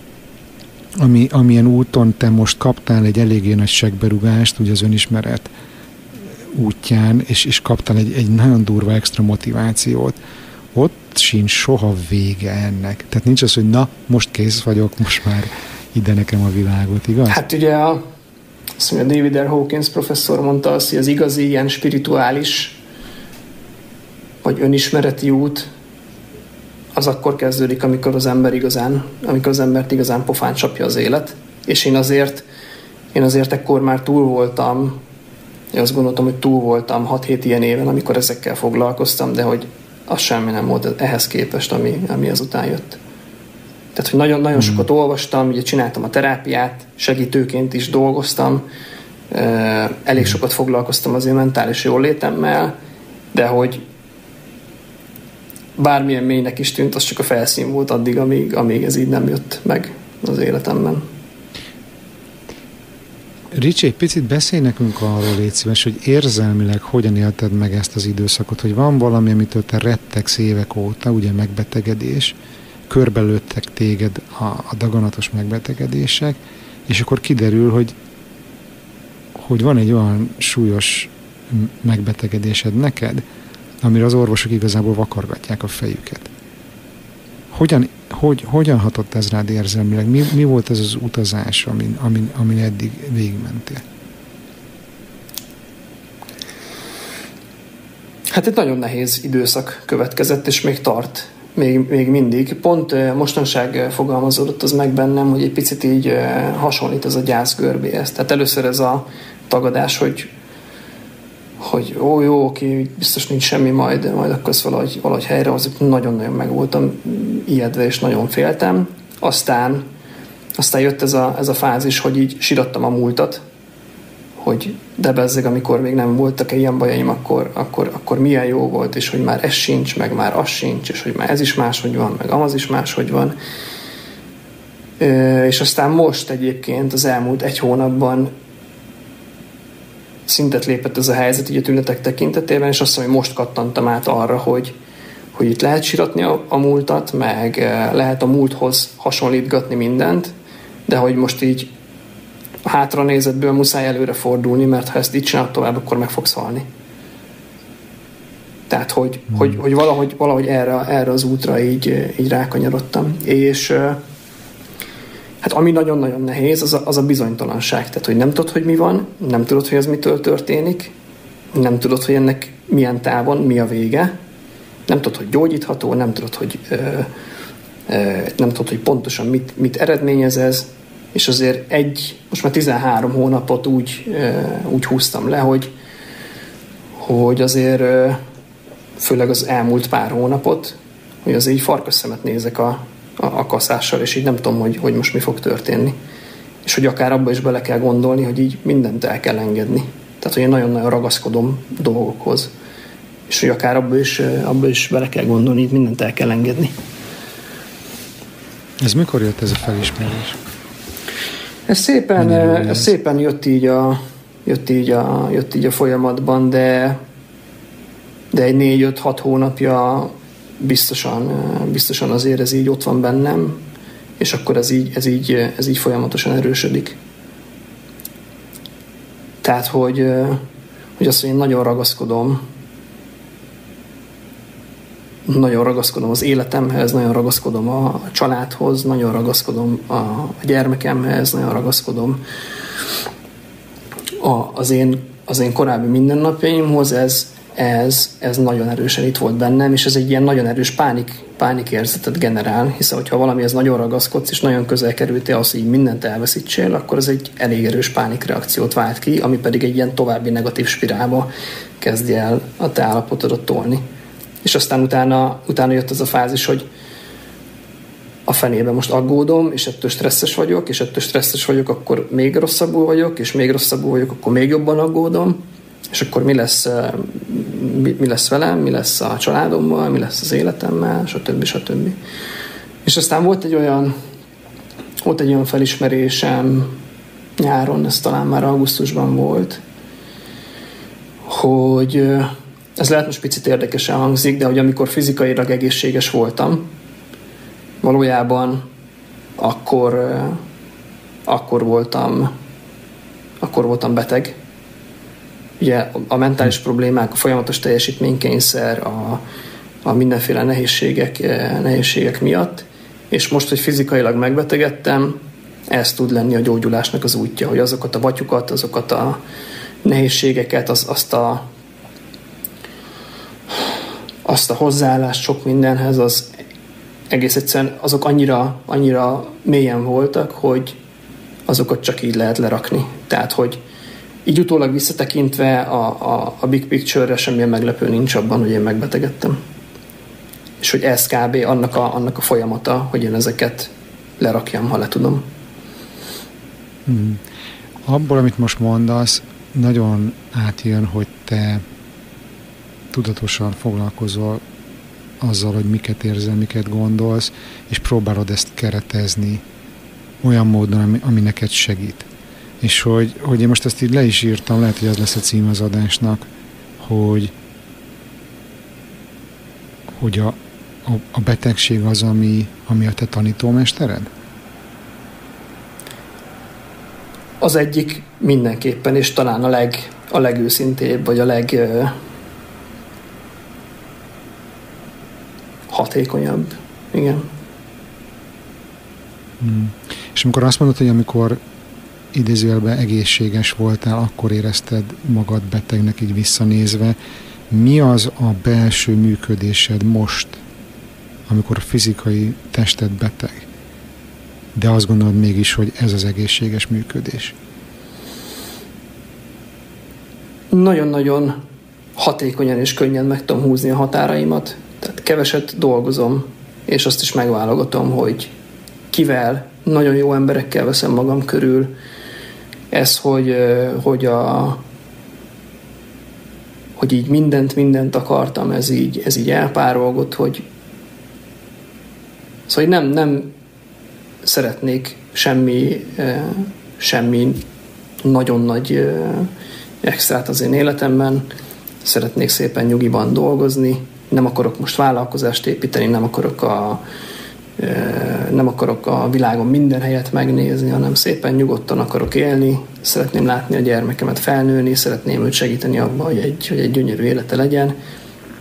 ami, amilyen úton te most kaptál egy eléggé nagy segberugást, ugye az önismeret útján, és, és kaptál egy, egy nagyon durva extra motivációt, ott sincs soha vége ennek. Tehát nincs az, hogy na, most kész vagyok, most már ide nekem a világot, igaz? Hát ugye a, azt mondja, David R. Hawkins professzor mondta azt, hogy az igazi ilyen spirituális vagy önismereti út az akkor kezdődik, amikor az ember igazán, amikor az embert igazán pofán csapja az élet. És én azért, én azért ekkor már túl voltam, én azt gondoltam, hogy túl voltam 6-7 ilyen éven, amikor ezekkel foglalkoztam, de hogy az semmi nem volt ehhez képest, ami, ami azután jött. Tehát, hogy nagyon, nagyon hmm. sokat olvastam, ugye csináltam a terápiát, segítőként is dolgoztam, elég sokat foglalkoztam az én mentális jólétemmel, de hogy bármilyen mélynek is tűnt, az csak a felszín volt addig, amíg, amíg ez így nem jött meg az életemben. Ricsi, egy picit beszélj nekünk arról, légy szíves, hogy érzelmileg hogyan élted meg ezt az időszakot, hogy van valami, amitől te rettegsz évek óta, ugye megbetegedés, körbelőttek téged a, a daganatos megbetegedések, és akkor kiderül, hogy, hogy van egy olyan súlyos megbetegedésed neked, amire az orvosok igazából vakargatják a fejüket. Hogyan, hogy, hogyan hatott ez rád érzelmileg? Mi, mi volt ez az utazás, amin, amin, amin eddig végigmentél? Hát egy nagyon nehéz időszak következett, és még tart, még, még mindig. Pont mostanság fogalmazódott az meg bennem, hogy egy picit így hasonlít ez a gyász görbéhez. Tehát először ez a tagadás, hogy hogy ó, jó, oké, biztos nincs semmi, majd, majd akkor ezt valahogy, valahogy helyrehozzuk. Nagyon-nagyon meg voltam ijedve, és nagyon féltem. Aztán, aztán jött ez a, ez a fázis, hogy így sirattam a múltat, hogy de bezzeg, amikor még nem voltak ilyen bajaim, akkor, akkor, akkor milyen jó volt, és hogy már ez sincs, meg már az sincs, és hogy már ez is máshogy van, meg amaz is máshogy van. És aztán most egyébként az elmúlt egy hónapban szintet lépett ez a helyzet így a tünetek tekintetében, és azt mondom, hogy most kattantam át arra, hogy, hogy itt lehet siratni a, a múltat, meg eh, lehet a múlthoz hasonlítgatni mindent, de hogy most így hátra nézetből muszáj előre fordulni, mert ha ezt így csinálod tovább, akkor meg fogsz halni. Tehát, hogy, hmm. hogy, hogy valahogy, valahogy erre, erre az útra így, így rákanyarodtam. És eh, Hát ami nagyon-nagyon nehéz, az a, az a bizonytalanság. Tehát, hogy nem tudod, hogy mi van, nem tudod, hogy ez mitől történik, nem tudod, hogy ennek milyen távon, mi a vége, nem tudod, hogy gyógyítható, nem tudod, hogy, ö, ö, nem tudod, hogy pontosan mit, mit eredményez ez, és azért egy, most már 13 hónapot úgy, ö, úgy húztam le, hogy, hogy azért ö, főleg az elmúlt pár hónapot, hogy azért így farkas szemet nézek a, a, a kaszással, és így nem tudom, hogy, hogy most mi fog történni. És hogy akár abba is bele kell gondolni, hogy így mindent el kell engedni. Tehát, hogy én nagyon-nagyon ragaszkodom dolgokhoz. És hogy akár abba is, abba is bele kell gondolni, hogy mindent el kell engedni. Ez mikor jött ez a felismerés? Ez szépen, ez szépen jött így a, jött így a, jött így a folyamatban, de, de egy négy-öt-hat hónapja biztosan, biztosan azért ez így ott van bennem, és akkor ez így, ez így, ez így folyamatosan erősödik. Tehát, hogy, hogy azt, hogy én nagyon ragaszkodom nagyon ragaszkodom az életemhez, nagyon ragaszkodom a családhoz, nagyon ragaszkodom a gyermekemhez, nagyon ragaszkodom a, az, én, az én korábbi mindennapjaimhoz, ez, ez, ez nagyon erősen itt volt bennem, és ez egy ilyen nagyon erős pánik, érzetet generál, hiszen hogyha valami ez nagyon ragaszkodsz, és nagyon közel kerültél az, hogy mindent elveszítsél, akkor ez egy elég erős pánikreakciót vált ki, ami pedig egy ilyen további negatív spirálba kezdje el a te állapotodat tolni. És aztán utána, utána jött az a fázis, hogy a fenében most aggódom, és ettől stresszes vagyok, és ettől stresszes vagyok, akkor még rosszabbul vagyok, és még rosszabbul vagyok, akkor még jobban aggódom, és akkor mi lesz, mi, mi lesz velem, mi lesz a családommal, mi lesz az életemmel, stb. stb. És aztán volt egy olyan, volt egy olyan felismerésem nyáron, ez talán már augusztusban volt, hogy ez lehet most picit érdekesen hangzik, de hogy amikor fizikailag egészséges voltam, valójában akkor, akkor voltam akkor voltam beteg. Ugye a mentális problémák, a folyamatos teljesítménykényszer, a, a mindenféle nehézségek, nehézségek miatt, és most, hogy fizikailag megbetegedtem, ez tud lenni a gyógyulásnak az útja, hogy azokat a batyukat, azokat a nehézségeket, az, azt a azt a hozzáállást sok mindenhez, az egész egyszerűen azok annyira, annyira mélyen voltak, hogy azokat csak így lehet lerakni. Tehát, hogy így utólag visszatekintve a, a, a big picture-re semmilyen meglepő nincs abban, hogy én megbetegedtem. És hogy ez kb. annak a, annak a folyamata, hogy én ezeket lerakjam, ha le tudom. Hmm. Abból, amit most mondasz, nagyon átjön, hogy te tudatosan foglalkozol azzal, hogy miket érzel, miket gondolsz, és próbálod ezt keretezni olyan módon, ami, ami neked segít. És hogy, hogy én most ezt így le is írtam, lehet, hogy az lesz a cím az adásnak, hogy, hogy a, a, a betegség az, ami, ami a te tanítómestered? Az egyik mindenképpen, és talán a, leg, a legőszintébb, vagy a leg, hatékonyabb. Igen. Hmm. És amikor azt mondod, hogy amikor idézőjelben egészséges voltál, akkor érezted magad betegnek így visszanézve, mi az a belső működésed most, amikor a fizikai tested beteg, de azt gondolod mégis, hogy ez az egészséges működés? Nagyon-nagyon hatékonyan és könnyen meg tudom húzni a határaimat. Tehát keveset dolgozom, és azt is megválogatom, hogy kivel, nagyon jó emberekkel veszem magam körül. Ez, hogy, hogy a hogy így mindent, mindent akartam, ez így, ez így elpárolgott, hogy szóval nem, nem szeretnék semmi, semmi nagyon nagy extrát az én életemben, szeretnék szépen nyugiban dolgozni, nem akarok most vállalkozást építeni, nem akarok a, nem akarok a világon minden helyet megnézni, hanem szépen nyugodtan akarok élni, szeretném látni a gyermekemet felnőni, szeretném őt segíteni abban, hogy egy, hogy egy gyönyörű élete legyen,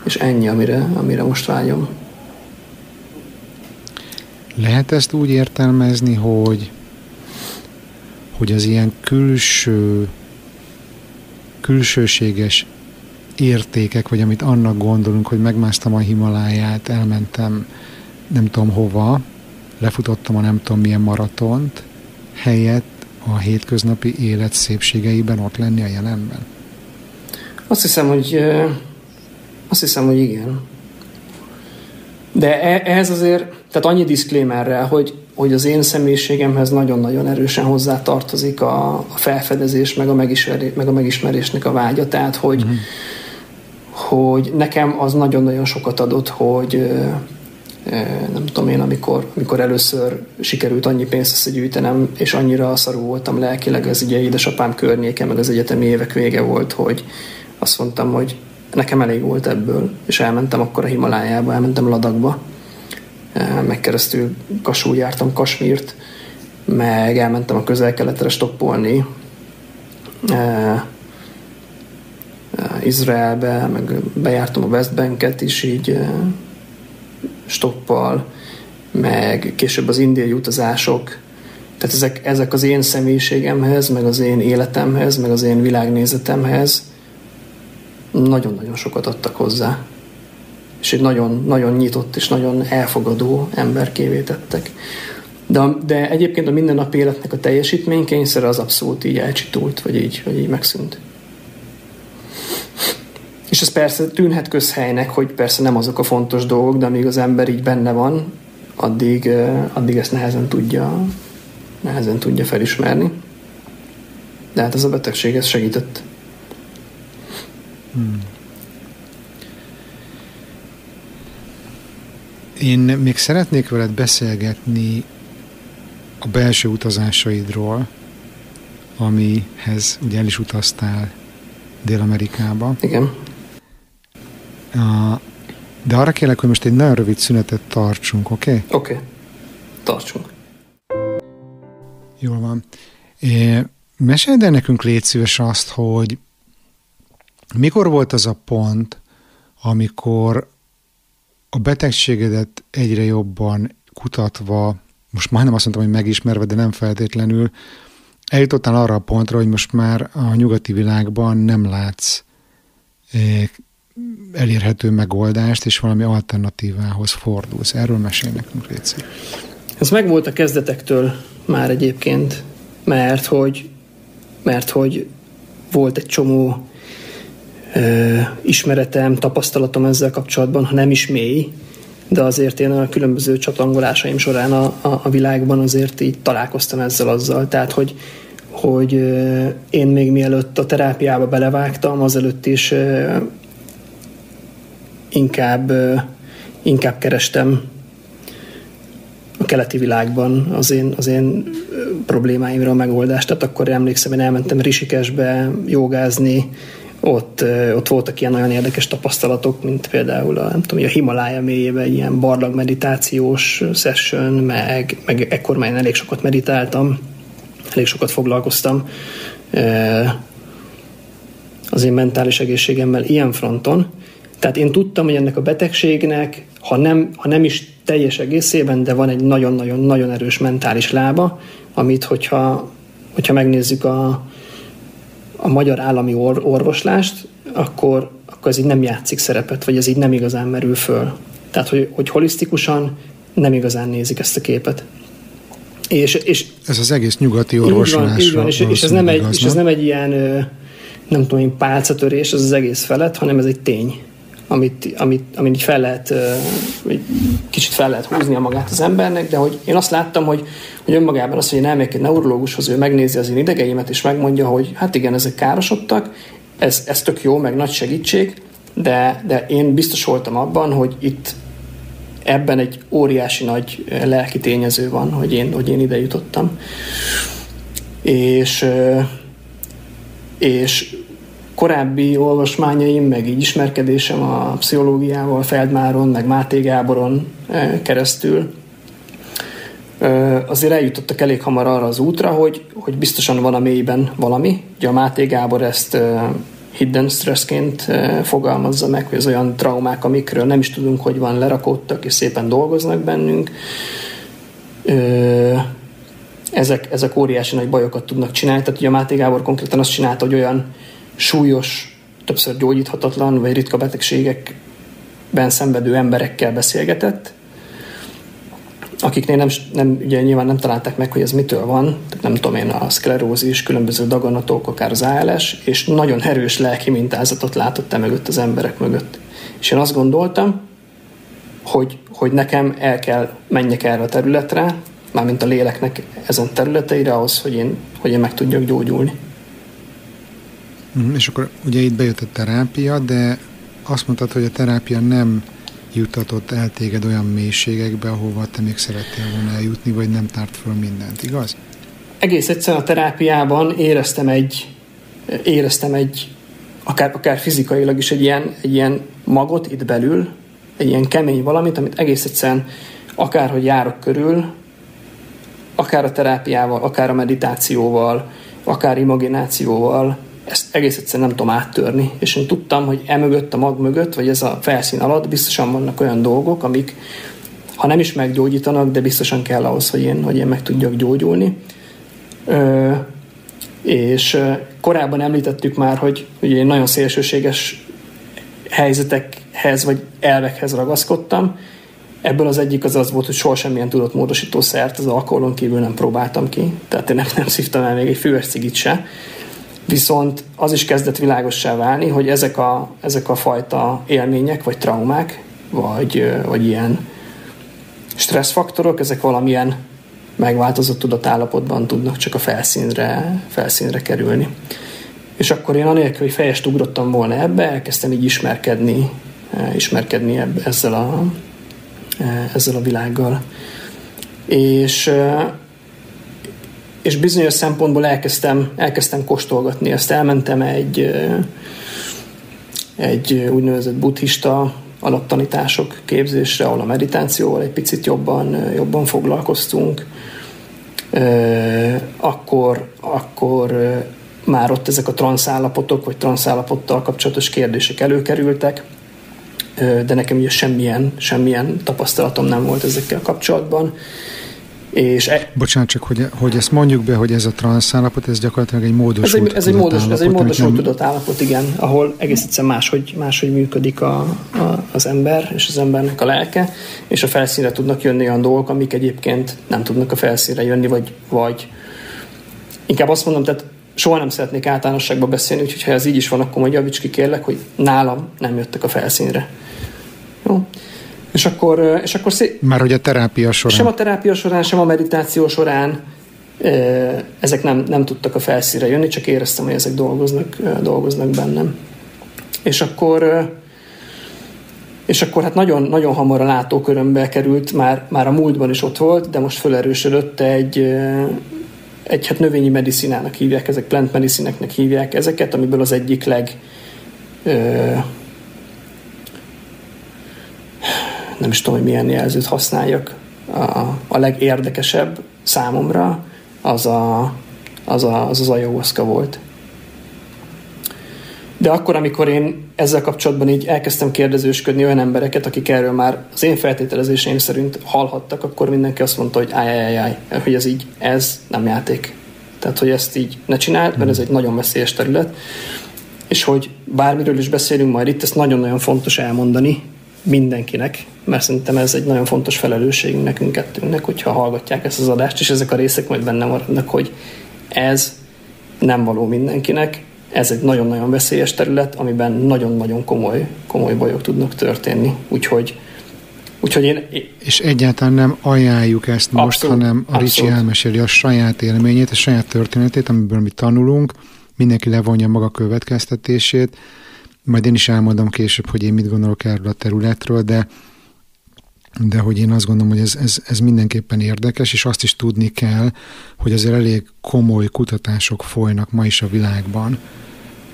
és ennyi, amire, amire most vágyom. Lehet ezt úgy értelmezni, hogy, hogy az ilyen külső, külsőséges értékek, vagy amit annak gondolunk, hogy megmásztam a Himaláját, elmentem nem tudom hova, lefutottam a nem tudom milyen maratont, helyett a hétköznapi élet szépségeiben ott lenni a jelenben? Azt hiszem, hogy azt hiszem, hogy igen. De e, ehhez azért, tehát annyi diszklémerrel, hogy, hogy az én személyiségemhez nagyon-nagyon erősen hozzá tartozik a, a felfedezés, meg a, megismerés, meg a megismerésnek a vágya. Tehát, hogy, uh-huh hogy nekem az nagyon-nagyon sokat adott, hogy nem tudom én, amikor, amikor először sikerült annyi pénzt összegyűjtenem, és annyira szarú voltam lelkileg, ez ugye édesapám környéke, meg az egyetemi évek vége volt, hogy azt mondtam, hogy nekem elég volt ebből, és elmentem akkor a Himalájába, elmentem Ladakba, meg keresztül Kasú jártam Kasmírt, meg elmentem a közel-keletre stoppolni, Izraelbe, meg bejártam a West Banket is így stoppal, meg később az indiai utazások, tehát ezek, ezek az én személyiségemhez, meg az én életemhez, meg az én világnézetemhez nagyon-nagyon sokat adtak hozzá. És egy nagyon, nagyon nyitott és nagyon elfogadó emberkévé tettek. De, de egyébként a mindennapi életnek a teljesítménykényszer az abszolút így elcsitult, vagy így, vagy így megszűnt. És ez persze tűnhet közhelynek, hogy persze nem azok a fontos dolgok, de amíg az ember így benne van, addig, addig ezt nehezen tudja, nehezen tudja felismerni. De hát ez a betegség ez segített. Hmm. Én még szeretnék veled beszélgetni a belső utazásaidról, amihez ugye el is utaztál Dél-Amerikába. Igen. De arra kérlek, hogy most egy nagyon rövid szünetet tartsunk, oké? Okay? Oké, okay. tartsunk. Jól van. É, meséld el nekünk légy szíves azt, hogy mikor volt az a pont, amikor a betegségedet egyre jobban kutatva, most majdnem azt mondtam, hogy megismerve, de nem feltétlenül, eljutottál arra a pontra, hogy most már a nyugati világban nem látsz elérhető megoldást, és valami alternatívához fordulsz. Erről mesél nekünk, Réci. Ez meg volt a kezdetektől már egyébként, mert hogy, mert hogy volt egy csomó ö, ismeretem, tapasztalatom ezzel kapcsolatban, ha nem is mély, de azért én a különböző csatangolásaim során a, a, a világban azért így találkoztam ezzel azzal. Tehát, hogy, hogy én még mielőtt a terápiába belevágtam, azelőtt is inkább, inkább kerestem a keleti világban az én, az én problémáimra a megoldást. Tehát akkor emlékszem, én elmentem Risikesbe jogázni, ott, ott voltak ilyen nagyon érdekes tapasztalatok, mint például a, nem tudom, a Himalája mélyében ilyen barlang meditációs session, meg, meg ekkor már én elég sokat meditáltam, elég sokat foglalkoztam az én mentális egészségemmel ilyen fronton, tehát én tudtam, hogy ennek a betegségnek, ha nem, ha nem is teljes egészében, de van egy nagyon-nagyon-nagyon erős mentális lába, amit hogyha, hogyha megnézzük a, a magyar állami or, orvoslást, akkor, akkor ez így nem játszik szerepet, vagy ez így nem igazán merül föl. Tehát, hogy, hogy holisztikusan nem igazán nézik ezt a képet. És, és ez az egész nyugati orvoslásra. Így van, és, és, ez nem egy, és ez nem egy ilyen, nem tudom én, pálcatörés ez az egész felett, hanem ez egy tény amit, amit, amit így fel lehet, egy kicsit fel lehet húzni magát az embernek, de hogy én azt láttam, hogy, hogy önmagában az, hogy én elmegyek egy neurológushoz, ő megnézi az én idegeimet, és megmondja, hogy hát igen, ezek károsodtak, ez, ez tök jó, meg nagy segítség, de, de én biztos voltam abban, hogy itt ebben egy óriási nagy lelki tényező van, hogy én, hogy én ide jutottam. És, és korábbi olvasmányaim, meg így ismerkedésem a pszichológiával, Feldmáron, meg Máté Gáboron eh, keresztül, azért eljutottak elég hamar arra az útra, hogy, hogy biztosan van a mélyben valami. Ugye a Máté Gábor ezt hidden stressként fogalmazza meg, hogy az olyan traumák, amikről nem is tudunk, hogy van, lerakódtak, és szépen dolgoznak bennünk. Ezek, ezek óriási nagy bajokat tudnak csinálni. Tehát ugye a Máté Gábor konkrétan azt csinálta, hogy olyan súlyos, többször gyógyíthatatlan vagy ritka betegségekben szenvedő emberekkel beszélgetett, akiknél nem, nem, ugye nyilván nem találták meg, hogy ez mitől van, tehát nem tudom én, a szklerózis, különböző daganatok, akár az ALS, és nagyon erős lelki mintázatot látott e mögött az emberek mögött. És én azt gondoltam, hogy, hogy nekem el kell menjek erre a területre, mármint a léleknek ezen területeire ahhoz, hogy én, hogy én meg tudjak gyógyulni. Mhm, és akkor ugye itt bejött a terápia, de azt mondtad, hogy a terápia nem jutatott el téged olyan mélységekbe, ahova te még szerettél volna eljutni, vagy nem tárt föl mindent, igaz? Egész egyszerűen a terápiában éreztem egy, éreztem egy akár, akár fizikailag is egy ilyen, egy ilyen magot itt belül, egy ilyen kemény valamit, amit egész egyszerűen akárhogy járok körül, akár a terápiával, akár a meditációval, akár imaginációval, ezt egész egyszerűen nem tudom áttörni, és én tudtam, hogy emögött, a mag mögött, vagy ez a felszín alatt biztosan vannak olyan dolgok, amik, ha nem is meggyógyítanak, de biztosan kell ahhoz, hogy én, hogy én meg tudjak gyógyulni. Ö, és korábban említettük már, hogy, hogy én nagyon szélsőséges helyzetekhez vagy elvekhez ragaszkodtam. Ebből az egyik az az volt, hogy soha semmilyen tudott módosító szert az alkoholon kívül nem próbáltam ki. Tehát én nem, nem szívtam el még egy füves cigit se. Viszont az is kezdett világossá válni, hogy ezek a, ezek a fajta élmények, vagy traumák, vagy, vagy ilyen stresszfaktorok, ezek valamilyen megváltozott tudatállapotban tudnak csak a felszínre, felszínre kerülni. És akkor én anélkül, hogy fejest ugrottam volna ebbe, elkezdtem így ismerkedni, ismerkedni ebbe, ezzel, a, ezzel a világgal. És, és bizonyos szempontból elkezdtem, elkezdtem kóstolgatni ezt. Elmentem egy, egy úgynevezett buddhista alaptanítások képzésre, ahol a meditációval egy picit jobban, jobban foglalkoztunk, akkor, akkor már ott ezek a transzállapotok, vagy transzállapottal kapcsolatos kérdések előkerültek, de nekem ugye semmilyen, semmilyen tapasztalatom nem volt ezekkel kapcsolatban. És e... Bocsánat, csak hogy, hogy ezt mondjuk be, hogy ez a transzállapot, ez gyakorlatilag egy módosult ez egy, ez egy módos, ez egy módosult nem... tudatállapot, igen, ahol egész egyszerűen máshogy, máshogy működik a, a, az ember és az embernek a lelke, és a felszínre tudnak jönni olyan dolgok, amik egyébként nem tudnak a felszínre jönni, vagy, vagy inkább azt mondom, tehát soha nem szeretnék általánosságban beszélni, úgyhogy ha ez így is van, akkor majd javíts ki kérlek, hogy nálam nem jöttek a felszínre. Jó? És akkor, és akkor szé... Már hogy a terápia során. Sem a terápia során, sem a meditáció során ezek nem, nem tudtak a felszínre jönni, csak éreztem, hogy ezek dolgoznak, dolgoznak bennem. És akkor és akkor hát nagyon, nagyon hamar a látókörömbe került, már, már a múltban is ott volt, de most felerősödött egy, egy hát növényi medicinának hívják, ezek plant medicineknek hívják ezeket, amiből az egyik leg nem is tudom, hogy milyen jelzőt használjak, a, a legérdekesebb számomra az a, az, a, az, az ayahuasca volt. De akkor, amikor én ezzel kapcsolatban így elkezdtem kérdezősködni olyan embereket, akik erről már az én feltételezéseim szerint hallhattak, akkor mindenki azt mondta, hogy áj, áj, hogy ez így, ez nem játék. Tehát, hogy ezt így ne csináld, mert ez egy nagyon veszélyes terület. És hogy bármiről is beszélünk majd itt, ezt nagyon-nagyon fontos elmondani, mindenkinek, mert szerintem ez egy nagyon fontos felelősségünk nekünk kettőnknek, hogyha hallgatják ezt az adást, és ezek a részek majd benne maradnak, hogy ez nem való mindenkinek, ez egy nagyon-nagyon veszélyes terület, amiben nagyon-nagyon komoly, komoly bajok tudnak történni. Úgyhogy, úgyhogy én... És egyáltalán nem ajánljuk ezt most, abszolút, hanem a Ricsi elmeséli a saját élményét, a saját történetét, amiből mi tanulunk, mindenki levonja maga következtetését, majd én is elmondom később, hogy én mit gondolok erről a területről, de de hogy én azt gondolom, hogy ez, ez, ez mindenképpen érdekes, és azt is tudni kell, hogy azért elég komoly kutatások folynak ma is a világban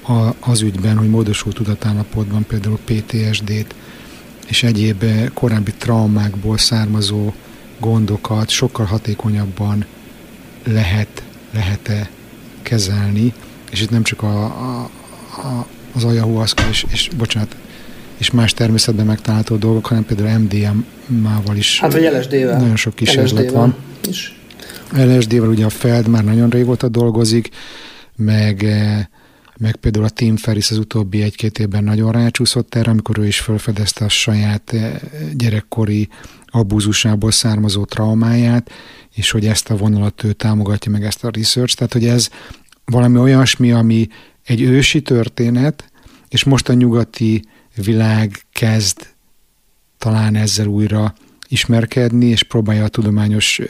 a, az ügyben, hogy módosult tudatállapotban például PTSD-t és egyéb korábbi traumákból származó gondokat sokkal hatékonyabban lehet, lehet-e kezelni, és itt nem csak a, a, a az ayahuasca és, és bocsánat, és más természetben megtalálható dolgok, hanem például MDMA-val is. Hát, vagy LSD-vel. Nagyon sok kísérlet van. Is. LSD-vel ugye a Feld már nagyon régóta dolgozik, meg, eh, meg például a Tim Ferris az utóbbi egy-két évben nagyon rácsúszott erre, amikor ő is felfedezte a saját eh, gyerekkori abúzusából származó traumáját, és hogy ezt a vonalat ő támogatja meg ezt a research, tehát hogy ez valami olyasmi, ami egy ősi történet, és most a nyugati világ kezd talán ezzel újra ismerkedni, és próbálja a tudományos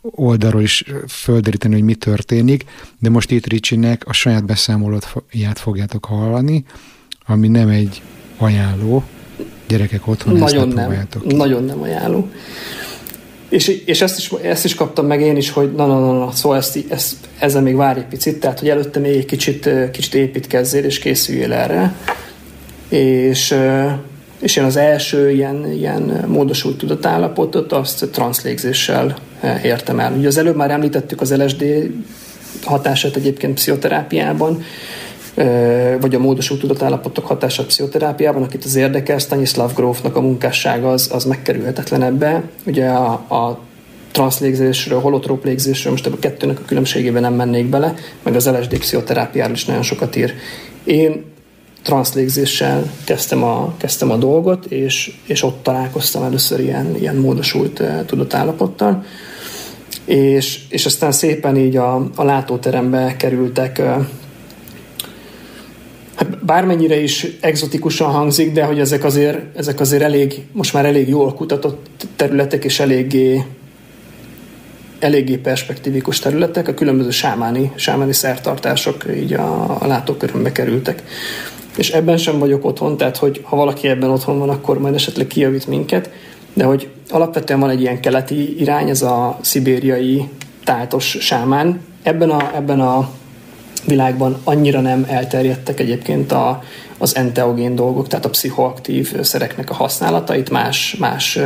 oldalról is földeríteni, hogy mi történik, de most itt Ricsinek a saját beszámolóját fogjátok hallani, ami nem egy ajánló, gyerekek otthon nagyon ezt nem, Nagyon nem ajánló. És, és ezt, is, ezt is kaptam meg én is, hogy na, na, na, na szóval ezt, ezt, ezzel még várj egy picit, tehát hogy előtte még egy kicsit, kicsit építkezzél és készüljél erre. És, és én az első ilyen, ilyen módosult tudatállapotot azt transzlégzéssel értem el. Ugye az előbb már említettük az LSD hatását egyébként pszichoterápiában, vagy a módosult tudatállapotok hatása a pszichoterápiában, akit az érdekel, Stanislav Grófnak a munkássága az, az megkerülhetetlen ebbe. Ugye a, a transzlégzésről, holotróp légzésről, most a kettőnek a különbségében nem mennék bele, meg az LSD pszichoterápiáról is nagyon sokat ír. Én transzlégzéssel kezdtem a, kezdtem a dolgot, és, és ott találkoztam először ilyen, ilyen módosult tudatállapottal, és, és aztán szépen így a, a látóterembe kerültek uh, bármennyire is exotikusan hangzik, de hogy ezek azért, ezek azért elég, most már elég jól kutatott területek, és eléggé eléggé perspektívikus területek, a különböző sámáni, sámáni szertartások így a, a látókörömbe kerültek. És ebben sem vagyok otthon, tehát hogy ha valaki ebben otthon van, akkor majd esetleg kijavít minket, de hogy alapvetően van egy ilyen keleti irány, ez a szibériai tájtos sámán. Ebben a, ebben a világban annyira nem elterjedtek egyébként a, az enteogén dolgok, tehát a pszichoaktív szereknek a használatait más, más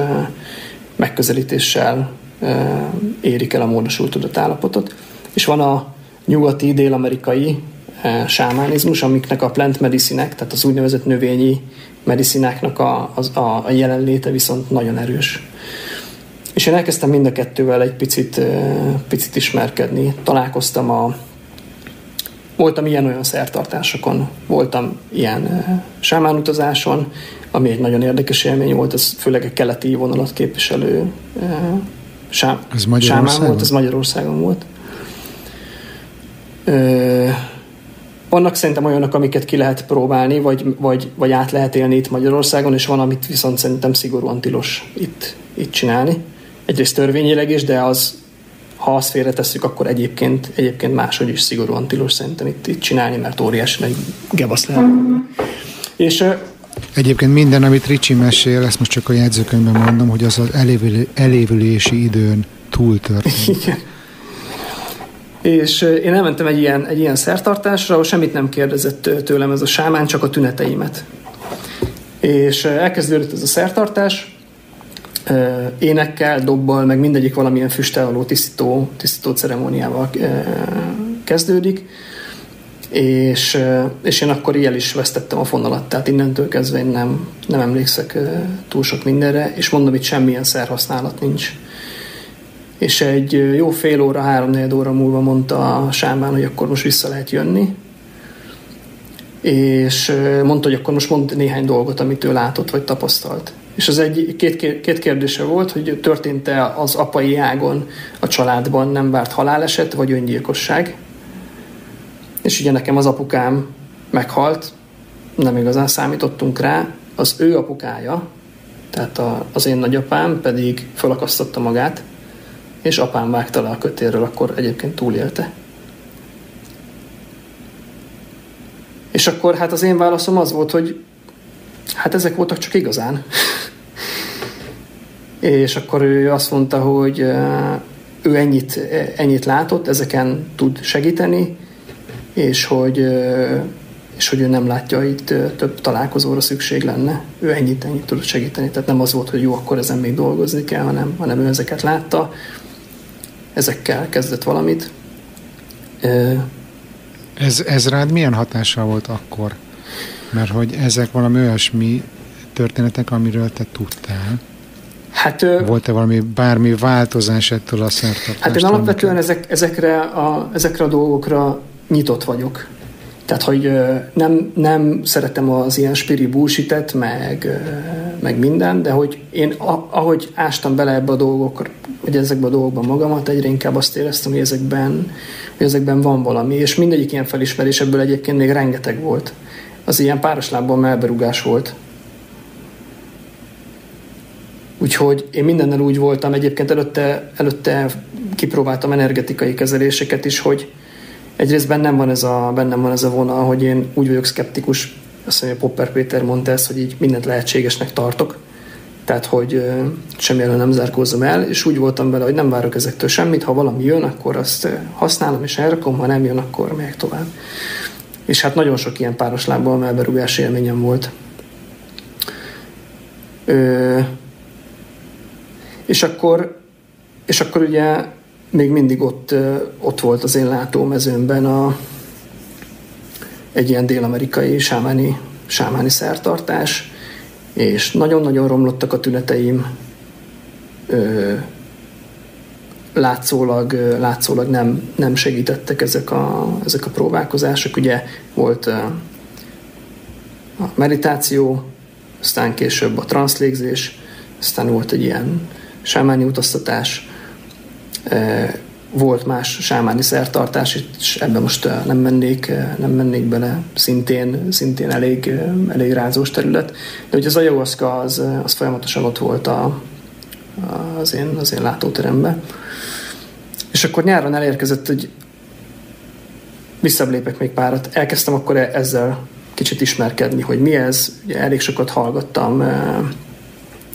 megközelítéssel érik el a módosult tudatállapotot. És van a nyugati, dél-amerikai sámánizmus, amiknek a plant medicinek, tehát az úgynevezett növényi medicináknak a, a, a jelenléte viszont nagyon erős. És én elkezdtem mind a kettővel egy picit, picit ismerkedni. Találkoztam a voltam ilyen-olyan szertartásokon, voltam ilyen sámánutazáson, ami egy nagyon érdekes élmény volt, ez főleg a keleti vonalat képviselő Sá, ez Sámán volt, ez Magyarországon volt. Ö, vannak szerintem olyanok, amiket ki lehet próbálni, vagy, vagy, vagy át lehet élni itt Magyarországon, és van, amit viszont szerintem szigorúan tilos itt, itt csinálni. Egyrészt törvényileg is, de az, ha azt félretesszük, akkor egyébként, egyébként máshogy is szigorúan tilos szerintem itt, itt csinálni, mert óriási egy gebasz lehet. És Egyébként minden, amit Ricsi mesél, ezt most csak a jegyzőkönyvben mondom, hogy az az elévül, elévülési időn túl történt. Igen. És én elmentem egy ilyen, egy ilyen szertartásra, ahol semmit nem kérdezett tőlem ez a sámán, csak a tüneteimet. És elkezdődött ez a szertartás, énekkel, dobbal, meg mindegyik valamilyen füstelvaló tisztító, tisztító ceremóniával kezdődik. És, és én akkor el is vesztettem a fonalat, tehát innentől kezdve én nem, nem emlékszek túl sok mindenre, és mondom, itt semmilyen szerhasználat nincs. És egy jó fél óra, három óra múlva mondta a sámán, hogy akkor most vissza lehet jönni, és mondta, hogy akkor most mond néhány dolgot, amit ő látott vagy tapasztalt. És az egy, két, két kérdése volt, hogy történt-e az apai ágon a családban nem várt haláleset vagy öngyilkosság, és ugye nekem az apukám meghalt, nem igazán számítottunk rá, az ő apukája, tehát a, az én nagyapám pedig felakasztotta magát, és apám vágta le a kötérről, akkor egyébként túlélte. És akkor hát az én válaszom az volt, hogy hát ezek voltak csak igazán. és akkor ő azt mondta, hogy ő ennyit, ennyit látott, ezeken tud segíteni, és hogy, és hogy ő nem látja, itt több találkozóra szükség lenne. Ő ennyit, ennyit tudott segíteni. Tehát nem az volt, hogy jó, akkor ezen még dolgozni kell, hanem, hanem ő ezeket látta, ezekkel kezdett valamit. Ez, ez rád milyen hatással volt akkor? Mert hogy ezek valami olyasmi történetek, amiről te tudtál. Hát, Volt-e valami bármi változás ettől a szertartástól? Hát én alapvetően ezek, ezekre, a, ezekre a dolgokra nyitott vagyok. Tehát, hogy nem, nem szeretem az ilyen spiri bullshit meg, meg minden, de hogy én ahogy ástam bele ebbe a dolgokra, vagy ezekbe a dolgokban magamat, egyre inkább azt éreztem, hogy ezekben, hogy ezekben van valami, és mindegyik ilyen felismerés ebből egyébként még rengeteg volt. Az ilyen páros lábban melberugás volt. Úgyhogy én mindennel úgy voltam, egyébként előtte, előtte kipróbáltam energetikai kezeléseket is, hogy, egyrészt bennem van ez a, bennem van ez a vonal, hogy én úgy vagyok szkeptikus, azt mondja, Popper Péter mondta ezt, hogy így mindent lehetségesnek tartok, tehát, hogy semmi elől nem zárkózom el, és úgy voltam vele, hogy nem várok ezektől semmit, ha valami jön, akkor azt használom és elrakom, ha nem jön, akkor megyek tovább. És hát nagyon sok ilyen páros lábbal melberúgás élményem volt. Ö, és akkor, és akkor ugye még mindig ott, ott volt az én látómezőmben a, egy ilyen dél-amerikai sámáni, sámáni szertartás, és nagyon-nagyon romlottak a tüneteim, ö, látszólag, látszólag nem, nem segítettek ezek a, ezek a próbálkozások. Ugye volt a meditáció, aztán később a transzlégzés, aztán volt egy ilyen sámáni utaztatás, volt más sámáni szertartás, és ebben most nem mennék, nem mennék bele, szintén, szintén elég, elég rázós terület. De ugye az ayahuasca az, az folyamatosan ott volt a, az, én, az én látóteremben. És akkor nyáron elérkezett, hogy visszablépek még párat. Elkezdtem akkor e- ezzel kicsit ismerkedni, hogy mi ez. Ugye elég sokat hallgattam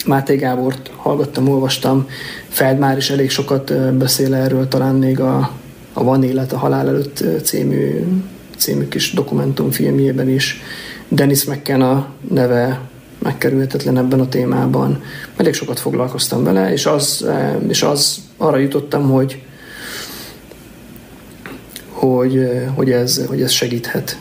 Máté Gábort, hallgattam, olvastam. Feldmár is elég sokat beszél erről, talán még a, a Van élet a halál előtt című, című kis dokumentumfilmjében is. Dennis McKenna neve megkerülhetetlen ebben a témában. Elég sokat foglalkoztam vele, és az, és az arra jutottam, hogy hogy, hogy, ez, hogy ez segíthet.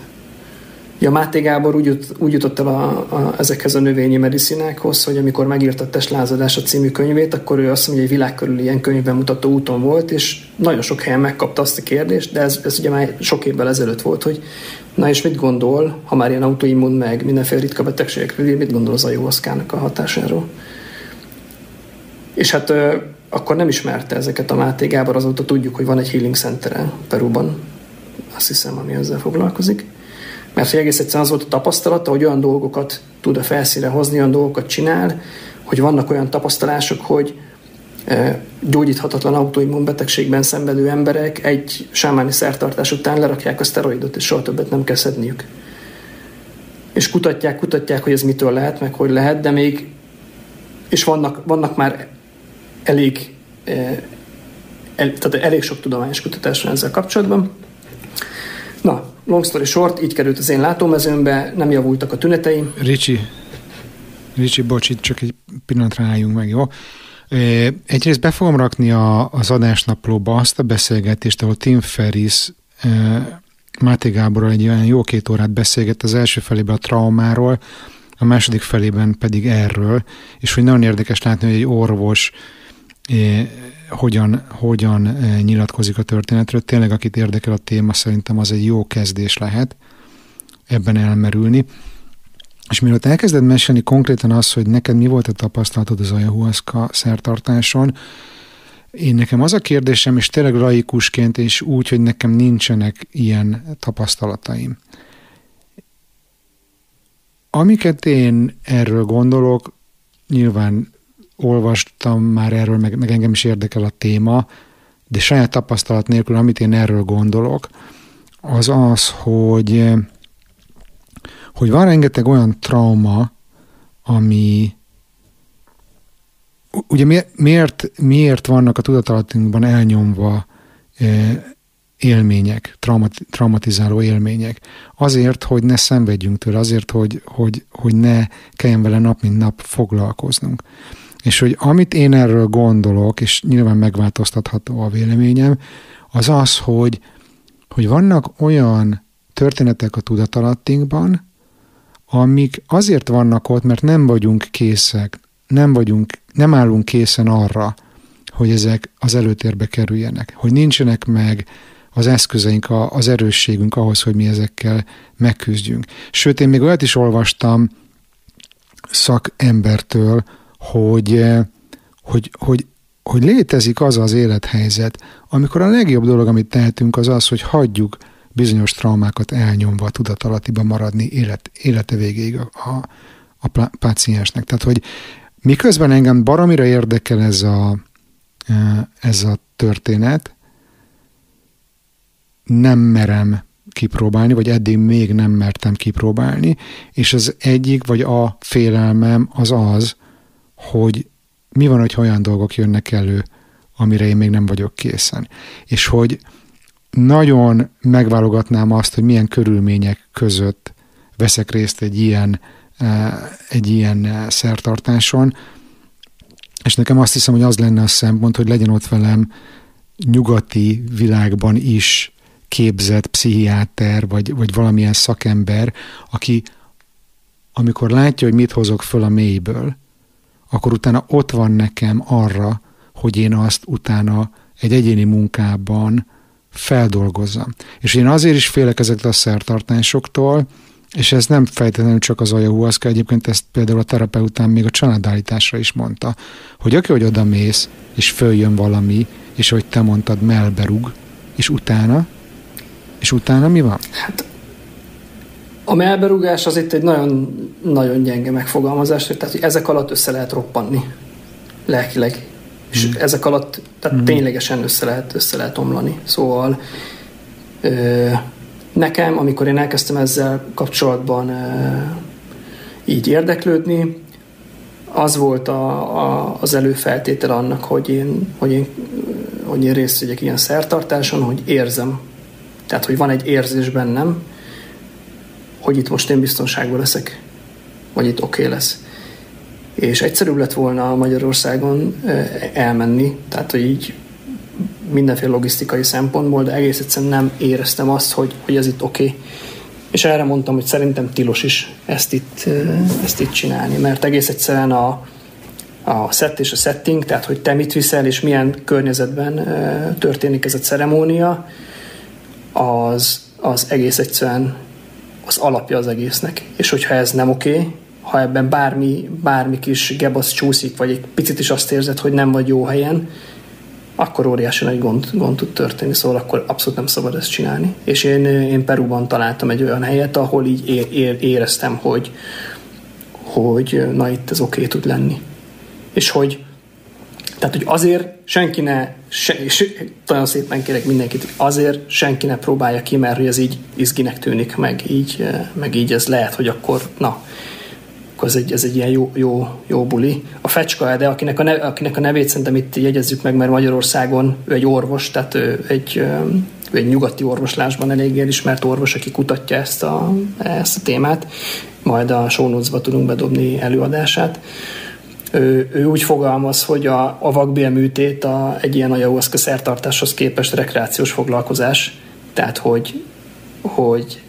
Ja, Máté Gábor úgy, úgy jutott el a, a, ezekhez a növényi medicinákhoz, hogy amikor megírta a Testlázadás a című könyvét, akkor ő azt mondja, hogy világ körül ilyen könyvben mutató úton volt, és nagyon sok helyen megkapta azt a kérdést, de ez, ez ugye már sok évvel ezelőtt volt, hogy na és mit gondol, ha már ilyen autoimmun meg mindenféle ritka betegségekről, mit gondol az ayahuaszkának a hatásáról? És hát akkor nem ismerte ezeket a Máté Gábor, azóta tudjuk, hogy van egy healing center Perúban, azt hiszem, ami ezzel foglalkozik. Mert hogy egész egyszerűen az volt a tapasztalata, hogy olyan dolgokat tud a felszínre hozni, olyan dolgokat csinál, hogy vannak olyan tapasztalások, hogy e, gyógyíthatatlan autoimmun betegségben szenvedő emberek egy sámáni szertartás után lerakják a szteroidot, és soha többet nem kell szedniük. És kutatják, kutatják, hogy ez mitől lehet, meg hogy lehet, de még és vannak, vannak már elég, eh, el, tehát elég sok tudományos kutatás van ezzel kapcsolatban. Na, long story short, így került az én látómezőmbe, nem javultak a tüneteim. Ricsi, Ricsi, bocs, itt csak egy pillanatra álljunk meg, jó? Egyrészt be fogom rakni a, az adásnaplóba azt a beszélgetést, ahol Tim Ferris Máté Gáborral egy olyan jó két órát beszélget az első felében a traumáról, a második felében pedig erről, és hogy nagyon érdekes látni, hogy egy orvos hogyan, hogyan nyilatkozik a történetről. Tényleg, akit érdekel a téma, szerintem az egy jó kezdés lehet ebben elmerülni. És mielőtt elkezded mesélni konkrétan az, hogy neked mi volt a tapasztalatod az ayahuasca szertartáson, én nekem az a kérdésem, és tényleg laikusként, és úgy, hogy nekem nincsenek ilyen tapasztalataim. Amiket én erről gondolok, nyilván olvastam már erről, meg, meg engem is érdekel a téma, de saját tapasztalat nélkül, amit én erről gondolok, az az, hogy, hogy van rengeteg olyan trauma, ami ugye miért, miért vannak a tudatalattunkban elnyomva e, élmények, traumatizáló élmények. Azért, hogy ne szenvedjünk tőle, azért, hogy, hogy, hogy ne kelljen vele nap mint nap foglalkoznunk. És hogy amit én erről gondolok, és nyilván megváltoztatható a véleményem, az az, hogy, hogy vannak olyan történetek a tudatalattinkban, amik azért vannak ott, mert nem vagyunk készek, nem vagyunk, nem állunk készen arra, hogy ezek az előtérbe kerüljenek, hogy nincsenek meg az eszközeink, az erősségünk ahhoz, hogy mi ezekkel megküzdjünk. Sőt, én még olyat is olvastam szakembertől, hogy, eh, hogy, hogy, hogy létezik az az élethelyzet, amikor a legjobb dolog, amit tehetünk, az az, hogy hagyjuk bizonyos traumákat elnyomva, tudatalattiba maradni élet, élete végéig a, a, a páciensnek. Tehát, hogy miközben engem baromira érdekel ez a, eh, ez a történet, nem merem kipróbálni, vagy eddig még nem mertem kipróbálni, és az egyik, vagy a félelmem az az, hogy mi van, hogy olyan dolgok jönnek elő, amire én még nem vagyok készen. És hogy nagyon megválogatnám azt, hogy milyen körülmények között veszek részt egy ilyen, eh, egy ilyen eh, szertartáson, és nekem azt hiszem, hogy az lenne a szempont, hogy legyen ott velem nyugati világban is képzett pszichiáter, vagy, vagy valamilyen szakember, aki amikor látja, hogy mit hozok föl a mélyből, akkor utána ott van nekem arra, hogy én azt utána egy egyéni munkában feldolgozzam. És én azért is félek ezektől a szertartásoktól, és ez nem fejtetlenül csak az ayahuasca, egyébként ezt például a terapeután még a családállításra is mondta, hogy aki, hogy oda mész, és följön valami, és hogy te mondtad, melberug, és utána, és utána mi van? Hát a melberugás az itt egy nagyon, nagyon gyenge megfogalmazás, tehát hogy ezek alatt össze lehet roppanni lelkileg. És hmm. ezek alatt tehát hmm. ténylegesen össze lehet, össze lehet omlani. Szóval ö, nekem, amikor én elkezdtem ezzel kapcsolatban ö, így érdeklődni, az volt a, a, az előfeltétel annak, hogy én, hogy én, hogy én részt vegyek ilyen szertartáson, hogy érzem. Tehát, hogy van egy érzés bennem, hogy itt most én biztonságban leszek, vagy itt oké okay lesz. És egyszerűbb lett volna Magyarországon elmenni, tehát hogy így mindenféle logisztikai szempontból, de egész egyszerűen nem éreztem azt, hogy, hogy ez itt oké. Okay. És erre mondtam, hogy szerintem tilos is ezt itt, ezt itt csinálni, mert egész egyszerűen a, a set és a setting, tehát hogy te mit viszel és milyen környezetben történik ez a ceremónia, az, az egész egyszerűen az alapja az egésznek. És hogyha ez nem oké, okay, ha ebben bármi, bármi kis gebasz csúszik, vagy egy picit is azt érzed, hogy nem vagy jó helyen, akkor óriási nagy gond, gond tud történni, szóval akkor abszolút nem szabad ezt csinálni. És én, én Peruban találtam egy olyan helyet, ahol így é, é, éreztem, hogy, hogy na itt ez oké okay tud lenni. És hogy tehát, hogy azért senki ne, se, és nagyon szépen kérek mindenkit, azért senki ne próbálja ki, mert hogy ez így izginek tűnik, meg így, eh, meg így ez lehet, hogy akkor, na, akkor ez egy, ez egy ilyen jó, jó, jó buli. A Fecska de akinek a, neve, akinek a nevét szerintem itt jegyezzük meg, mert Magyarországon ő egy orvos, tehát ő egy, ő egy nyugati orvoslásban elég elismert orvos, aki kutatja ezt a, ezt a témát, majd a show tudunk bedobni előadását ő, úgy fogalmaz, hogy a, a vakbélműtét a, egy ilyen ayahuasca szertartáshoz képest rekreációs foglalkozás, tehát hogy, hogy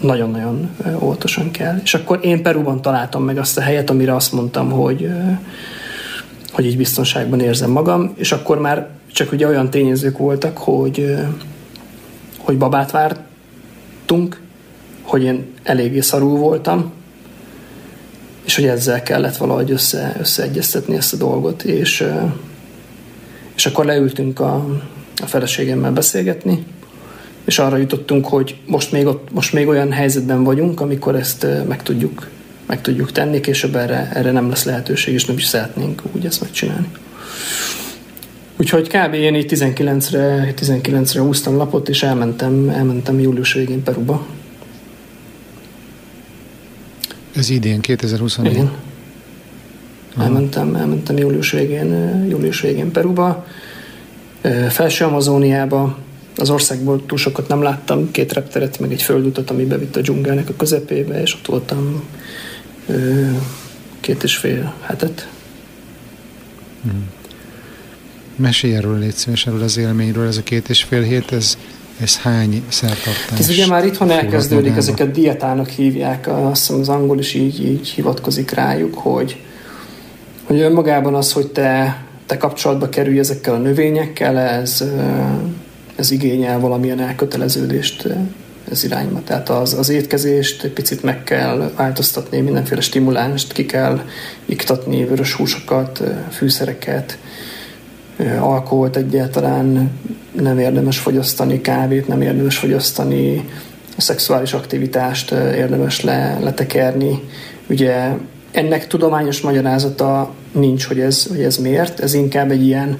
nagyon-nagyon óvatosan kell. És akkor én Peruban találtam meg azt a helyet, amire azt mondtam, hogy, hogy így biztonságban érzem magam, és akkor már csak ugye olyan tényezők voltak, hogy, hogy babát vártunk, hogy én eléggé szarul voltam, és hogy ezzel kellett valahogy össze, összeegyeztetni ezt a dolgot, és, és akkor leültünk a, a feleségemmel beszélgetni, és arra jutottunk, hogy most még, ott, most még olyan helyzetben vagyunk, amikor ezt meg tudjuk, meg tudjuk tenni, később erre, erre nem lesz lehetőség, és nem is szeretnénk úgy ezt megcsinálni. Úgyhogy kb. én így 19-re, 19-re húztam lapot, és elmentem, elmentem július végén Peruba, ez idén, 2021. Igen. Elmentem, elmentem július végén, július végén Peruba, Felső Amazóniába, az országból túl sokat nem láttam, két repteret, meg egy földutat, ami bevitt a dzsungelnek a közepébe, és ott voltam két és fél hetet. Hmm. Mesélj erről, légy szíves, erről az élményről, ez a két és fél hét, ez ez hány szertartás? Ez ugye már itthon elkezdődik, ezeket dietának hívják, azt hiszem az angol is így, így hivatkozik rájuk, hogy, hogy önmagában az, hogy te, te kapcsolatba kerülj ezekkel a növényekkel, ez, ez igényel valamilyen elköteleződést ez irányba. Tehát az, az étkezést egy picit meg kell változtatni, mindenféle stimulánst ki kell iktatni, vörös húsokat, fűszereket, alkoholt egyáltalán nem érdemes fogyasztani, kávét nem érdemes fogyasztani, szexuális aktivitást érdemes le, letekerni. Ugye ennek tudományos magyarázata nincs, hogy ez, hogy ez miért, ez inkább egy ilyen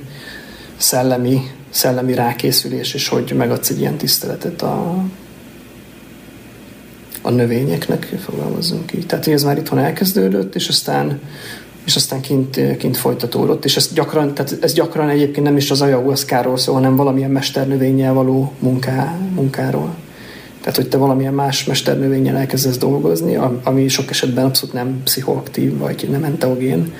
szellemi, szellemi rákészülés, és hogy megadsz egy ilyen tiszteletet a, a növényeknek, fogalmazzunk így. Tehát, ez már itthon elkezdődött, és aztán és aztán kint, kint folytatódott, és ez gyakran, tehát ez gyakran egyébként nem is az ayahuaszkáról szól, hanem valamilyen mesternövényel való munká, munkáról. Tehát, hogy te valamilyen más mesternövényel elkezdesz dolgozni, ami sok esetben abszolút nem pszichoaktív, vagy nem enteogén.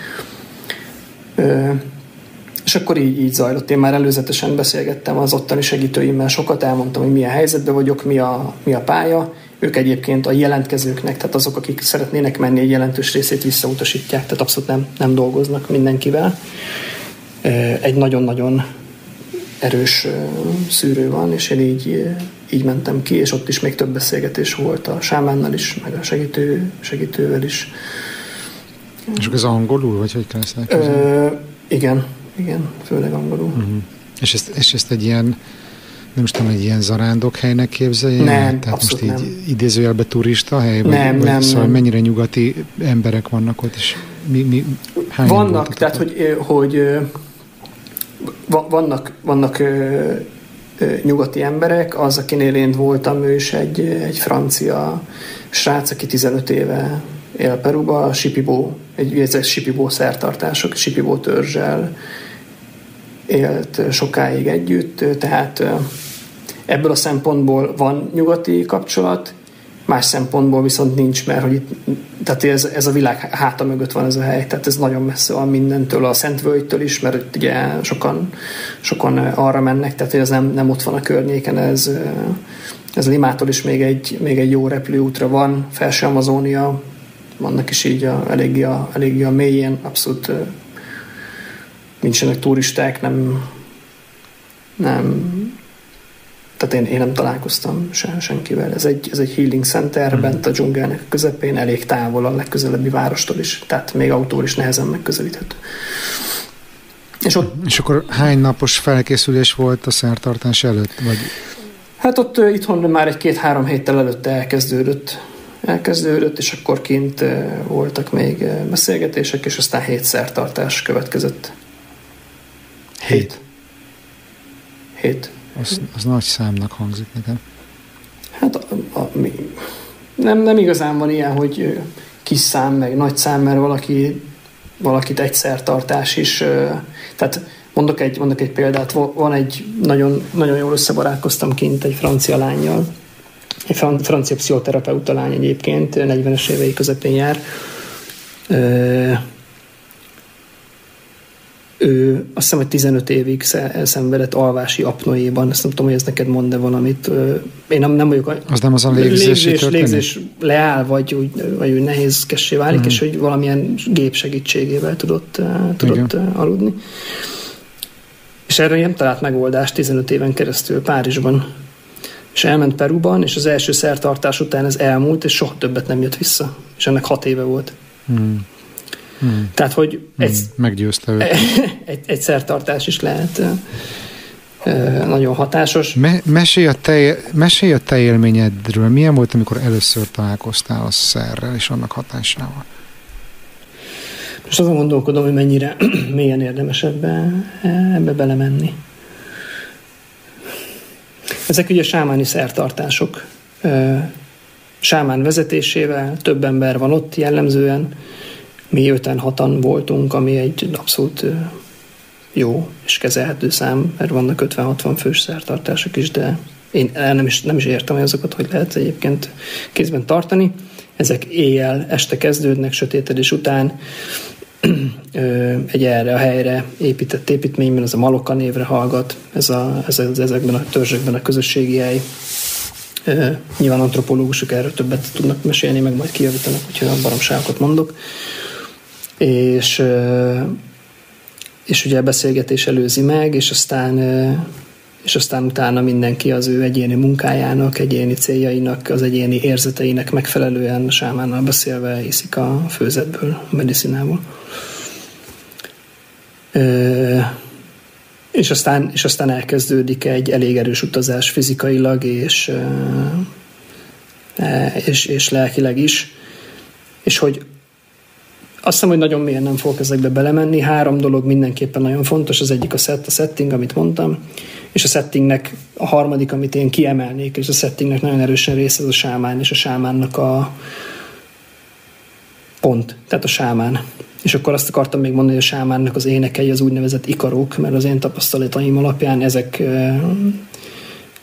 És akkor így, így zajlott. Én már előzetesen beszélgettem az ottani segítőimmel, sokat elmondtam, hogy milyen helyzetben vagyok, mi a, mi a pálya. Ők egyébként a jelentkezőknek, tehát azok, akik szeretnének menni, egy jelentős részét visszautasítják, tehát abszolút nem, nem dolgoznak mindenkivel. Egy nagyon-nagyon erős szűrő van, és én így, így mentem ki, és ott is még több beszélgetés volt a sámánnal is, meg a segítő, segítővel is. És az angolul, vagy hogy kell ezt Igen, igen, főleg angolul. Uh-huh. És, ezt, és ezt egy ilyen, nem is tudom, egy ilyen zarándok helynek képzelje? Nem, Tehát most így nem. idézőjelbe turista hely? Vagy, nem, vagy nem, szóval nem. mennyire nyugati emberek vannak ott, és mi, mi, Vannak, tehát hogy, hogy vannak, vannak nyugati emberek, az, akinél én voltam, ő is egy, egy francia srác, aki 15 éve él Peruba, Sipibó, egy, egy Sipibó szertartások, Sipibó törzsel élt sokáig együtt, tehát ebből a szempontból van nyugati kapcsolat, más szempontból viszont nincs, mert hogy itt, tehát ez, ez a világ háta mögött van ez a hely, tehát ez nagyon messze van mindentől, a Szentvölgytől is, mert ugye sokan, sokan arra mennek, tehát ez nem, nem ott van a környéken, ez, ez Limától is még egy, még egy jó repülőútra van, Felső Amazónia, vannak is így a, eléggé, a, eléggé a mélyén, abszolút nincsenek turisták, nem, nem tehát én, én nem találkoztam se, senkivel. Ez egy, ez egy healing center mm. bent a dzsungelnek közepén, elég távol a legközelebbi várostól is, tehát még autó is nehezen megközelíthető. És, ott, és akkor hány napos felkészülés volt a szertartás előtt? Vagy? Hát ott itthon már egy két-három héttel előtte elkezdődött, elkezdődött, és akkor kint voltak még beszélgetések, és aztán hét szertartás következett. Hét? Hét. Az, az nagy számnak hangzik nekem. Hát a, a, mi, nem, nem igazán van ilyen, hogy kis szám, meg nagy szám, mert valaki, valakit egyszer tartás is. Tehát mondok egy, mondok egy példát, van egy, nagyon, nagyon jól összebarátkoztam kint egy francia lányjal, egy francia pszichoterapeuta lány egyébként, 40-es évei közepén jár, ő azt hiszem, hogy 15 évig szenvedett alvási apnoéban, ezt nem tudom, hogy ez neked mond-e valamit. Én nem, nem vagyok... Az nem az a légzés, légzés, légzés leáll, vagy úgy, vagy úgy nehézkessé válik, mm. és hogy valamilyen gép segítségével tudott, tudott aludni. És erre nem talált megoldást 15 éven keresztül Párizsban. És elment Peruban, és az első szertartás után ez elmúlt, és soha többet nem jött vissza. És ennek hat éve volt. Mm. Hmm. Tehát, hogy hmm. egy, meggyőzte őt. Egy, egy szertartás is lehet nagyon hatásos. Me, mesélj, a te, mesélj a te élményedről. Milyen volt, amikor először találkoztál a szerrel és annak hatásával? Most azon gondolkodom, hogy mennyire mélyen érdemes ebbe, ebbe belemenni. Ezek ugye sámáni szertartások. Sámán vezetésével több ember van ott jellemzően, mi öten hatan voltunk, ami egy abszolút jó és kezelhető szám, mert vannak 50-60 fős szertartások is, de én nem is, nem is értem, hogy azokat hogy lehet egyébként kézben tartani. Ezek éjjel, este kezdődnek, sötétedés után, egy erre a helyre épített építményben, ez a Maloka névre hallgat, ez a, ez, ez ezekben a törzsekben a közösségi hely. Nyilván antropológusok erről többet tudnak mesélni, meg majd kijavítanak, úgyhogy a baromságokat mondok és, és ugye a beszélgetés előzi meg, és aztán, és aztán utána mindenki az ő egyéni munkájának, egyéni céljainak, az egyéni érzeteinek megfelelően sámánnal beszélve iszik a főzetből, a medicinából. És aztán, és aztán elkezdődik egy elég erős utazás fizikailag és, és, és lelkileg is, és hogy azt hiszem, hogy nagyon mélyen nem fogok ezekbe belemenni. Három dolog mindenképpen nagyon fontos. Az egyik a set, a setting, amit mondtam, és a settingnek a harmadik, amit én kiemelnék, és a settingnek nagyon erősen része az a sámán, és a sámánnak a pont, tehát a sámán. És akkor azt akartam még mondani, hogy a sámánnak az énekei az úgynevezett ikarók, mert az én tapasztalataim alapján ezek,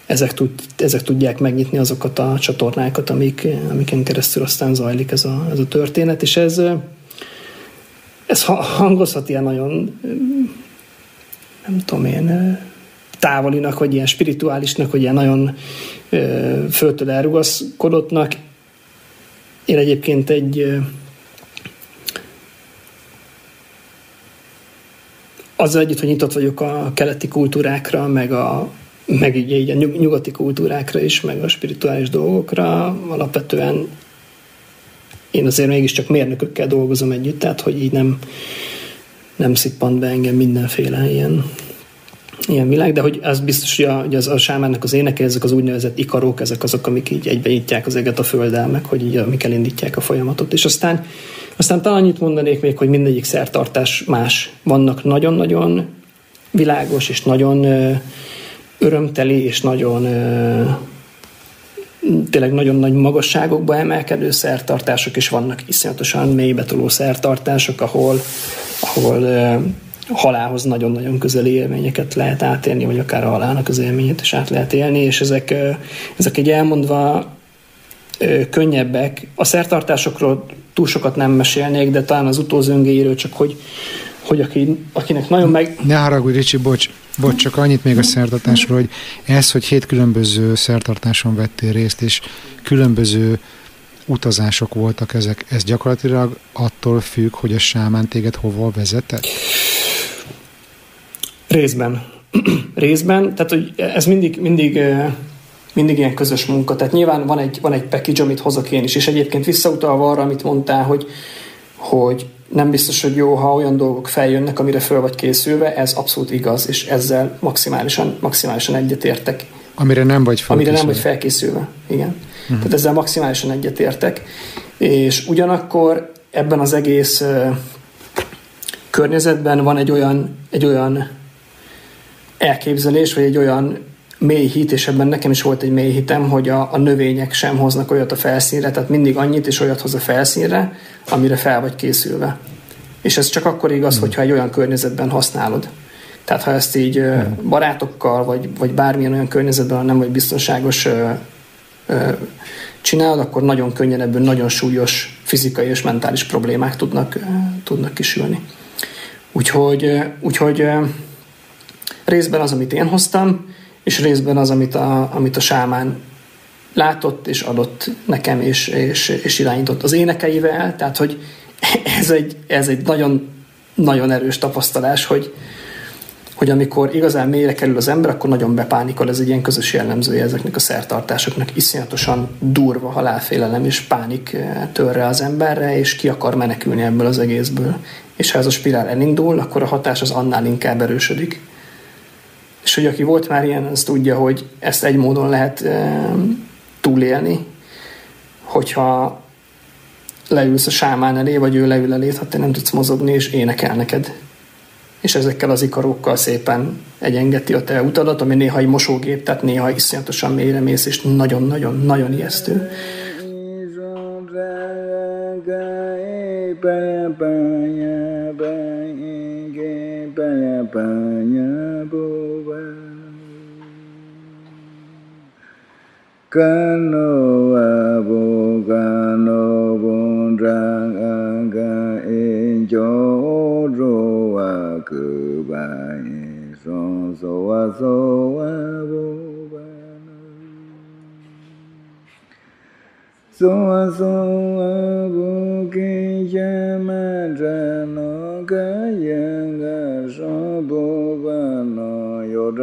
ezek, tud, ezek tudják megnyitni azokat a csatornákat, amik, amiken keresztül aztán zajlik ez a, ez a történet, és ez ez hangozhat ilyen nagyon nem tudom én, távolinak, vagy ilyen spirituálisnak, vagy ilyen nagyon földtől elrugaszkodottnak. Én egyébként egy azzal együtt, hogy nyitott vagyok a keleti kultúrákra, meg a meg így, így a nyugati kultúrákra is, meg a spirituális dolgokra, alapvetően én azért mégiscsak mérnökökkel dolgozom együtt, tehát hogy így nem, nem szippant be engem mindenféle ilyen, ilyen világ, de hogy az biztos, hogy, a, hogy az, a sámánnak az éneke, ezek az úgynevezett ikarók, ezek azok, amik így egybenyitják az eget a földdel, meg hogy így amik elindítják a folyamatot. És aztán, aztán talán annyit mondanék még, hogy mindegyik szertartás más. Vannak nagyon-nagyon világos és nagyon örömteli és nagyon tényleg nagyon nagy magasságokba emelkedő szertartások is vannak, iszonyatosan mélybetoló szertartások, ahol, ahol halálhoz nagyon-nagyon közeli élményeket lehet átélni, vagy akár a halálnak az élményét is át lehet élni, és ezek, ezek egy elmondva könnyebbek. A szertartásokról túl sokat nem mesélnék, de talán az utózöngéiről csak, hogy, hogy aki, akinek nagyon meg... Ne haragudj, Ricsi, bocs, bocs, csak annyit még a szertartásról, hogy ez, hogy hét különböző szertartáson vettél részt, és különböző utazások voltak ezek, ez gyakorlatilag attól függ, hogy a sámán téged hova vezetett? Részben. Részben, tehát hogy ez mindig, mindig, mindig ilyen közös munka. Tehát nyilván van egy, van egy package, amit hozok én is, és egyébként visszautalva arra, amit mondtál, hogy, hogy nem biztos, hogy jó, ha olyan dolgok feljönnek, amire föl vagy készülve, ez abszolút igaz, és ezzel maximálisan, maximálisan egyetértek. Amire nem vagy felkészülve. Amire nem vagy felkészülve, igen. Uh-huh. Tehát ezzel maximálisan egyetértek. És ugyanakkor ebben az egész uh, környezetben van egy olyan, egy olyan elképzelés, vagy egy olyan mély hit, és ebben nekem is volt egy mély hitem, hogy a, a növények sem hoznak olyat a felszínre, tehát mindig annyit és olyat hoz a felszínre, amire fel vagy készülve. És ez csak akkor igaz, mm. hogyha egy olyan környezetben használod. Tehát ha ezt így mm. barátokkal, vagy, vagy bármilyen olyan környezetben nem vagy biztonságos csinálod, akkor nagyon könnyen ebből nagyon súlyos fizikai és mentális problémák tudnak, tudnak kisülni. Úgyhogy, úgyhogy részben az, amit én hoztam, és részben az, amit a, amit a sámán látott és adott nekem, és, és, és irányított az énekeivel, tehát hogy ez egy, ez egy nagyon, nagyon erős tapasztalás, hogy, hogy amikor igazán mélyre kerül az ember, akkor nagyon bepánikol, ez egy ilyen közös jellemzője ezeknek a szertartásoknak, iszonyatosan durva halálfélelem és pánik eh, tör rá az emberre, és ki akar menekülni ebből az egészből. És ha ez a spirál elindul, akkor a hatás az annál inkább erősödik. És hogy aki volt már ilyen, az tudja, hogy ezt egy módon lehet e, túlélni, hogyha leülsz a sámán elé, vagy ő leül elé, ha te nem tudsz mozogni, és énekel neked. És ezekkel az ikarokkal szépen egyengeti a te utadat, ami néha egy mosógép, tehát néha iszonyatosan mélyre mész, és nagyon-nagyon-nagyon ijesztő. Kano abo kano bundang aga enjo ro wa ku ba so so wa so wa bo ba so wa so wa bo ke ya ma ra no ga ya ga so bo ba no yo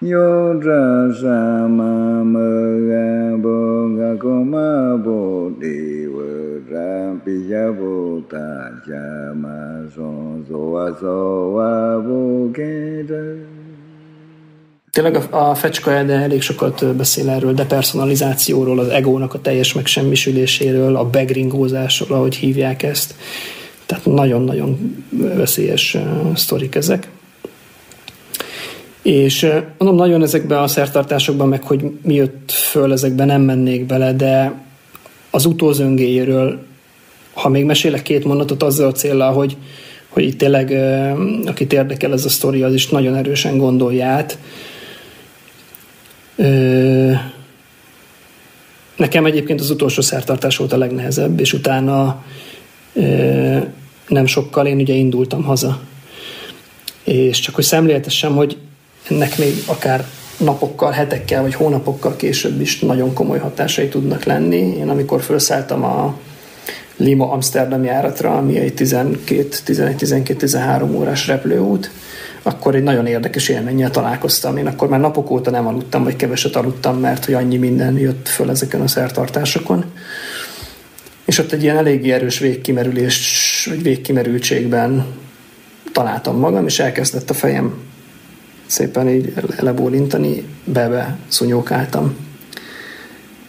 yo ra sa ma ma ga bo ga ko ma bo di wa ra pi ya bo ta ja ma so so wa so wa bo ke Tényleg a, a fecska de elég sokat beszél erről, depersonalizációról, az egónak a teljes megsemmisüléséről, a begringózásról, ahogy hívják ezt. Tehát nagyon-nagyon veszélyes sztorik ezek. És mondom, nagyon ezekben a szertartásokban, meg hogy mi jött föl, ezekben nem mennék bele, de az utózöngéjéről, ha még mesélek két mondatot azzal a célral, hogy, hogy itt tényleg, akit érdekel ez a sztori, az is nagyon erősen gondolja át. Nekem egyébként az utolsó szertartás volt a legnehezebb, és utána nem sokkal én ugye indultam haza. És csak hogy szemléltessem, hogy ennek még akár napokkal, hetekkel vagy hónapokkal később is nagyon komoly hatásai tudnak lenni. Én amikor felszálltam a Lima Amsterdam járatra, ami egy 12-13 órás repülőút, akkor egy nagyon érdekes élménnyel találkoztam. Én akkor már napok óta nem aludtam, vagy keveset aludtam, mert hogy annyi minden jött föl ezeken a szertartásokon. És ott egy ilyen eléggé erős végkimerülés, vagy végkimerültségben találtam magam, és elkezdett a fejem szépen így lebólintani, bebe szunyókáltam.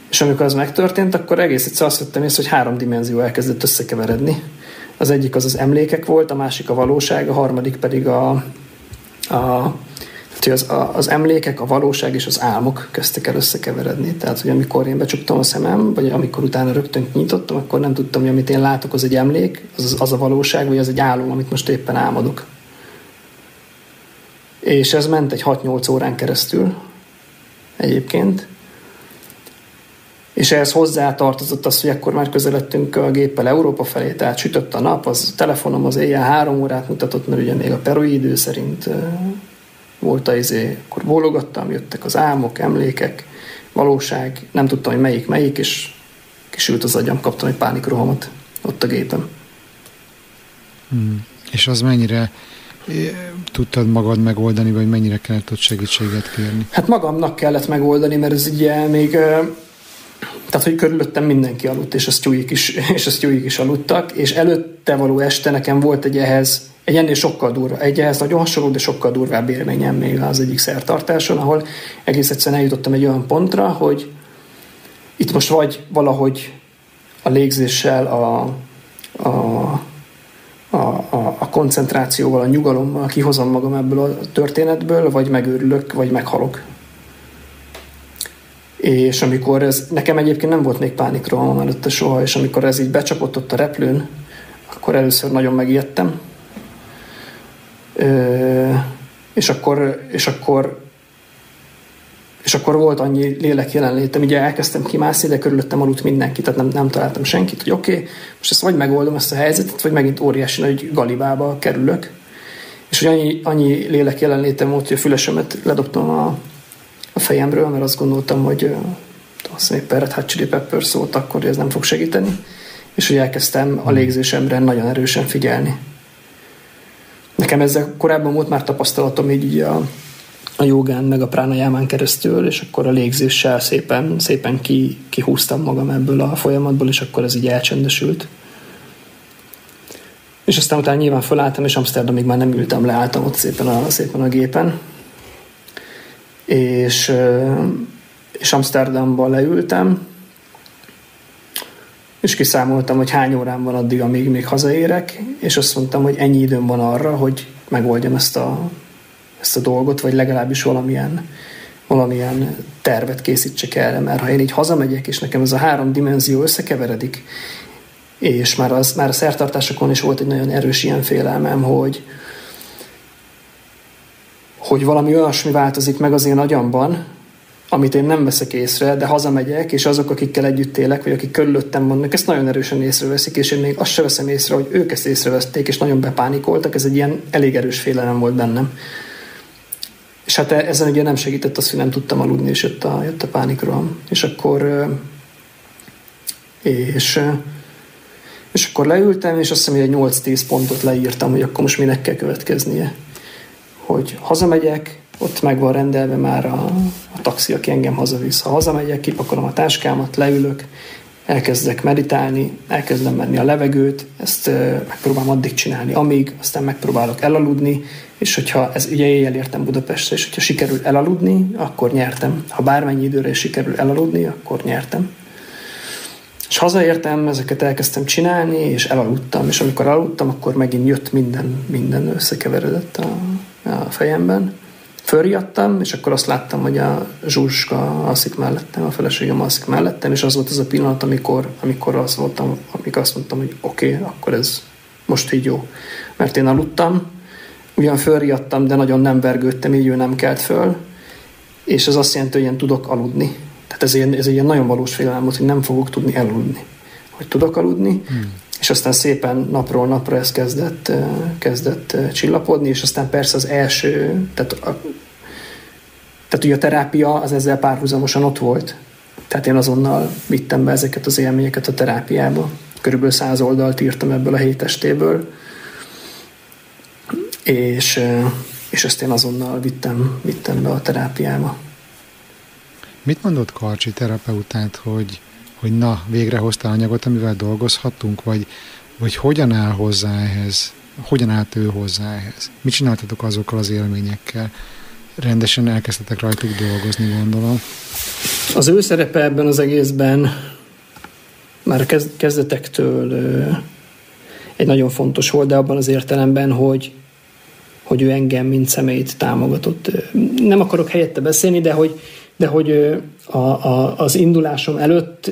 És amikor az megtörtént, akkor egész egyszer azt vettem észre, hogy három dimenzió elkezdett összekeveredni. Az egyik az az emlékek volt, a másik a valóság, a harmadik pedig a, a hogy az, az emlékek, a valóság és az álmok kezdtek el összekeveredni. Tehát, hogy amikor én becsuktam a szemem, vagy amikor utána rögtön nyitottam, akkor nem tudtam, hogy amit én látok, az egy emlék, az, az a valóság, vagy az egy álom, amit most éppen álmodok. És ez ment egy 6-8 órán keresztül egyébként. És ehhez hozzá tartozott az, hogy akkor már közeledtünk a géppel Európa felé, tehát sütött a nap, az a telefonom az éjjel három órát mutatott, mert ugye még a perui idő szerint volt a izé, akkor bólogattam, jöttek az álmok, emlékek, valóság, nem tudtam, hogy melyik melyik, és kisült az agyam, kaptam egy pánikrohamot ott a gépem. Hmm. És az mennyire tudtad magad megoldani, vagy mennyire kellett ott segítséget kérni? Hát magamnak kellett megoldani, mert ez ugye még tehát, hogy körülöttem mindenki aludt, és a sztyújik is, és a sztyújik is aludtak, és előtte való este nekem volt egy ehhez, egy ennél sokkal durva, egy ehhez nagyon hasonló, de sokkal durvább élményem még az egyik szertartáson, ahol egész egyszerűen eljutottam egy olyan pontra, hogy itt most vagy valahogy a légzéssel, a, a a, koncentrációval, a nyugalommal kihozom magam ebből a történetből, vagy megőrülök, vagy meghalok. És amikor ez, nekem egyébként nem volt még pánikrohamom előtte soha, és amikor ez így becsapott ott a replőn, akkor először nagyon megijedtem. Ö, és akkor, és akkor és akkor volt annyi lélek jelenlétem, ugye elkezdtem kimászni, de körülöttem aludt mindenki, tehát nem, nem találtam senkit, hogy oké, okay, most ezt vagy megoldom ezt a helyzetet, vagy megint óriási nagy galibába kerülök. És hogy annyi, annyi lélek jelenlétem volt, hogy a fülesemet ledobtam a, a fejemről, mert azt gondoltam, hogy azt mondja, Red Hot Chili Pepper szólt akkor, hogy ez nem fog segíteni. És hogy elkezdtem a légzésemre nagyon erősen figyelni. Nekem ezzel korábban volt már tapasztalatom így, így a, a jogán, meg a pránajámán keresztül, és akkor a légzéssel szépen, szépen ki, kihúztam magam ebből a folyamatból, és akkor ez így elcsendesült. És aztán utána nyilván fölálltam, és Amsterdamig már nem ültem, leálltam ott szépen a, szépen a gépen. És, és Amsterdamban leültem, és kiszámoltam, hogy hány órám van addig, amíg még hazaérek, és azt mondtam, hogy ennyi időm van arra, hogy megoldjam ezt a, ezt a dolgot, vagy legalábbis valamilyen, valamilyen tervet készítsek erre, mert ha én így hazamegyek, és nekem ez a három dimenzió összekeveredik, és már, az, már a szertartásokon is volt egy nagyon erős ilyen félelmem, hogy, hogy valami olyasmi változik meg az én agyamban, amit én nem veszek észre, de hazamegyek, és azok, akikkel együtt élek, vagy akik körülöttem vannak, ezt nagyon erősen észreveszik, és én még azt sem veszem észre, hogy ők ezt észreveszték, és nagyon bepánikoltak, ez egy ilyen elég erős félelem volt bennem. És hát ezen ugye nem segített az, hogy nem tudtam aludni, és jött a, jött a pánikroham. És akkor és, és akkor leültem, és azt hiszem, hogy egy 8-10 pontot leírtam, hogy akkor most minek kell következnie. Hogy hazamegyek, ott meg van rendelve már a, a taxi, aki engem hazavisz. Ha hazamegyek, kipakolom a táskámat, leülök, elkezdek meditálni, elkezdem menni a levegőt, ezt megpróbálom addig csinálni, amíg, aztán megpróbálok elaludni, és hogyha ez ugye éjjel értem Budapestre, és hogyha sikerül elaludni, akkor nyertem. Ha bármennyi időre sikerül elaludni, akkor nyertem. És hazaértem, ezeket elkezdtem csinálni, és elaludtam, és amikor aludtam, akkor megint jött minden, minden összekeveredett a, a fejemben. Fölriadtam, és akkor azt láttam, hogy a Zsuzska alszik mellettem, a feleségem alszik mellettem, és az volt az a pillanat, amikor, amikor azt voltam, amikor azt mondtam, hogy oké, okay, akkor ez most így jó. Mert én aludtam, ugyan fölriadtam, de nagyon nem vergődtem, így ő nem kelt föl, és ez azt jelenti, hogy én tudok aludni. Tehát ez, ilyen, ez egy ilyen nagyon valós félelem volt, hogy nem fogok tudni elaludni. Hogy tudok aludni, hmm. És aztán szépen napról napra ez kezdett, kezdett csillapodni, és aztán persze az első, tehát, a, tehát ugye a terápia az ezzel párhuzamosan ott volt. Tehát én azonnal vittem be ezeket az élményeket a terápiába. Körülbelül száz oldalt írtam ebből a hétestéből, és, és ezt én azonnal vittem, vittem be a terápiába. Mit mondott Karcsi terapeutát, hogy, hogy na, végre hoztál anyagot, amivel dolgozhattunk, vagy, vagy hogyan áll hozzá ehhez, hogyan állt ő hozzá ehhez? Mit csináltatok azokkal az élményekkel? Rendesen elkezdtetek rajtuk dolgozni, gondolom. Az ő szerepe ebben az egészben már kezdetektől egy nagyon fontos volt, de abban az értelemben, hogy, hogy ő engem, mint személyt támogatott. Nem akarok helyette beszélni, de hogy, de hogy a, a, az indulásom előtt,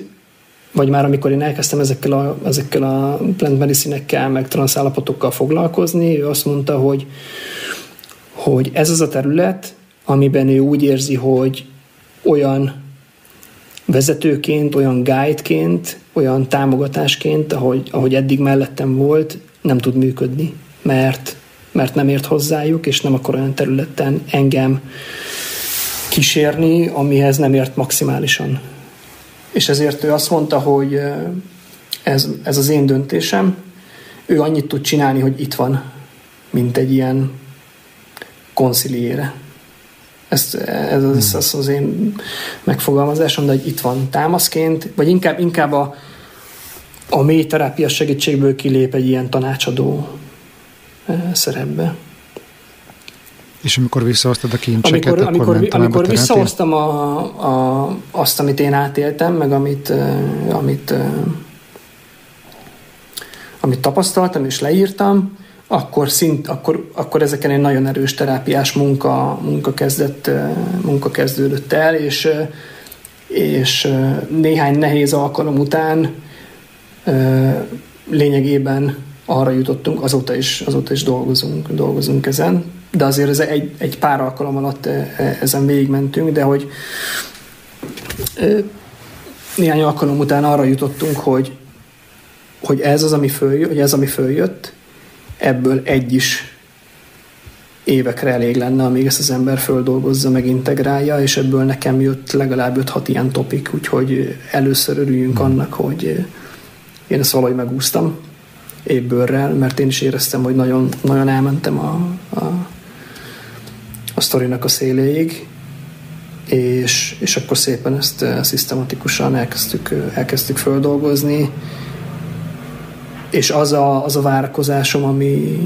vagy már amikor én elkezdtem ezekkel a, ezekkel a plant medicine meg transzállapotokkal foglalkozni, ő azt mondta, hogy, hogy ez az a terület, amiben ő úgy érzi, hogy olyan vezetőként, olyan guideként, olyan támogatásként, ahogy, ahogy eddig mellettem volt, nem tud működni, mert, mert nem ért hozzájuk, és nem akar olyan területen engem kísérni, amihez nem ért maximálisan. És ezért ő azt mondta, hogy ez, ez az én döntésem, ő annyit tud csinálni, hogy itt van, mint egy ilyen konciliére. Ezt, ez, az, ez az én megfogalmazásom, de hogy itt van támaszként, vagy inkább, inkább a, a mély terápia segítségből kilép egy ilyen tanácsadó szerepbe. És amikor visszahoztad a kincseket, amikor, akkor amikor, amikor a visszahoztam a, a, azt, amit én átéltem, meg amit, amit, amit tapasztaltam és leírtam, akkor, szint, akkor, akkor ezeken egy nagyon erős terápiás munka, munka, kezdett, munka kezdődött el, és, és néhány nehéz alkalom után lényegében arra jutottunk, azóta is, azóta is dolgozunk, dolgozunk ezen, de azért ez egy, egy pár alkalom alatt ezen végigmentünk, de hogy néhány alkalom után arra jutottunk, hogy, hogy ez az, ami följött, hogy ez, ami följött, ebből egy is évekre elég lenne, amíg ezt az ember földolgozza, meg integrálja, és ebből nekem jött legalább 5-6 ilyen topik, úgyhogy először örüljünk annak, hogy én ezt valahogy megúsztam évbőrrel, mert én is éreztem, hogy nagyon, nagyon elmentem a, a, a sztorinak a széléig, és, és akkor szépen ezt szisztematikusan elkezdtük, elkezdtük földolgozni, és az a, az a várakozásom, ami,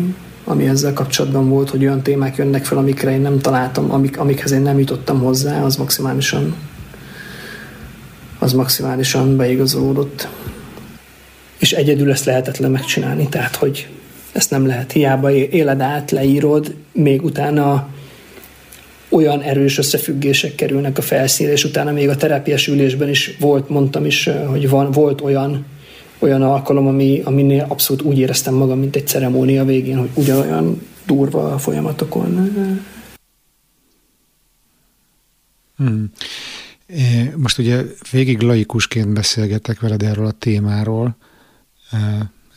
ami ezzel kapcsolatban volt, hogy olyan témák jönnek fel, amikre én nem találtam, amik, amikhez én nem jutottam hozzá, az maximálisan az maximálisan beigazolódott. És egyedül ezt lehetetlen megcsinálni, tehát hogy ezt nem lehet. Hiába éled át, leírod, még utána olyan erős összefüggések kerülnek a felszínre, és utána még a terápiás ülésben is volt, mondtam is, hogy van, volt olyan olyan alkalom, ami, aminél abszolút úgy éreztem magam, mint egy ceremónia végén, hogy ugyanolyan durva folyamatokon. Hmm. Most ugye végig laikusként beszélgetek veled erről a témáról,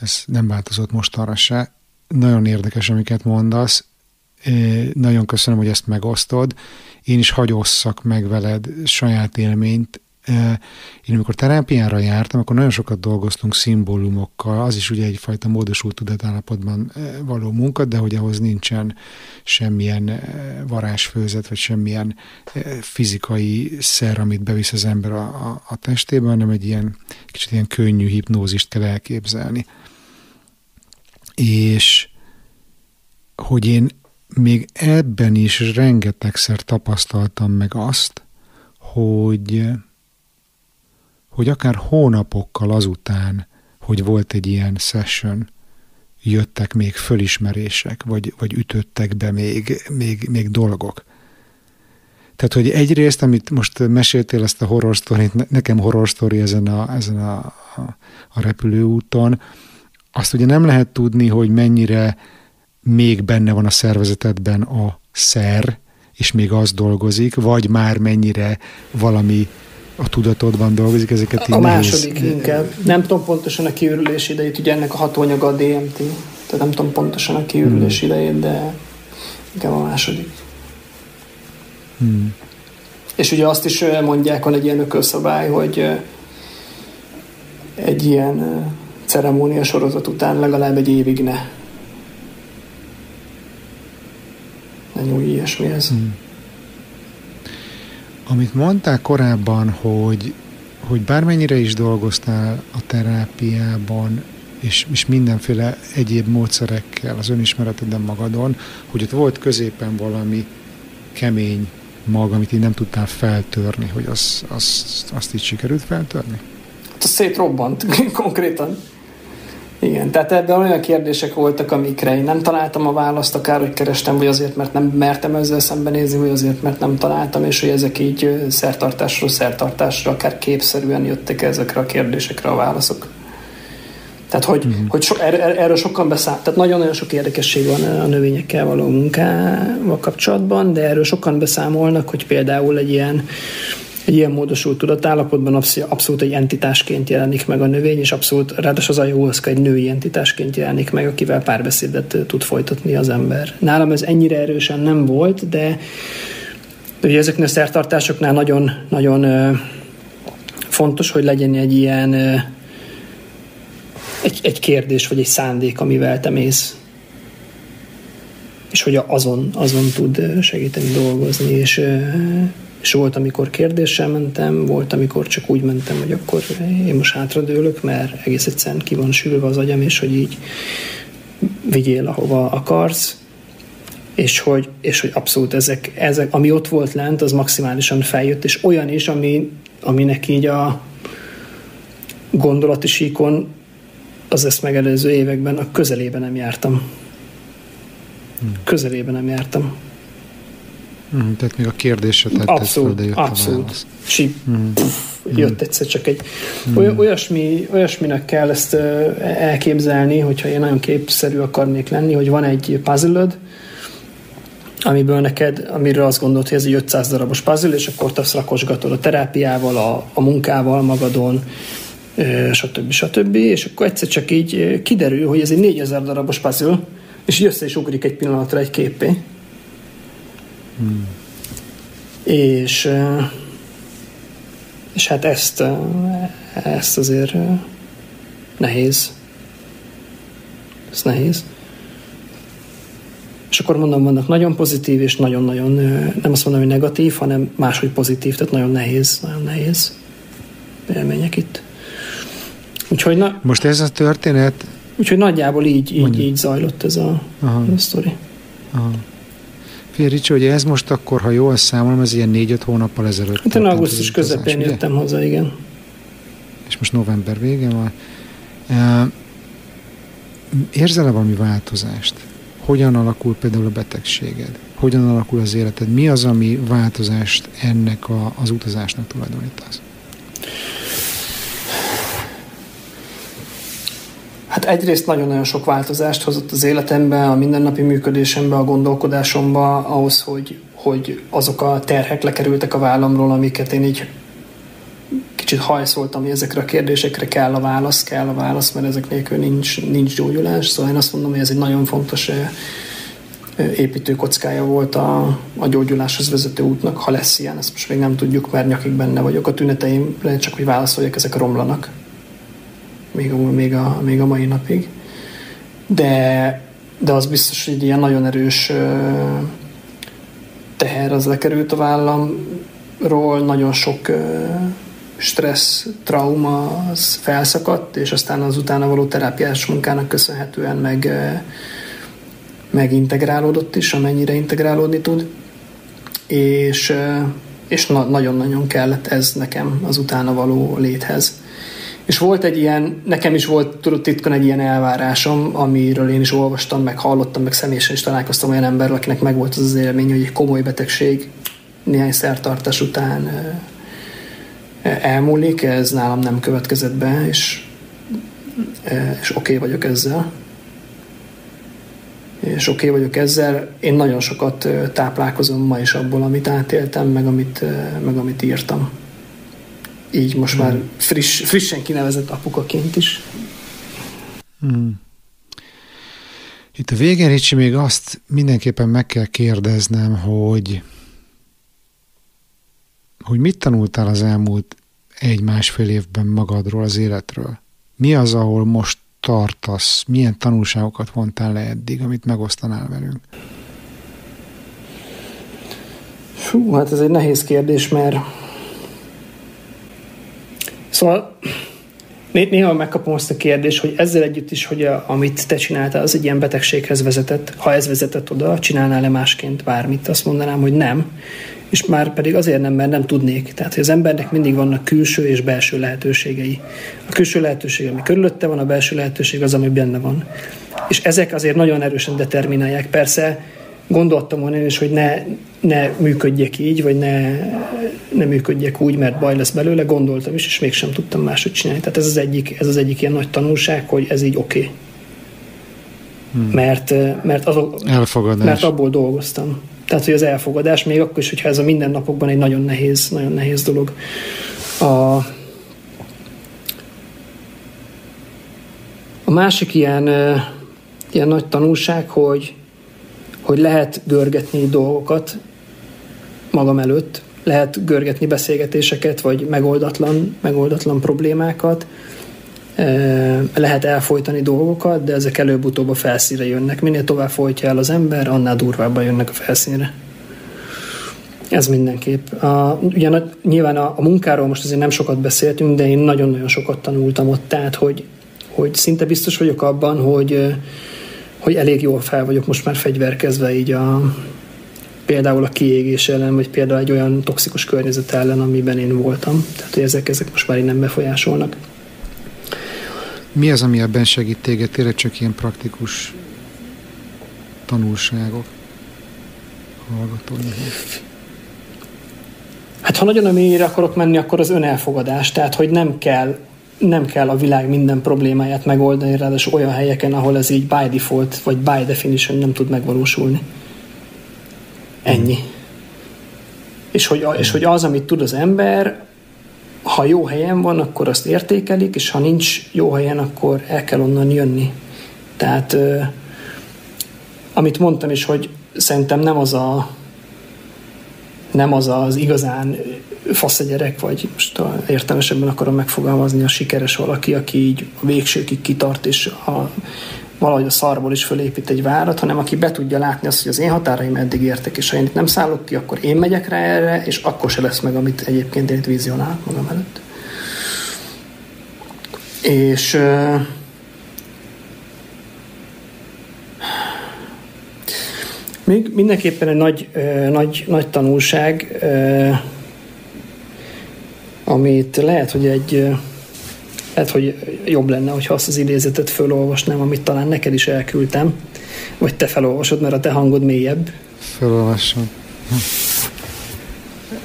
ez nem változott mostanra se. Nagyon érdekes, amiket mondasz, nagyon köszönöm, hogy ezt megosztod. Én is hagyosszak meg veled saját élményt én amikor terápiára jártam, akkor nagyon sokat dolgoztunk szimbólumokkal, az is ugye egyfajta módosult tudatállapotban való munka, de hogy ahhoz nincsen semmilyen varázsfőzet, vagy semmilyen fizikai szer, amit bevisz az ember a, a, a testébe, hanem egy ilyen kicsit ilyen könnyű hipnózist kell elképzelni. És hogy én még ebben is rengetegszer tapasztaltam meg azt, hogy hogy akár hónapokkal azután, hogy volt egy ilyen session, jöttek még fölismerések, vagy, vagy ütöttek be még, még, még dolgok. Tehát, hogy egyrészt, amit most meséltél ezt a horror story nekem horror story ezen a, ezen a, a repülőúton, azt ugye nem lehet tudni, hogy mennyire még benne van a szervezetedben a szer, és még az dolgozik, vagy már mennyire valami a tudatodban dolgozik, ezeket A második nehéz. inkább. Nem tudom pontosan a kiürülés idejét, ugye ennek a hatóanyaga a DMT, tehát nem tudom pontosan a kiürülés hmm. idejét, de inkább a második. Hmm. És ugye azt is mondják, van egy ilyen ökölszabály, hogy egy ilyen ceremónia sorozat után legalább egy évig ne. Ne nyúlj ilyesmihez. Hmm. Amit mondtál korábban, hogy, hogy bármennyire is dolgoztál a terápiában, és, és mindenféle egyéb módszerekkel az önismereteden magadon, hogy ott volt középen valami kemény mag, amit így nem tudtál feltörni, hogy az, az, azt így sikerült feltörni? Hát az szétrobbant konkrétan. Igen, tehát ebben olyan kérdések voltak, amikre én nem találtam a választ, akár hogy kerestem, vagy azért, mert nem mertem ezzel szembenézni, vagy azért, mert nem találtam, és hogy ezek így szertartásról szertartásra, akár képszerűen jöttek ezekre a kérdésekre a válaszok. Tehát, hogy, uh-huh. hogy so, er, er, erről sokan beszáll, tehát nagyon-nagyon sok érdekesség van a növényekkel való munkával kapcsolatban, de erről sokan beszámolnak, hogy például egy ilyen egy ilyen módosult tudatállapotban abszolút egy entitásként jelenik meg a növény, és abszolút, ráadásul az ayahuasca egy női entitásként jelenik meg, akivel párbeszédet tud folytatni az ember. Nálam ez ennyire erősen nem volt, de ugye ezeknél a szertartásoknál nagyon, nagyon fontos, hogy legyen egy ilyen egy, egy kérdés, vagy egy szándék, amivel te mész és hogy azon, azon tud segíteni dolgozni, és és volt, amikor kérdéssel mentem, volt, amikor csak úgy mentem, hogy akkor én most hátradőlök, mert egész egyszerűen ki van sülve az agyam, és hogy így vigyél, ahova akarsz, és hogy, és hogy abszolút ezek, ezek, ami ott volt lent, az maximálisan feljött, és olyan is, ami, aminek így a gondolati síkon az ezt megelőző években a közelében nem jártam. Közelében nem jártam. Mm, tehát még a kérdésre tett abszolút, föl, de jött abszolút. a mm. jött egyszer csak egy mm. olyasmi, olyasminek kell ezt elképzelni, hogyha én nagyon képszerű akarnék lenni, hogy van egy puzzle amiből neked, amiről azt gondolod, hogy ez egy 500 darabos puzzle, és akkor te azt rakosgatod a terápiával, a, a munkával magadon, stb. stb. És akkor egyszer csak így kiderül, hogy ez egy 4000 darabos puzzle, és össze is ugrik egy pillanatra egy képé. És, és hát ezt, ezt azért nehéz. Ez nehéz. És akkor mondom, vannak nagyon pozitív, és nagyon-nagyon, nem azt mondom, hogy negatív, hanem máshogy pozitív, tehát nagyon nehéz, nagyon nehéz élmények itt. Úgyhogy na, Most ez a történet... Úgyhogy nagyjából így, így, így zajlott ez a, Aha. a sztori. Aha. Figyelj, Ricsi, hogy ez most akkor, ha jól számolom, ez ilyen négy-öt hónappal ezelőtt. Hát én augusztus közepén ugye? jöttem haza, igen. És most november vége van. Érzel-e valami változást? Hogyan alakul például a betegséged? Hogyan alakul az életed? Mi az, ami változást ennek a, az utazásnak tulajdonítasz? Hát egyrészt nagyon-nagyon sok változást hozott az életembe, a mindennapi működésembe, a gondolkodásomba, ahhoz, hogy, hogy azok a terhek lekerültek a vállamról, amiket én így kicsit hajszoltam, hogy ezekre a kérdésekre kell a válasz, kell a válasz, mert ezek nélkül nincs, nincs gyógyulás. Szóval én azt mondom, hogy ez egy nagyon fontos építőkockája volt a, a gyógyuláshoz vezető útnak, ha lesz ilyen, ezt most még nem tudjuk, mert nyakig benne vagyok. A tüneteim, csak hogy válaszoljak, ezek romlanak még a, még a, még a mai napig. De, de az biztos, hogy egy ilyen nagyon erős teher az lekerült a vállamról, nagyon sok stressz, trauma az felszakadt, és aztán az utána való terápiás munkának köszönhetően meg, megintegrálódott is, amennyire integrálódni tud. És, és na, nagyon-nagyon kellett ez nekem az utána való léthez. És volt egy ilyen, nekem is volt tudod titkon egy ilyen elvárásom, amiről én is olvastam, meg hallottam, meg személyesen is találkoztam olyan emberrel, akinek megvolt az az élmény, hogy egy komoly betegség néhány szertartás után elmúlik, ez nálam nem következett be, és, és oké okay vagyok ezzel. És oké okay vagyok ezzel. Én nagyon sokat táplálkozom ma is abból, amit átéltem, meg amit, meg amit írtam így most már friss, frissen kinevezett apukaként is. Hmm. Itt a végén, Ricsi, még azt mindenképpen meg kell kérdeznem, hogy hogy mit tanultál az elmúlt egy-másfél évben magadról, az életről? Mi az, ahol most tartasz? Milyen tanulságokat vontál le eddig, amit megosztanál velünk? Fú, hát ez egy nehéz kérdés, mert szóval néha megkapom azt a kérdést, hogy ezzel együtt is, hogy a, amit te csináltál, az egy ilyen betegséghez vezetett. Ha ez vezetett oda, csinálnál-e másként bármit? Azt mondanám, hogy nem és már pedig azért nem, mert nem tudnék. Tehát, hogy az embernek mindig vannak külső és belső lehetőségei. A külső lehetőség, ami körülötte van, a belső lehetőség az, ami benne van. És ezek azért nagyon erősen determinálják. Persze gondoltam volna én is, hogy ne, ne működjek így, vagy ne, ne működjek úgy, mert baj lesz belőle, gondoltam is, és mégsem tudtam máshogy csinálni. Tehát ez az egyik, ez az egyik ilyen nagy tanulság, hogy ez így oké. Okay. Hmm. Mert, mert, azok, Elfogadás. mert abból dolgoztam. Tehát, hogy az elfogadás, még akkor is, hogyha ez a mindennapokban egy nagyon nehéz, nagyon nehéz dolog. A, a másik ilyen, ilyen nagy tanulság, hogy, hogy lehet görgetni dolgokat magam előtt, lehet görgetni beszélgetéseket, vagy megoldatlan, megoldatlan problémákat, lehet elfolytani dolgokat, de ezek előbb-utóbb a felszínre jönnek. Minél tovább folytja el az ember, annál durvábban jönnek a felszínre. Ez mindenképp. A, ugyan nyilván a, a munkáról most azért nem sokat beszéltünk, de én nagyon-nagyon sokat tanultam ott, tehát hogy, hogy szinte biztos vagyok abban, hogy, hogy elég jól fel vagyok most már fegyverkezve így a, például a kiégés ellen, vagy például egy olyan toxikus környezet ellen, amiben én voltam. Tehát, hogy ezek, ezek most már így nem befolyásolnak. Mi az, ami ebben segít téged? Tényleg csak ilyen praktikus tanulságok hallgatóihoz? Hát ha nagyon a mélyére akarok menni, akkor az önelfogadás. Tehát, hogy nem kell nem kell a világ minden problémáját megoldani, ráadásul olyan helyeken, ahol ez így by default, vagy by definition nem tud megvalósulni. Ennyi. És, hogy, és hogy az, amit tud az ember, ha jó helyen van, akkor azt értékelik, és ha nincs jó helyen, akkor el kell onnan jönni. Tehát amit mondtam is, hogy szerintem nem az a nem az az igazán fasz a gyerek, vagy most értelmesebben akarom megfogalmazni a sikeres valaki, aki így a végsőkig kitart, és a, valahogy a szarból is fölépít egy várat, hanem aki be tudja látni azt, hogy az én határaim eddig értek, és ha én itt nem szállok ki, akkor én megyek rá erre, és akkor se lesz meg, amit egyébként én itt vizionálok magam előtt. És még mindenképpen egy nagy, nagy, nagy tanulság, amit lehet, hogy egy lehet, hogy jobb lenne, hogyha azt az idézetet felolvasnám, amit talán neked is elküldtem, vagy te felolvasod, mert a te hangod mélyebb. Felolvasom.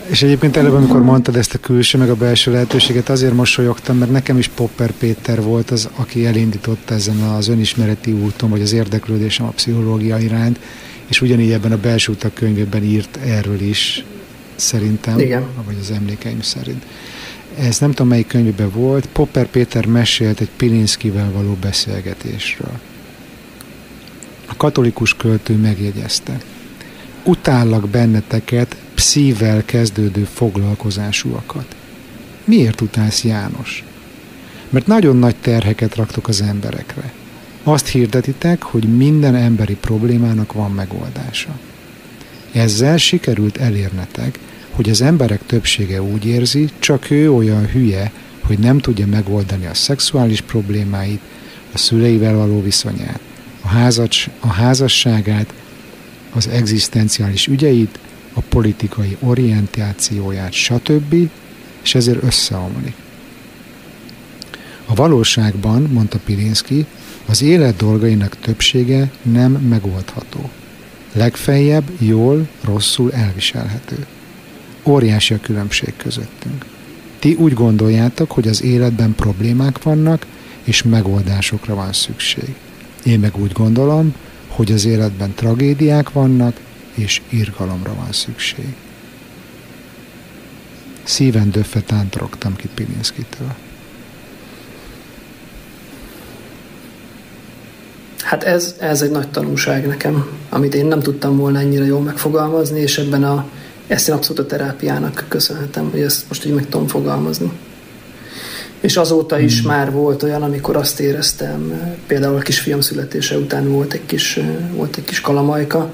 És egyébként előbb, amikor mondtad ezt a külső meg a belső lehetőséget, azért mosolyogtam, mert nekem is Popper Péter volt az, aki elindította ezen az önismereti úton, vagy az érdeklődésem a pszichológia iránt, és ugyanígy ebben a belső utak könyvében írt erről is, szerintem, Igen. vagy az emlékeim szerint ez nem tudom melyik könyvben volt, Popper Péter mesélt egy Pilinszkivel való beszélgetésről. A katolikus költő megjegyezte. Utállak benneteket pszível kezdődő foglalkozásúakat. Miért utálsz János? Mert nagyon nagy terheket raktok az emberekre. Azt hirdetitek, hogy minden emberi problémának van megoldása. Ezzel sikerült elérnetek, hogy az emberek többsége úgy érzi, csak ő olyan hülye, hogy nem tudja megoldani a szexuális problémáit, a szüleivel való viszonyát, a, házas, a házasságát, az egzisztenciális ügyeit, a politikai orientációját, stb., és ezért összeomlik. A valóságban, mondta Pilinszki, az élet dolgainak többsége nem megoldható. Legfeljebb jól, rosszul elviselhető. Óriási a különbség közöttünk. Ti úgy gondoljátok, hogy az életben problémák vannak, és megoldásokra van szükség. Én meg úgy gondolom, hogy az életben tragédiák vannak, és irgalomra van szükség. Szíven döffe tántorogtam ki Pilinszkitől. Hát ez, ez egy nagy tanulság nekem, amit én nem tudtam volna ennyire jól megfogalmazni, és ebben a, ezt én abszolút a terápiának köszönhetem, hogy ezt most így meg tudom fogalmazni. És azóta is hmm. már volt olyan, amikor azt éreztem, például a kisfiam születése után volt egy kis, volt egy kis kalamajka,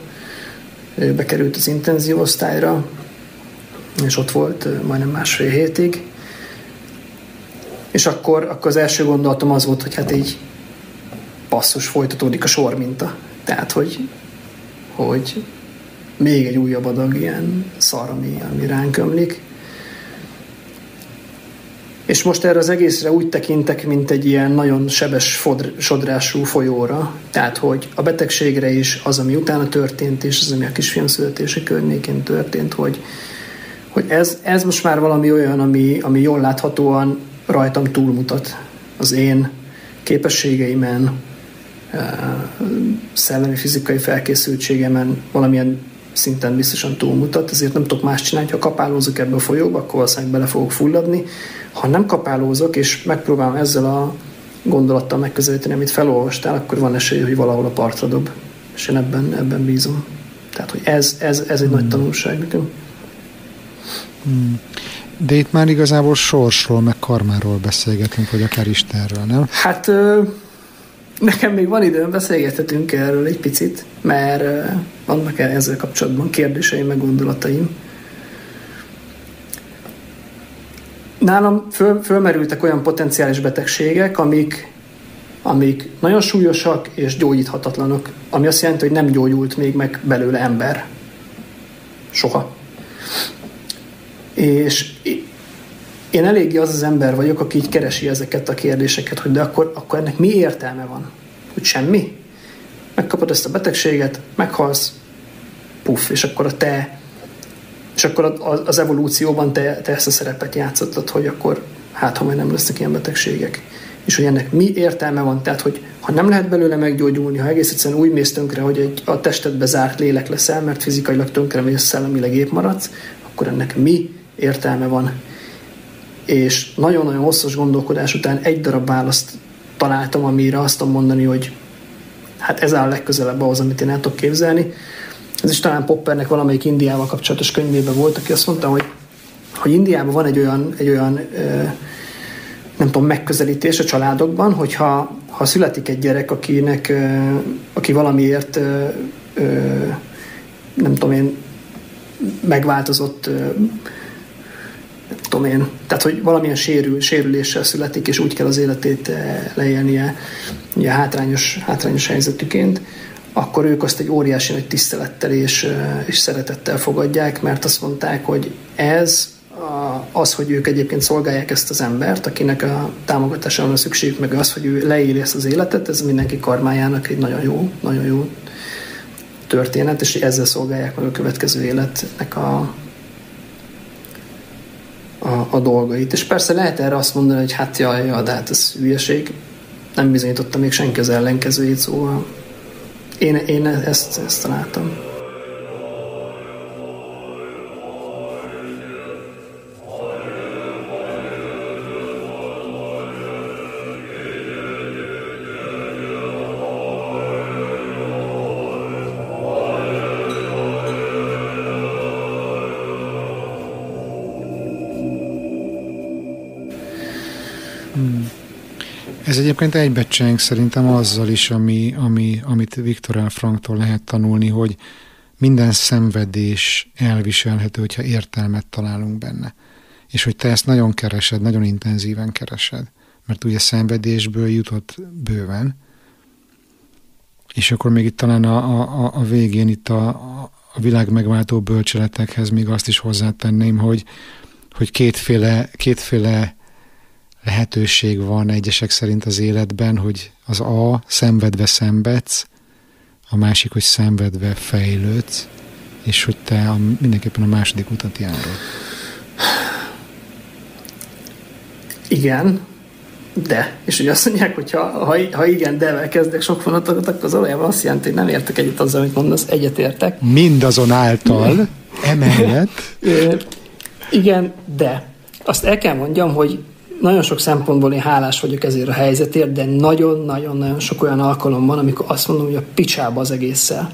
ő bekerült az intenzív osztályra, és ott volt majdnem másfél hétig, és akkor, akkor az első gondolatom az volt, hogy hát így passzus folytatódik a sor minta. Tehát, hogy, hogy még egy újabb adag ilyen szar, ami, ami ránk ömlik. És most erre az egészre úgy tekintek, mint egy ilyen nagyon sebes fodr, sodrású folyóra. Tehát, hogy a betegségre is az, ami utána történt, és az, ami a kisfiam születése környékén történt, hogy, hogy ez, ez most már valami olyan, ami, ami jól láthatóan rajtam túlmutat az én képességeimen, szellemi, fizikai felkészültségemen valamilyen szinten biztosan túlmutat, ezért nem tudok más csinálni, ha kapálózok ebbe a folyóba, akkor valószínűleg bele fogok fulladni. Ha nem kapálózok, és megpróbálom ezzel a gondolattal megközelíteni, amit felolvastál, akkor van esély, hogy valahol a partra dob. És én ebben, ebben bízom. Tehát, hogy ez, ez, ez egy hmm. nagy tanulság nekem. Hmm. De itt már igazából sorsról, meg karmáról beszélgetünk, vagy akár Istenről, nem? Hát Nekem még van időm, beszélgethetünk erről egy picit, mert vannak ezzel kapcsolatban kérdéseim, meg gondolataim. Nálam föl, fölmerültek olyan potenciális betegségek, amik, amik nagyon súlyosak és gyógyíthatatlanok, ami azt jelenti, hogy nem gyógyult még meg belőle ember. Soha. És én eléggé az az ember vagyok, aki így keresi ezeket a kérdéseket, hogy de akkor, akkor ennek mi értelme van? Hogy semmi? Megkapod ezt a betegséget, meghalsz, puff, és akkor a te és akkor az evolúcióban te, te ezt a szerepet játszottad, hogy akkor hát, ha majd nem lesznek ilyen betegségek. És hogy ennek mi értelme van, tehát, hogy ha nem lehet belőle meggyógyulni, ha egész egyszerűen úgy mész tönkre, hogy egy a testedbe zárt lélek leszel, mert fizikailag tönkre mész, szellemileg épp maradsz, akkor ennek mi értelme van és nagyon-nagyon hosszas gondolkodás után egy darab választ találtam, amire azt tudom mondani, hogy hát ez áll legközelebb ahhoz, amit én el tudok képzelni. Ez is talán Poppernek valamelyik Indiával kapcsolatos könyvében volt, aki azt mondta, hogy, hogy Indiában van egy olyan, egy olyan nem tudom, megközelítés a családokban, hogyha ha születik egy gyerek, akinek, aki valamiért nem tudom én, megváltozott tudom én, tehát hogy valamilyen sérül, sérüléssel születik, és úgy kell az életét eh, leélnie ugye hátrányos, hátrányos helyzetüként, akkor ők azt egy óriási nagy tisztelettel és, eh, és szeretettel fogadják, mert azt mondták, hogy ez az, hogy ők egyébként szolgálják ezt az embert, akinek a támogatásra van szükségük, meg az, hogy ő leéli ezt az életet, ez mindenki karmájának egy nagyon jó, nagyon jó történet, és ezzel szolgálják meg a következő életnek a, a, a dolgait. És persze lehet erre azt mondani, hogy hát jaj, jaj de hát ez hülyeség. Nem bizonyította még senki az ellenkezőjét, szóval én, én ezt, ezt találtam. Egyébként egybecseng szerintem azzal is, ami, ami, amit Viktor L. Franktól lehet tanulni, hogy minden szenvedés elviselhető, hogyha értelmet találunk benne. És hogy te ezt nagyon keresed, nagyon intenzíven keresed. Mert ugye szenvedésből jutott bőven. És akkor még itt talán a, a, a végén itt a, a világ megváltó bölcseletekhez még azt is hozzátenném, hogy, hogy kétféle, kétféle lehetőség van egyesek szerint az életben, hogy az A szenvedve szenvedsz, a másik, hogy szenvedve fejlődsz, és hogy te a, mindenképpen a második utat járod. Igen, de. És ugye azt mondják, hogy ha, ha, ha igen, de kezdek sok vonatokat, akkor az valójában azt jelenti, hogy nem értek egyet azzal, amit mondasz, egyet értek. Mindazonáltal, emellett. Igen, de azt el kell mondjam, hogy nagyon sok szempontból én hálás vagyok ezért a helyzetért, de nagyon-nagyon-nagyon sok olyan alkalom van, amikor azt mondom, hogy a picsába az egésszel.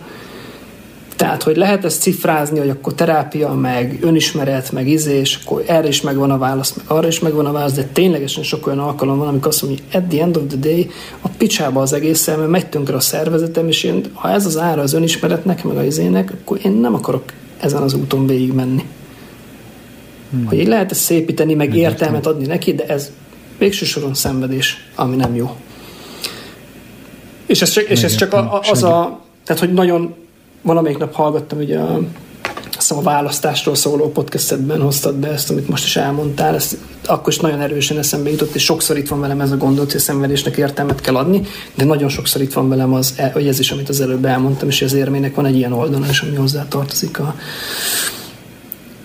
Tehát, hogy lehet ezt cifrázni, hogy akkor terápia, meg önismeret, meg izé, és akkor erre is megvan a válasz, meg arra is megvan a válasz, de ténylegesen sok olyan alkalom van, amikor azt mondom, hogy at the end of the day a picsába az egészen, mert megy tönkre a szervezetem, és én, ha ez az ára az önismeretnek, meg a izének, akkor én nem akarok ezen az úton végig menni. Hmm. Hogy így lehet ezt szépíteni, meg Megértem. értelmet adni neki, de ez végső soron szenvedés, ami nem jó. És ez csak, és ez csak a, a, az a, tehát hogy nagyon valamelyik nap hallgattam ugye a, azt a választásról szóló podcastedben hoztad be ezt, amit most is elmondtál, ezt akkor is nagyon erősen eszembe jutott, és sokszor itt van velem ez a gondolat, hogy a szenvedésnek értelmet kell adni, de nagyon sokszor itt van velem az, hogy ez is, amit az előbb elmondtam, és az érmének van egy ilyen oldala, és ami hozzá tartozik a,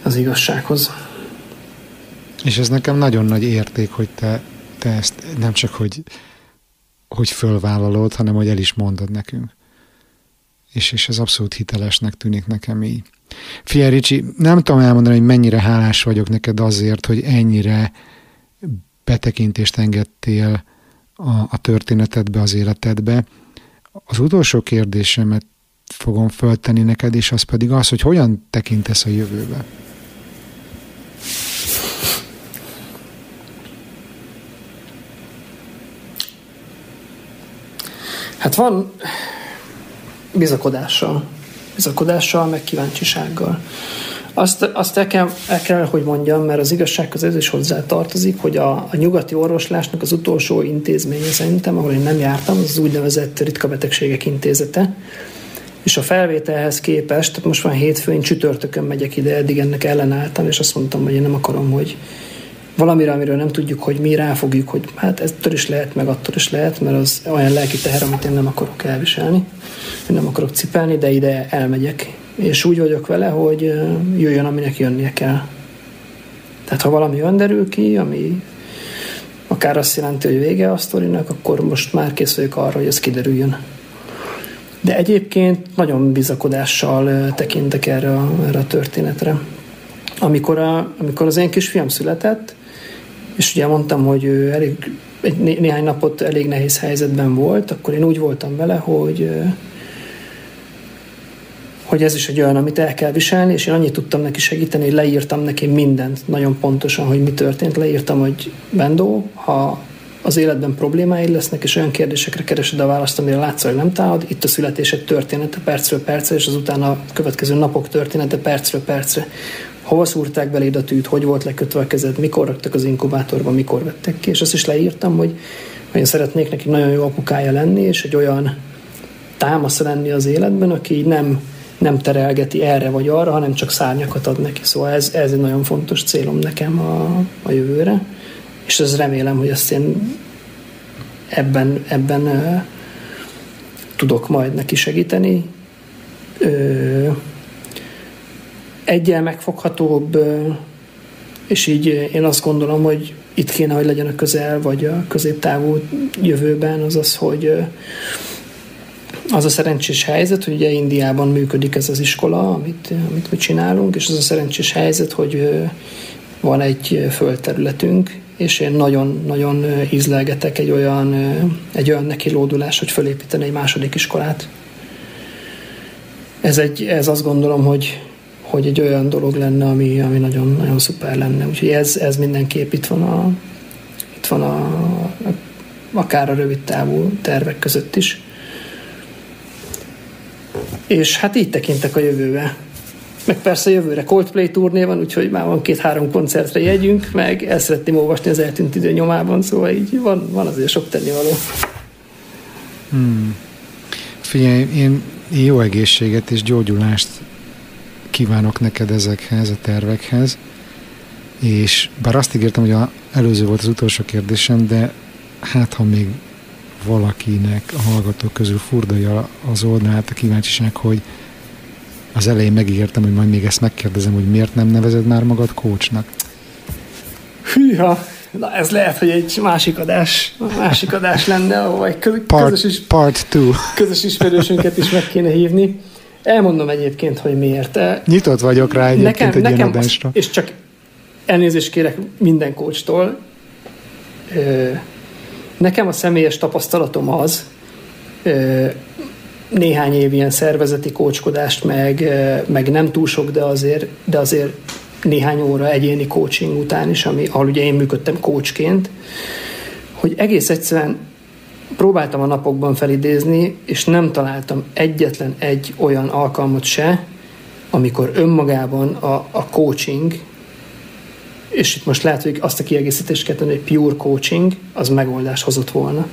az igazsághoz. És ez nekem nagyon nagy érték, hogy te, te ezt nem csak, hogy, hogy fölvállalod, hanem hogy el is mondod nekünk. És, és ez abszolút hitelesnek tűnik nekem így. Fia Ricsi, nem tudom elmondani, hogy mennyire hálás vagyok neked azért, hogy ennyire betekintést engedtél a, a történetedbe, az életedbe. Az utolsó kérdésemet fogom föltenni neked, és az pedig az, hogy hogyan tekintesz a jövőbe. Hát van bizakodással, bizakodással, meg kíváncsisággal. Azt, azt el, kell, el kell, hogy mondjam, mert az igazsághoz ez is hozzá tartozik, hogy a, a nyugati orvoslásnak az utolsó intézménye szerintem, ahol én nem jártam, az, úgynevezett ritka betegségek intézete, és a felvételhez képest, tehát most van hétfő, én csütörtökön megyek ide, eddig ennek ellenálltam, és azt mondtam, hogy én nem akarom, hogy valamire, amiről nem tudjuk, hogy mi ráfogjuk, hogy hát ettől is lehet, meg attól is lehet, mert az olyan lelki teher, amit én nem akarok elviselni, nem akarok cipelni, de ide elmegyek. És úgy vagyok vele, hogy jöjjön, aminek jönnie kell. Tehát ha valami önderül ki, ami akár azt jelenti, hogy vége a sztorinak, akkor most már kész vagyok arra, hogy ez kiderüljön. De egyébként nagyon bizakodással tekintek erre a, erre a történetre. Amikor, a, amikor az én kisfiam született, és ugye mondtam, hogy ő elég, egy, né, néhány napot elég nehéz helyzetben volt, akkor én úgy voltam vele, hogy hogy ez is egy olyan, amit el kell viselni, és én annyit tudtam neki segíteni, hogy leírtam neki mindent, nagyon pontosan, hogy mi történt. Leírtam, hogy Bendó, ha az életben problémáid lesznek, és olyan kérdésekre keresed a választ, amire látsz, hogy nem találod, itt a születésed története percről percre, és azután a következő napok története percről percre. Hova szúrták beléd a tűt, hogy volt lekötve a kezed, mikor raktak az inkubátorba, mikor vettek ki, és azt is leírtam, hogy, én szeretnék neki nagyon jó apukája lenni, és egy olyan támasz lenni az életben, aki nem, nem terelgeti erre vagy arra, hanem csak szárnyakat ad neki. Szóval ez, ez egy nagyon fontos célom nekem a, a jövőre, és ez remélem, hogy ezt én ebben, ebben uh, tudok majd neki segíteni. Uh, egyel megfoghatóbb, és így én azt gondolom, hogy itt kéne, hogy legyen a közel, vagy a középtávú jövőben, az az, hogy az a szerencsés helyzet, hogy ugye Indiában működik ez az iskola, amit, amit mi csinálunk, és az a szerencsés helyzet, hogy van egy földterületünk, és én nagyon-nagyon ízlelgetek egy olyan, egy olyan neki lódulás, hogy fölépíteni egy második iskolát. Ez, egy, ez azt gondolom, hogy, hogy egy olyan dolog lenne, ami, ami nagyon, nagyon szuper lenne. Úgyhogy ez, ez mindenképp itt van a, itt van a, a akár a rövid távú tervek között is. És hát így tekintek a jövőbe. Meg persze jövőre Coldplay turné van, úgyhogy már van két-három koncertre jegyünk, meg el szeretném olvasni az eltűnt idő nyomában, szóval így van, van azért sok tennivaló. Hmm. Figyelj, én, én jó egészséget és gyógyulást kívánok neked ezekhez, a tervekhez, és bár azt ígértem, hogy a előző volt az utolsó kérdésem, de hát ha még valakinek a hallgatók közül furdalja az oldalát a kíváncsiság, hogy az elején megígértem, hogy majd még ezt megkérdezem, hogy miért nem nevezed már magad coachnak? Hűha, na ez lehet, hogy egy másik adás, másik adás lenne, ahol egy közös, part, part two. közös ismerősünket is meg kéne hívni. Elmondom egyébként, hogy miért. Nyitott vagyok rá egyébként nekem, egy nekem ilyen adásra. És csak elnézést kérek minden kócstól. Nekem a személyes tapasztalatom az, néhány év ilyen szervezeti kócskodást, meg, meg nem túl sok, de azért, de azért néhány óra egyéni coaching után is, ami, ahol ugye én működtem coachként, hogy egész egyszerűen próbáltam a napokban felidézni, és nem találtam egyetlen egy olyan alkalmat se, amikor önmagában a, a coaching, és itt most lehet, hogy azt a kiegészítést kell tenni, hogy pure coaching, az megoldást hozott volna.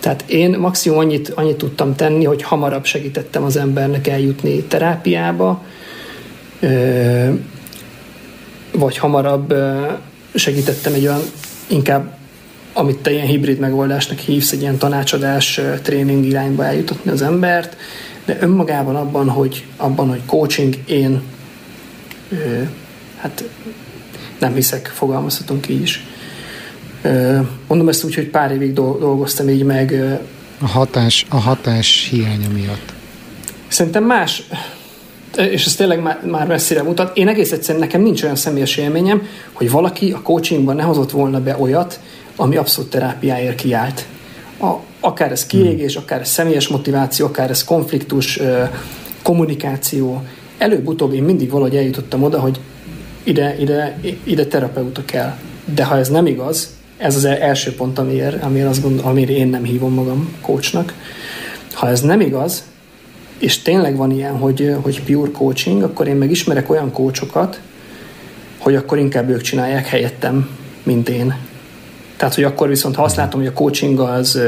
Tehát én maximum annyit, annyit tudtam tenni, hogy hamarabb segítettem az embernek eljutni terápiába, vagy hamarabb segítettem egy olyan inkább amit te ilyen hibrid megoldásnak hívsz, egy ilyen tanácsadás, tréning irányba eljutatni az embert, de önmagában abban, hogy, abban, hogy coaching, én hát nem hiszek, fogalmazhatunk így is. Mondom ezt úgy, hogy pár évig dolgoztam így meg. A hatás, a hatás hiánya miatt. Szerintem más, és ez tényleg már, már messzire mutat. Én egész egyszerűen nekem nincs olyan személyes élményem, hogy valaki a coachingban ne hozott volna be olyat, ami abszolút terápiáért kiállt. A, akár ez kiégés, hmm. akár ez személyes motiváció, akár ez konfliktus, kommunikáció. Előbb-utóbb én mindig valahogy eljutottam oda, hogy ide, ide, ide terapeuta kell. De ha ez nem igaz, ez az első pont, amiért, amiért, azt gondol, amiért én nem hívom magam coachnak. Ha ez nem igaz, és tényleg van ilyen, hogy, hogy pure coaching, akkor én meg ismerek olyan coachokat, hogy akkor inkább ők csinálják helyettem, mint én. Tehát, hogy akkor viszont, ha azt látom, hogy a coaching az,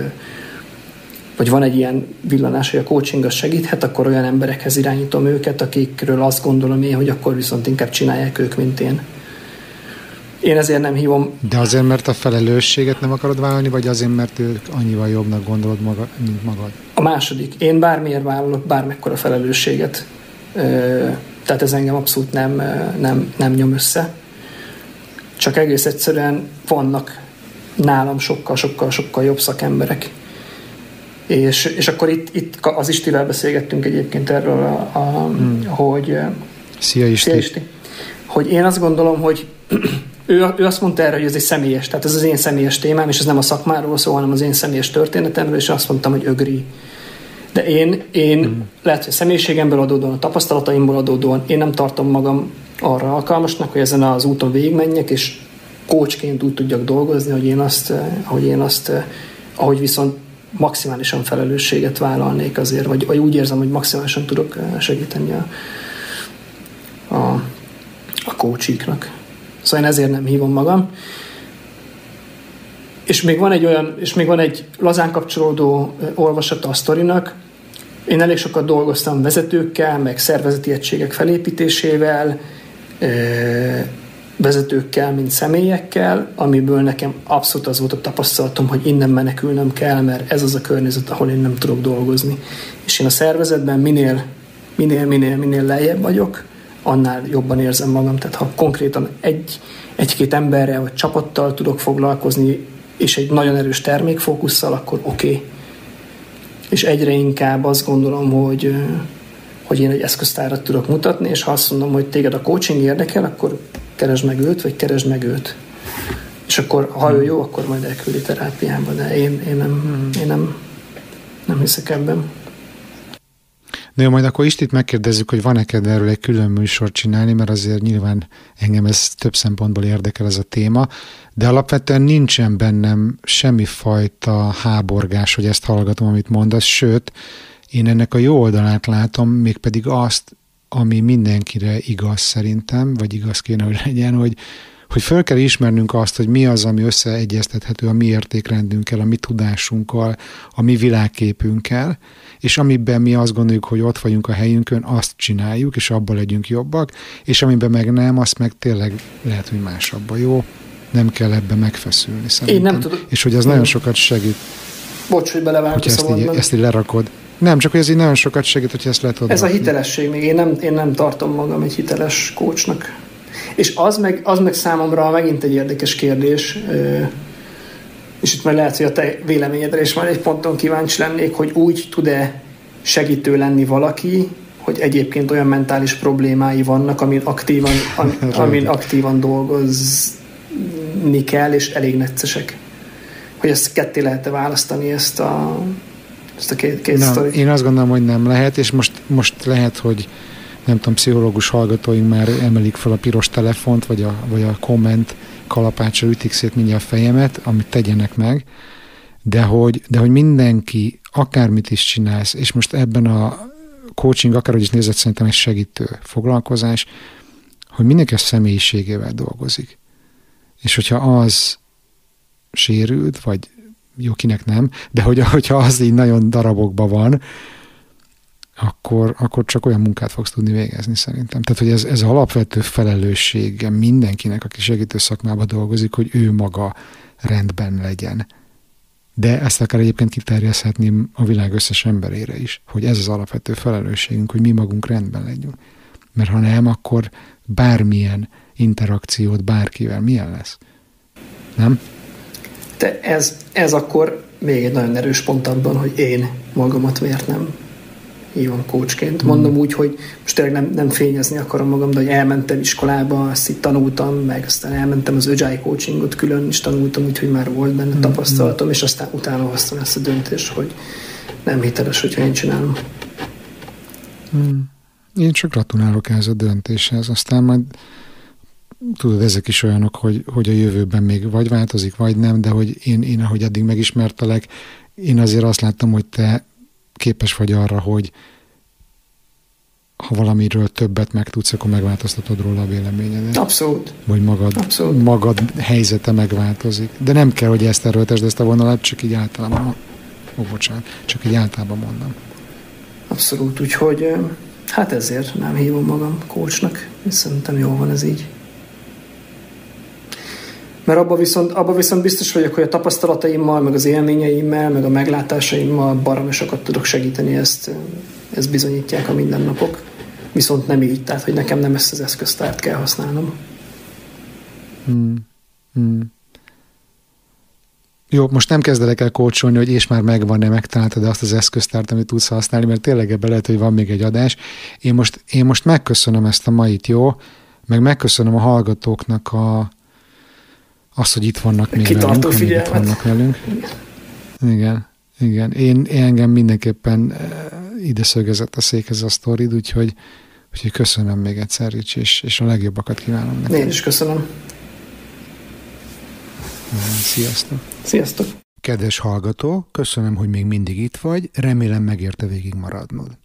vagy van egy ilyen villanás, hogy a coaching az segíthet, akkor olyan emberekhez irányítom őket, akikről azt gondolom én, hogy akkor viszont inkább csinálják ők, mint én. Én ezért nem hívom. De azért, mert a felelősséget nem akarod vállalni, vagy azért, mert ők annyival jobbnak gondolod maga, mint magad? A második. Én bármiért vállalok bármekkora felelősséget. Tehát ez engem abszolút nem, nem, nem nyom össze. Csak egész egyszerűen vannak nálam sokkal, sokkal, sokkal jobb szakemberek. És, és akkor itt, itt az Istivel beszélgettünk egyébként erről, a, a, hmm. hogy... Szia Isti. Szia Isti. Hogy én azt gondolom, hogy ő, ő azt mondta erre, hogy ez egy személyes, tehát ez az én személyes témám, és ez nem a szakmáról szól, hanem az én személyes történetemről, és azt mondtam, hogy ögri. De én, én hmm. lehet, hogy a személyiségemből adódóan, a tapasztalataimból adódóan, én nem tartom magam arra alkalmasnak, hogy ezen az úton végigmenjek, és kócsként úgy tudjak dolgozni, hogy én azt, eh, hogy én azt eh, ahogy viszont maximálisan felelősséget vállalnék azért, vagy, vagy úgy érzem, hogy maximálisan tudok eh, segíteni a, a, a kócsiknak. Szóval én ezért nem hívom magam. És még van egy olyan, és még van egy lazán kapcsolódó olvasata a sztorinak. Én elég sokat dolgoztam vezetőkkel, meg szervezeti egységek felépítésével, vezetőkkel, mint személyekkel, amiből nekem abszolút az volt a tapasztalatom, hogy innen menekülnöm kell, mert ez az a környezet, ahol én nem tudok dolgozni. És én a szervezetben minél, minél, minél, minél lejjebb vagyok, annál jobban érzem magam. Tehát ha konkrétan egy, egy-két emberrel vagy csapattal tudok foglalkozni, és egy nagyon erős termékfókusszal, akkor oké. Okay. És egyre inkább azt gondolom, hogy, hogy én egy eszköztárat tudok mutatni, és ha azt mondom, hogy téged a coaching érdekel, akkor keresd meg őt, vagy keresd meg őt. És akkor, ha ő jó, akkor majd elküldi terápiába, de én, én, nem, én nem, nem hiszek ebben. Na jó, majd akkor Istit megkérdezzük, hogy van-e kedve erről egy külön műsort csinálni, mert azért nyilván engem ez több szempontból érdekel ez a téma, de alapvetően nincsen bennem semmifajta háborgás, hogy ezt hallgatom, amit mondasz, sőt, én ennek a jó oldalát látom, mégpedig azt, ami mindenkire igaz szerintem, vagy igaz kéne, hogy legyen, hogy, hogy föl kell ismernünk azt, hogy mi az, ami összeegyeztethető a mi értékrendünkkel, a mi tudásunkkal, a mi világképünkkel, és amiben mi azt gondoljuk, hogy ott vagyunk a helyünkön, azt csináljuk, és abban legyünk jobbak, és amiben meg nem, azt meg tényleg lehet, hogy másabban jó. Nem kell ebbe megfeszülni szerintem. Én nem tudom. És hogy az nagyon sokat segít. Bocs, hogy belevágok ezt így, ezt így lerakod. Nem, csak hogy ez így nagyon sokat segít, hogy ezt lehet Ez a hitelesség még, én nem, én nem tartom magam egy hiteles kócsnak. És az meg, az meg számomra megint egy érdekes kérdés, és itt majd lehet, hogy a te véleményedre is majd egy ponton kíváncsi lennék, hogy úgy tud-e segítő lenni valaki, hogy egyébként olyan mentális problémái vannak, amin aktívan, am, amin aktívan dolgozni kell, és elég neccesek. Hogy ezt ketté lehet választani, ezt a, ezt a két, két nem, Én azt gondolom, hogy nem lehet, és most, most lehet, hogy nem tudom, pszichológus hallgatóink már emelik fel a piros telefont, vagy a, vagy a komment kalapácsra ütik szét mindjárt a fejemet, amit tegyenek meg, de hogy, de hogy mindenki, akármit is csinálsz, és most ebben a coaching, akárhogy is nézett, szerintem egy segítő foglalkozás, hogy mindenki a személyiségével dolgozik. És hogyha az sérült, vagy jó, kinek nem, de hogy, hogyha az így nagyon darabokban van, akkor, akkor csak olyan munkát fogsz tudni végezni szerintem. Tehát, hogy ez, ez alapvető felelőssége mindenkinek, aki segítő szakmában dolgozik, hogy ő maga rendben legyen. De ezt akár egyébként kiterjeszthetni a világ összes emberére is, hogy ez az alapvető felelősségünk, hogy mi magunk rendben legyünk. Mert ha nem, akkor bármilyen interakciót bárkivel milyen lesz? Nem? De ez, ez akkor még egy nagyon erős pont abban, hogy én magamat miért nem hívom coachként. Mondom úgy, hogy most tényleg nem, nem fényezni akarom magam, de hogy elmentem iskolába, azt itt tanultam, meg aztán elmentem az Agile coachingot külön is tanultam, úgyhogy már volt benne mm. tapasztalatom, és aztán utána hoztam ezt a döntést, hogy nem hiteles, hogyha én csinálom. Mm. Én csak gratulálok ehhez a döntéshez, aztán majd tudod, ezek is olyanok, hogy, hogy a jövőben még vagy változik, vagy nem, de hogy én, én ahogy eddig megismertelek, én azért azt láttam, hogy te képes vagy arra, hogy ha valamiről többet megtudsz, akkor megváltoztatod róla a véleményedet. Abszolút. Vagy magad, Abszolút. magad helyzete megváltozik. De nem kell, hogy ezt erőltesd ezt a vonalat, csak így általában, ó, bocsánat, csak így általában mondom. Abszolút, úgyhogy hát ezért nem hívom magam coachnak, és szerintem jól van ez így. Mert abban viszont, abba viszont biztos vagyok, hogy a tapasztalataimmal, meg az élményeimmel, meg a meglátásaimmal baromi sokat tudok segíteni, ezt, ezt bizonyítják a mindennapok. Viszont nem így, tehát hogy nekem nem ezt az eszköztárt kell használnom. Hmm. Hmm. Jó, most nem kezdelek el kócsolni, hogy és már megvan-e, megtaláltad azt az eszköztárt, amit tudsz használni, mert tényleg ebben lehet, hogy van még egy adás. Én most, én most megköszönöm ezt a mait, jó? Meg megköszönöm a hallgatóknak a, azt, hogy itt vannak még Kitartó velünk, itt vannak velünk. Igen, igen. Én, én engem mindenképpen eh, ide szögezett a székhez a sztorid, úgyhogy, úgyhogy köszönöm még egyszer, Rics, és, és a legjobbakat kívánom neked. Én is köszönöm. Sziasztok! Sziasztok! Kedves hallgató, köszönöm, hogy még mindig itt vagy, remélem megérte végig maradnod.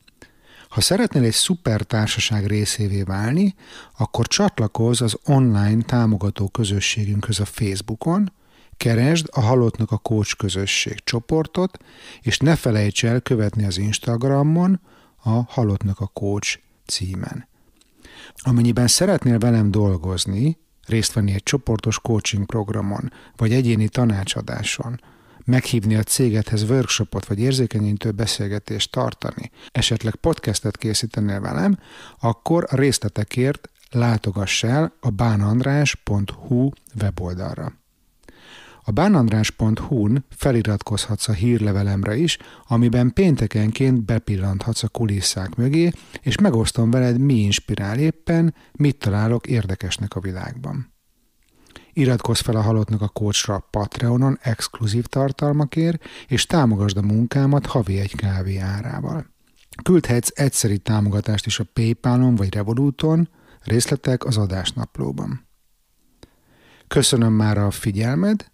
Ha szeretnél egy szuper társaság részévé válni, akkor csatlakozz az online támogató közösségünkhöz a Facebookon, keresd a Halottnak a Coach közösség csoportot, és ne felejts el követni az Instagramon a Halottnak a Coach címen. Amennyiben szeretnél velem dolgozni, részt venni egy csoportos coaching programon, vagy egyéni tanácsadáson, meghívni a cégedhez workshopot vagy érzékenyítő beszélgetést tartani, esetleg podcastet készítenél velem, akkor a részletekért látogass el a bánandrás.hu weboldalra. A bánandrás.hu-n feliratkozhatsz a hírlevelemre is, amiben péntekenként bepillanthatsz a kulisszák mögé, és megosztom veled, mi inspirál éppen, mit találok érdekesnek a világban. Iratkozz fel a Halottnak a Coachra Patreonon exkluzív tartalmakért, és támogasd a munkámat havi egy kávé árával. Küldhetsz egyszeri támogatást is a Paypalon vagy Revoluton, részletek az adásnaplóban. Köszönöm már a figyelmed,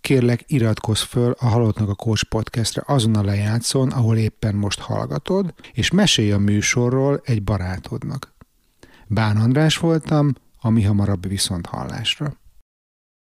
kérlek iratkozz föl a Halottnak a Coach podcastre azon a lejátszón, ahol éppen most hallgatod, és mesélj a műsorról egy barátodnak. Bán András voltam, a mi hamarabb viszont hallásra.